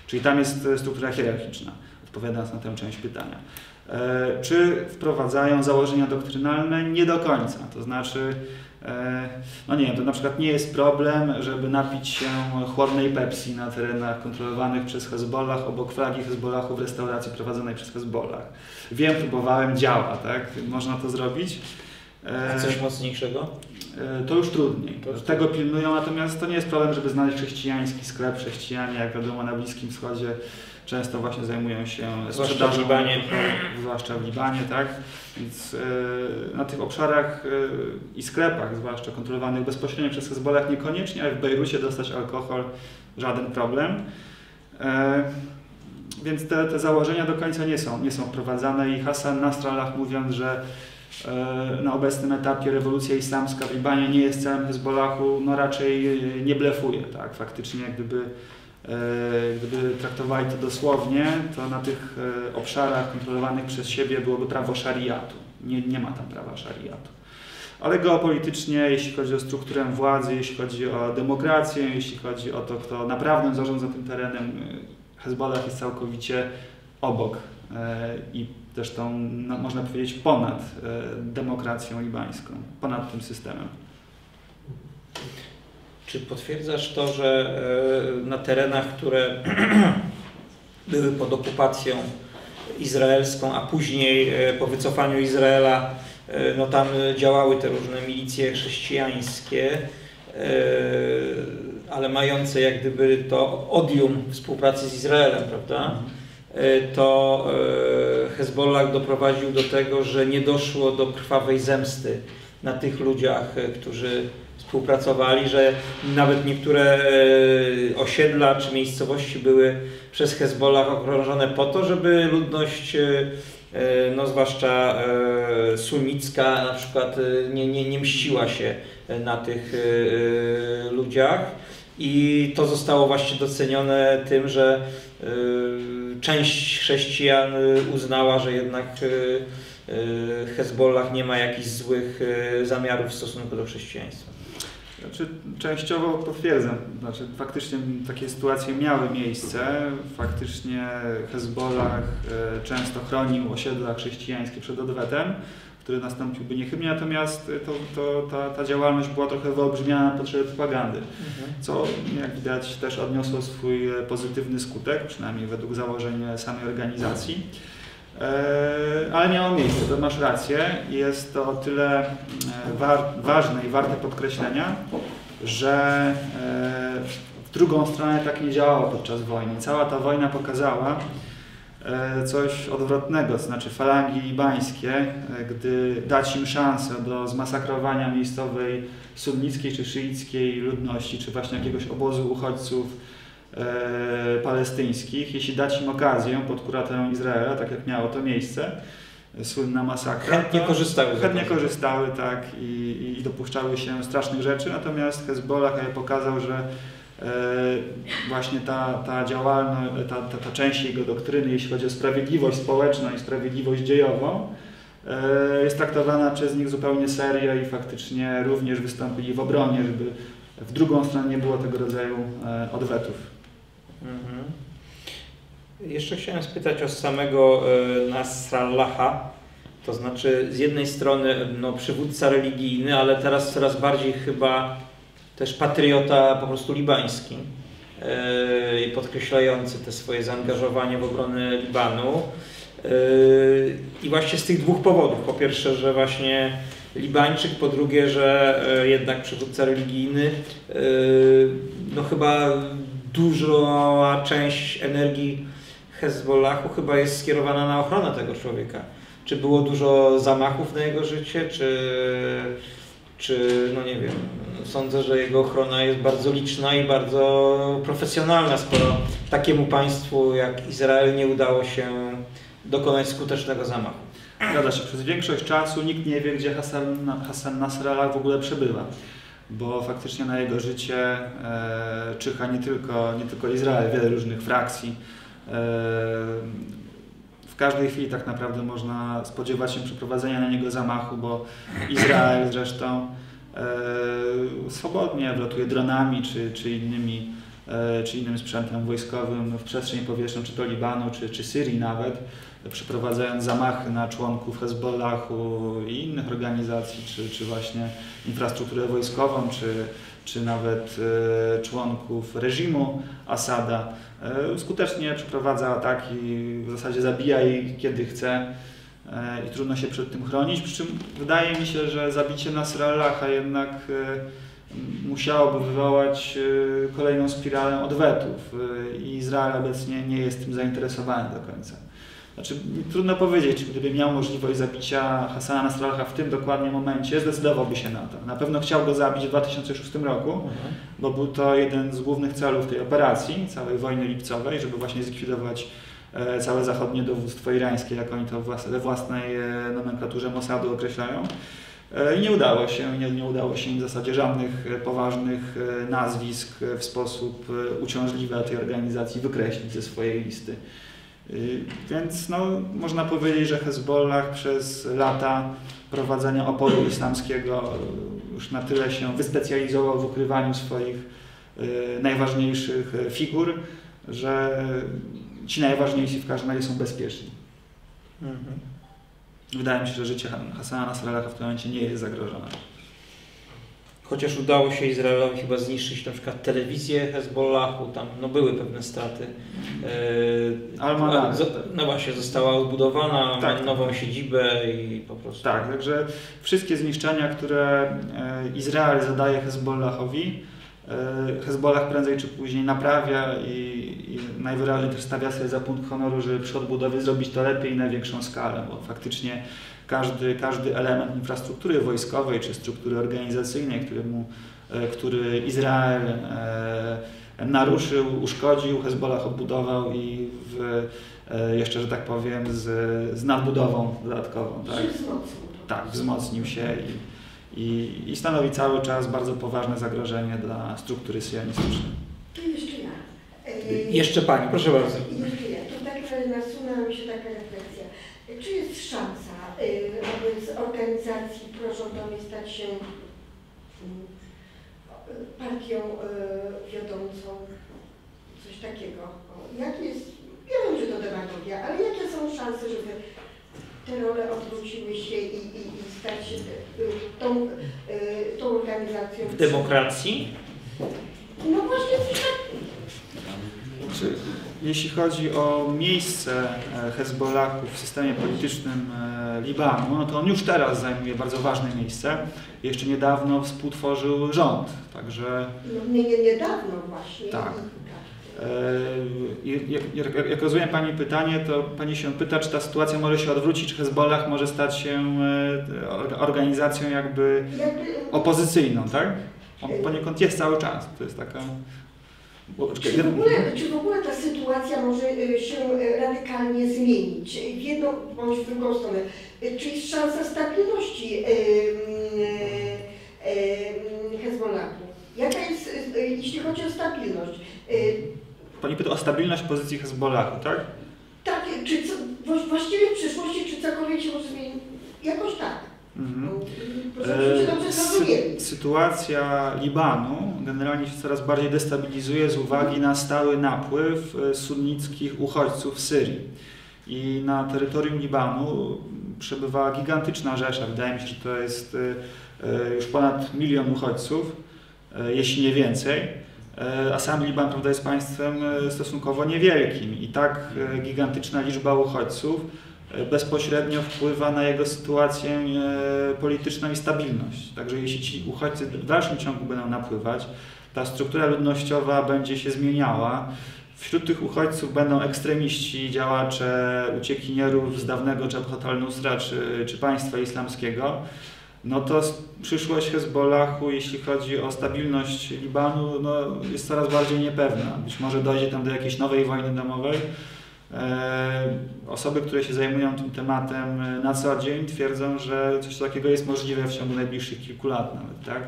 Czyli tam jest e, struktura hierarchiczna, odpowiadając na tę część pytania. E, Czy wprowadzają założenia doktrynalne? Nie do końca. To znaczy, no nie wiem, to na przykład nie jest problem, żeby napić się chłodnej Pepsi na terenach kontrolowanych przez Hezbollah obok flagi Hezbollahu w restauracji prowadzonej przez Hezbollah. Wiem, próbowałem, działa, tak? Można to zrobić. E, A coś mocniejszego? E, To już trudniej. To już Tego pilnują, natomiast to nie jest problem, żeby znaleźć chrześcijański sklep. Chrześcijanie, jak wiadomo, na Bliskim Wschodzie często właśnie zajmują się Zwłaszcza w. Libanie. Zwłaszcza w Libanie, tak? Więc e, na tych obszarach i sklepach, zwłaszcza kontrolowanych bezpośrednio przez Hezbollah niekoniecznie, ale w Bejrucie dostać alkohol żaden problem. Więc te, te założenia do końca nie są, nie są wprowadzane i Hassan Nasrallah mówiąc, że na obecnym etapie rewolucja islamska w Libanie nie jest celem Hezbollahu, no raczej e, nie blefuje, tak? Faktycznie gdyby Gdyby traktowali to dosłownie, to na tych obszarach kontrolowanych przez siebie byłoby prawo szariatu. Nie, nie ma tam prawa szariatu. Ale geopolitycznie, jeśli chodzi o strukturę władzy, jeśli chodzi o demokrację, jeśli chodzi o to, kto naprawdę zarządza tym terenem, Hezbollah jest całkowicie obok i zresztą no, można powiedzieć ponad demokracją libańską, ponad tym systemem. Czy potwierdzasz to, że na terenach, które były pod okupacją izraelską, a później po wycofaniu Izraela, no tam działały te różne milicje chrześcijańskie, ale mające jak gdyby to odium współpracy z Izraelem, prawda? To Hezbollah doprowadził do tego, że nie doszło do krwawej zemsty na tych ludziach, którzy współpracowali, że nawet niektóre osiedla czy miejscowości były przez Hezbollah okrążone po to, żeby ludność, no zwłaszcza sunnicka na przykład nie, nie, nie mściła się na tych ludziach i to zostało właśnie docenione tym, że część chrześcijan uznała, że jednak Hezbollah nie ma jakichś złych zamiarów w stosunku do chrześcijaństwa. Znaczy, częściowo potwierdzam. Znaczy, faktycznie takie sytuacje miały miejsce. Faktycznie Hezbollah często chronił osiedla chrześcijańskie przed odwetem, który nastąpiłby niechybnie, natomiast to, to, ta, ta działalność była trochę wyolbrzymiana na potrzeby propagandy, mhm. co jak widać też odniosło swój pozytywny skutek, przynajmniej według założeń samej organizacji. Ale miało miejsce, to masz rację. Jest to o tyle wa ważne i warte podkreślenia, że w drugą stronę tak nie działało podczas wojny. Cała ta wojna pokazała coś odwrotnego, to znaczy falangi libańskie, gdy dać im szansę do zmasakrowania miejscowej sunnickiej czy szyickiej ludności, czy właśnie jakiegoś obozu uchodźców e, palestyńskich, jeśli dać im okazję pod kuratorem Izraela, tak jak miało to miejsce, słynna masakra. Chętnie korzystały. Chętnie korzystały, tak, i, i dopuszczały się strasznych rzeczy, natomiast Hezbollah pokazał, że e, właśnie ta, ta działalność, ta, ta, ta część jego doktryny, jeśli chodzi o sprawiedliwość społeczną i sprawiedliwość dziejową, e, jest traktowana przez nich zupełnie serio i faktycznie również wystąpili w obronie, żeby w drugą stronę nie było tego rodzaju e, odwetów. Mhm. Jeszcze chciałem spytać o samego e, Nasrallaha. To znaczy, z jednej strony no, przywódca religijny, ale teraz coraz bardziej chyba też patriota po prostu libański e, i podkreślający te swoje zaangażowanie w obronę Libanu. I właśnie z tych dwóch powodów. Po pierwsze, że właśnie Libańczyk, po drugie, że jednak przywódca religijny, no chyba duża część energii Hezbollahu chyba jest skierowana na ochronę tego człowieka. Czy było dużo zamachów na jego życie, czy, czy no nie wiem, sądzę, że jego ochrona jest bardzo liczna i bardzo profesjonalna, skoro takiemu państwu jak Izrael nie udało się dokonać skutecznego zamachu. Zgadza się, przez większość czasu nikt nie wie, gdzie Hassan, Hassan Nasrallah w ogóle przebywa bo faktycznie na jego życie e, czyha nie tylko, nie tylko Izrael, wiele różnych frakcji. E, każdej chwili tak naprawdę można spodziewać się przeprowadzenia na niego zamachu, bo Izrael zresztą e, swobodnie wlatuje dronami czy, czy, innymi, e, czy innym sprzętem wojskowym w przestrzeń powietrzną, czy to Libanu, czy, czy Syrii nawet przeprowadzając zamachy na członków Hezbollahu i innych organizacji, czy, czy właśnie infrastrukturę wojskową, czy, czy nawet e, członków reżimu Asada. E, skutecznie przeprowadza ataki, w zasadzie zabija ich kiedy chce e, i trudno się przed tym chronić, przy czym wydaje mi się, że zabicie Nasrallaha jednak musiałoby wywołać kolejną spiralę odwetów i Izrael obecnie nie jest tym zainteresowany do końca. Znaczy, trudno powiedzieć, czy gdyby miał możliwość zabicia Hasana Nasrallaha w tym dokładnie momencie, zdecydowałby się na to. Na pewno chciał go zabić w 2006 roku, mhm. bo był to jeden z głównych celów tej operacji, całej wojny lipcowej, żeby właśnie zlikwidować e, całe zachodnie dowództwo irańskie, jak oni to we własnej e, nomenklaturze Mossadu określają. E, I nie udało się, nie, nie udało się im w zasadzie żadnych poważnych nazwisk w sposób uciążliwy dla tej organizacji wykreślić ze swojej listy. Y, Więc no, można powiedzieć, że Hezbollah przez lata prowadzenia oporu islamskiego już na tyle się wyspecjalizował w ukrywaniu swoich y, najważniejszych y, figur, że ci najważniejsi w każdym razie są bezpieczni. Mhm. Wydaje mi się, że życie Hasana Nasrallaha w tym momencie nie jest zagrożone. Chociaż udało się Izraelowi chyba zniszczyć na przykład telewizję Hezbollahu, tam no były pewne straty. Yy, Al-Manar. a, zo- No właśnie, została odbudowana, ma Tak. nową siedzibę i po prostu... Tak, także wszystkie zniszczenia, które e, Izrael zadaje Hezbollahowi, e, Hezbollah prędzej czy później naprawia i, i najwyraźniej też stawia sobie za punkt honoru, żeby przy odbudowie zrobić to lepiej i na większą skalę, bo faktycznie każdy, każdy element infrastruktury wojskowej czy struktury organizacyjnej, któremu, e, który Izrael e, naruszył, uszkodził, Hezbollah odbudował i w, e, jeszcze, że tak powiem, z, z nadbudową dodatkową. Tak? Tak, wzmocnił się i, i, i stanowi cały czas bardzo poważne zagrożenie dla struktury syjonistycznej. To jeszcze ja. E, Jeszcze Pani, proszę bardzo. Jeszcze ja. To razie nasunęła mi się taka refleksja. Czy jest szansa, y, aby z organizacji prorządowej stać się mm, partią y, wiodącą? Coś takiego. Jak jest, ja wiem, że to demagogia, ale jakie są szanse, żeby te role odwróciły się i, i, i stać się y, tą, y, tą organizacją? W demokracji No właśnie coś takiego. Czy, jeśli chodzi o miejsce e, Hezbollahu w systemie politycznym e, Libanu, no to on już teraz zajmuje bardzo ważne miejsce. Jeszcze niedawno współtworzył rząd, także No nie, nie, niedawno właśnie. Tak. E, i- jak, jak, jak rozumiem Pani pytanie, to Pani się pyta, czy ta sytuacja może się odwrócić, czy Hezbollah może stać się e, orga- organizacją jakby opozycyjną, tak? On poniekąd jest cały czas. To jest taka... czy, w ogóle, czy w ogóle ta sytuacja może y, się y, radykalnie zmienić w jedną bądź w drugą stronę? Czy jest szansa stabilności Hezbollahu? Jaka jest, jeśli chodzi o stabilność? Pani pyta o stabilność pozycji Hezbollahu, tak? Tak, czy co, wła- właściwie w przyszłości, czy cokolwiek się może zmienić? Jakoś tak. Mhm. Dobrze zrozumieli. Sy- sytuacja Libanu generalnie się coraz bardziej destabilizuje z uwagi na stały napływ e, sunnickich uchodźców z Syrii. I na terytorium Libanu przebywa gigantyczna rzesza. Wydaje mi się, że to jest e, e, już ponad milion uchodźców, e, jeśli nie więcej. A sam Liban prawda, jest państwem e, stosunkowo niewielkim i tak e, gigantyczna liczba uchodźców e, bezpośrednio wpływa na jego sytuację polityczną i stabilność. Także jeśli ci uchodźcy w dalszym ciągu będą napływać, ta struktura ludnościowa będzie się zmieniała. Wśród tych uchodźców będą ekstremiści, działacze uciekinierów z dawnego Jabhat al-Nusra czy, czy państwa islamskiego. No to przyszłość Hezbollahu, jeśli chodzi o stabilność Libanu, no jest coraz bardziej niepewna. Być może dojdzie tam do jakiejś nowej wojny domowej. E, Osoby, które się zajmują tym tematem e, na co dzień twierdzą, że coś takiego jest możliwe w ciągu najbliższych kilku lat nawet, tak?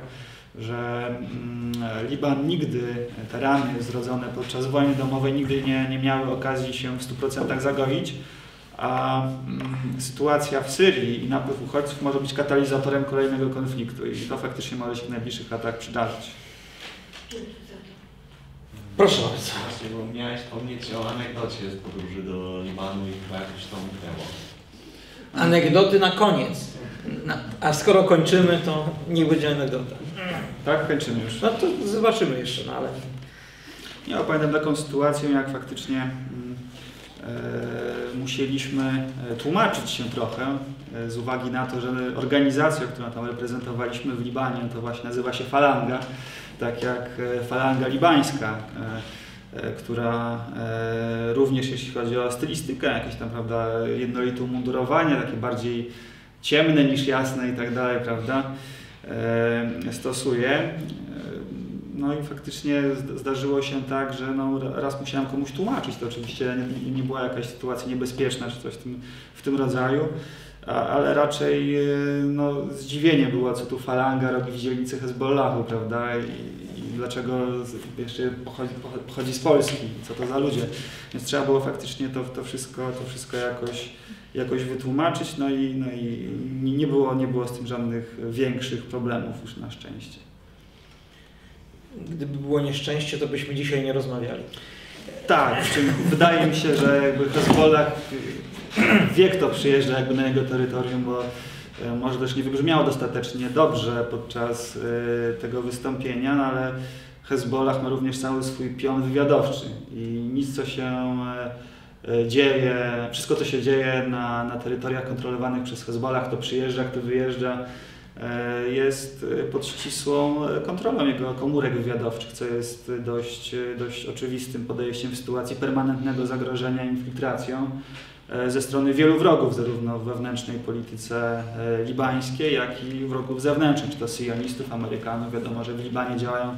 Że mm, Liban nigdy, te rany zrodzone podczas wojny domowej nigdy nie, nie miały okazji się w 100% zagoić, a mm, sytuacja w Syrii i napływ uchodźców może być katalizatorem kolejnego konfliktu i to faktycznie może się w najbliższych latach przydarzyć. Proszę bardzo. Właśnie, bo miałeś wspomnieć o anegdocie z podróży do Libanu i chyba jakoś to umknęło. Anegdoty na koniec. Na, a skoro kończymy, to niech będzie anegdota. Tak, kończymy już. No to zobaczymy jeszcze, no ale... Ja opowiem taką sytuację, jak faktycznie musieliśmy e, tłumaczyć się trochę e, z uwagi na to, że organizacja, którą tam reprezentowaliśmy w Libanie, to właśnie nazywa się Falanga, tak jak e, Falanga Libańska, e, e, która e, również jeśli chodzi o stylistykę, jakieś tam, prawda, jednolite umundurowanie, takie bardziej ciemne niż jasne i tak dalej, prawda, e, stosuje. No i faktycznie zd- zdarzyło się tak, że no, raz musiałem komuś tłumaczyć. To oczywiście nie, nie była jakaś sytuacja niebezpieczna czy coś w tym, w tym rodzaju. ale raczej e, no, zdziwienie było, co tu falanga robi w dzielnicy Hezbollahu, prawda? I, dlaczego jeszcze pochodzi, pochodzi z Polski, co to za ludzie. Więc trzeba było faktycznie to, to, wszystko, to wszystko jakoś, jakoś wytłumaczyć, no i, no i nie, było, nie było z tym żadnych większych problemów już na szczęście. Gdyby było nieszczęście, to byśmy dzisiaj nie rozmawiali. Tak, wydaje mi się, że jakby Hezbollah wie kto przyjeżdża jakby na jego terytorium, bo y, może też nie wybrzmiało dostatecznie dobrze podczas y, tego wystąpienia, no ale Hezbollah ma również cały swój pion wywiadowczy i nic co się y, dzieje, wszystko co się dzieje na, na terytoriach kontrolowanych przez Hezbollah, kto przyjeżdża, kto wyjeżdża, e, jest e, pod ścisłą e, kontrolą jego komórek wywiadowczych, co jest e, dość, e, dość oczywistym podejściem w sytuacji permanentnego zagrożenia infiltracją e, ze strony wielu wrogów, zarówno w wewnętrznej polityce e, libańskiej, jak i wrogów zewnętrznych, czy to syjonistów, Amerykanów. Wiadomo, że w Libanie działają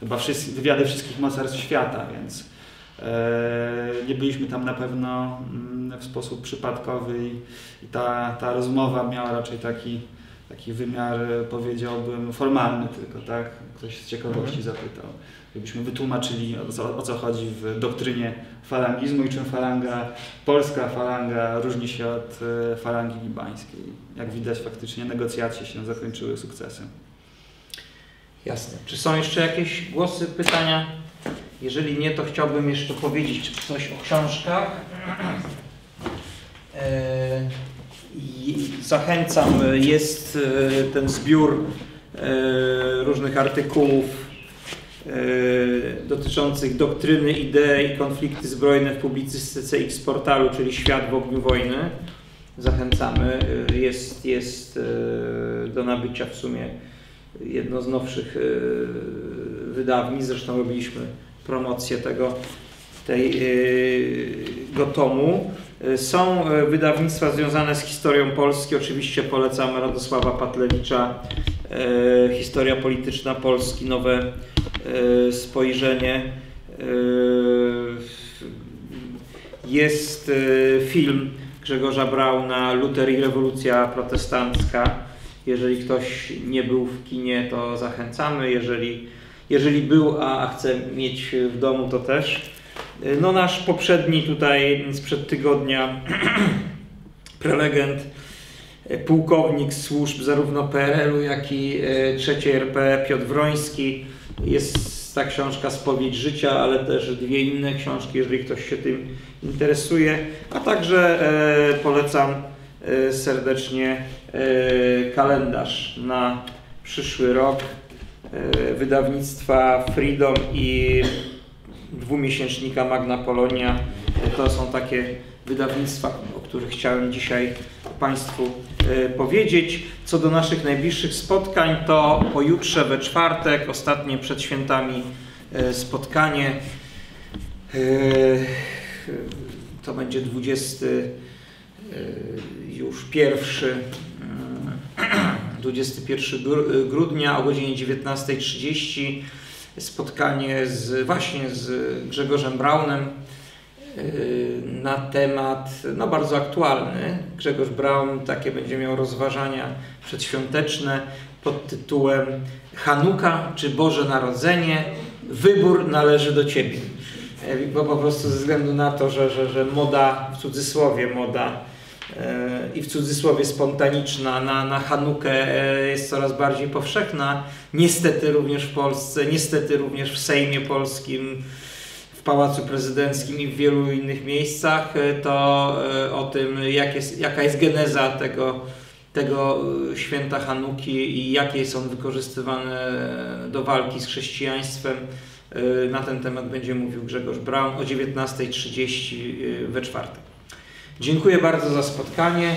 chyba wszyscy, wywiady wszystkich mocarstw świata, więc e, nie byliśmy tam na pewno mm, w sposób przypadkowy i ta, ta rozmowa miała raczej taki taki wymiar, powiedziałbym, formalny tylko, tak? Ktoś z ciekawości zapytał. Gdybyśmy wytłumaczyli, o co, o co chodzi w doktrynie falangizmu i czym falanga, polska falanga różni się od e, falangi libańskiej. Jak widać, faktycznie negocjacje się zakończyły sukcesem. Jasne. Czy są jeszcze jakieś głosy, pytania? Jeżeli nie, to chciałbym jeszcze powiedzieć coś o książkach. E, i Zachęcam, jest e, ten zbiór e, różnych artykułów e, dotyczących doktryny, idei i konflikty zbrojne w publicystyce X portalu, czyli Świat w ogniu wojny. Zachęcamy. E, Jest, jest e, do nabycia w sumie jedno z nowszych e, wydawnictw. Zresztą robiliśmy promocję tego, tej, e, go tomu. E, Są e, wydawnictwa związane z historią Polski. Oczywiście polecamy Radosława Patlewicza, e, Historia polityczna Polski, nowe spojrzenie. Jest film Grzegorza Brauna, Luter i rewolucja protestancka. Jeżeli ktoś nie był w kinie, to zachęcamy. Jeżeli, jeżeli był, a chce mieć w domu, to też. No nasz poprzedni tutaj sprzed tygodnia prelegent, e, pułkownik służb zarówno PRL-u, jak i e, III RP Piotr Wroński. Jest ta książka Spowiedź życia, ale też dwie inne książki, jeżeli ktoś się tym interesuje. A także e, polecam e, serdecznie e, kalendarz na przyszły rok e, wydawnictwa Freedom i dwumiesięcznika Magna Polonia. To są takie wydawnictwa, o których chciałem dzisiaj Państwu e, powiedzieć. Co do naszych najbliższych spotkań, to pojutrze we czwartek, ostatnie przed świętami e, spotkanie. E, To będzie 20 e, już pierwszy mm, 21 gru- grudnia o godzinie 19.30 spotkanie z, właśnie z Grzegorzem Braunem yy, na temat no, bardzo aktualny. Grzegorz Braun takie będzie miał rozważania przedświąteczne pod tytułem Hanuka czy Boże Narodzenie? Wybór należy do Ciebie. Yy, Bo po prostu ze względu na to, że, że, że moda, w cudzysłowie moda e, i w cudzysłowie spontaniczna na, na Hanukę e, jest coraz bardziej powszechna. Niestety również w Polsce, niestety również w Sejmie Polskim, w Pałacu Prezydenckim i w wielu innych miejscach, e, to e, o tym, jak jest, jaka jest geneza tego, tego e, święta Hanuki i jakie są wykorzystywane do walki z chrześcijaństwem. E, Na ten temat będzie mówił Grzegorz Braun o 19.30 we czwartek. Dziękuję bardzo za spotkanie.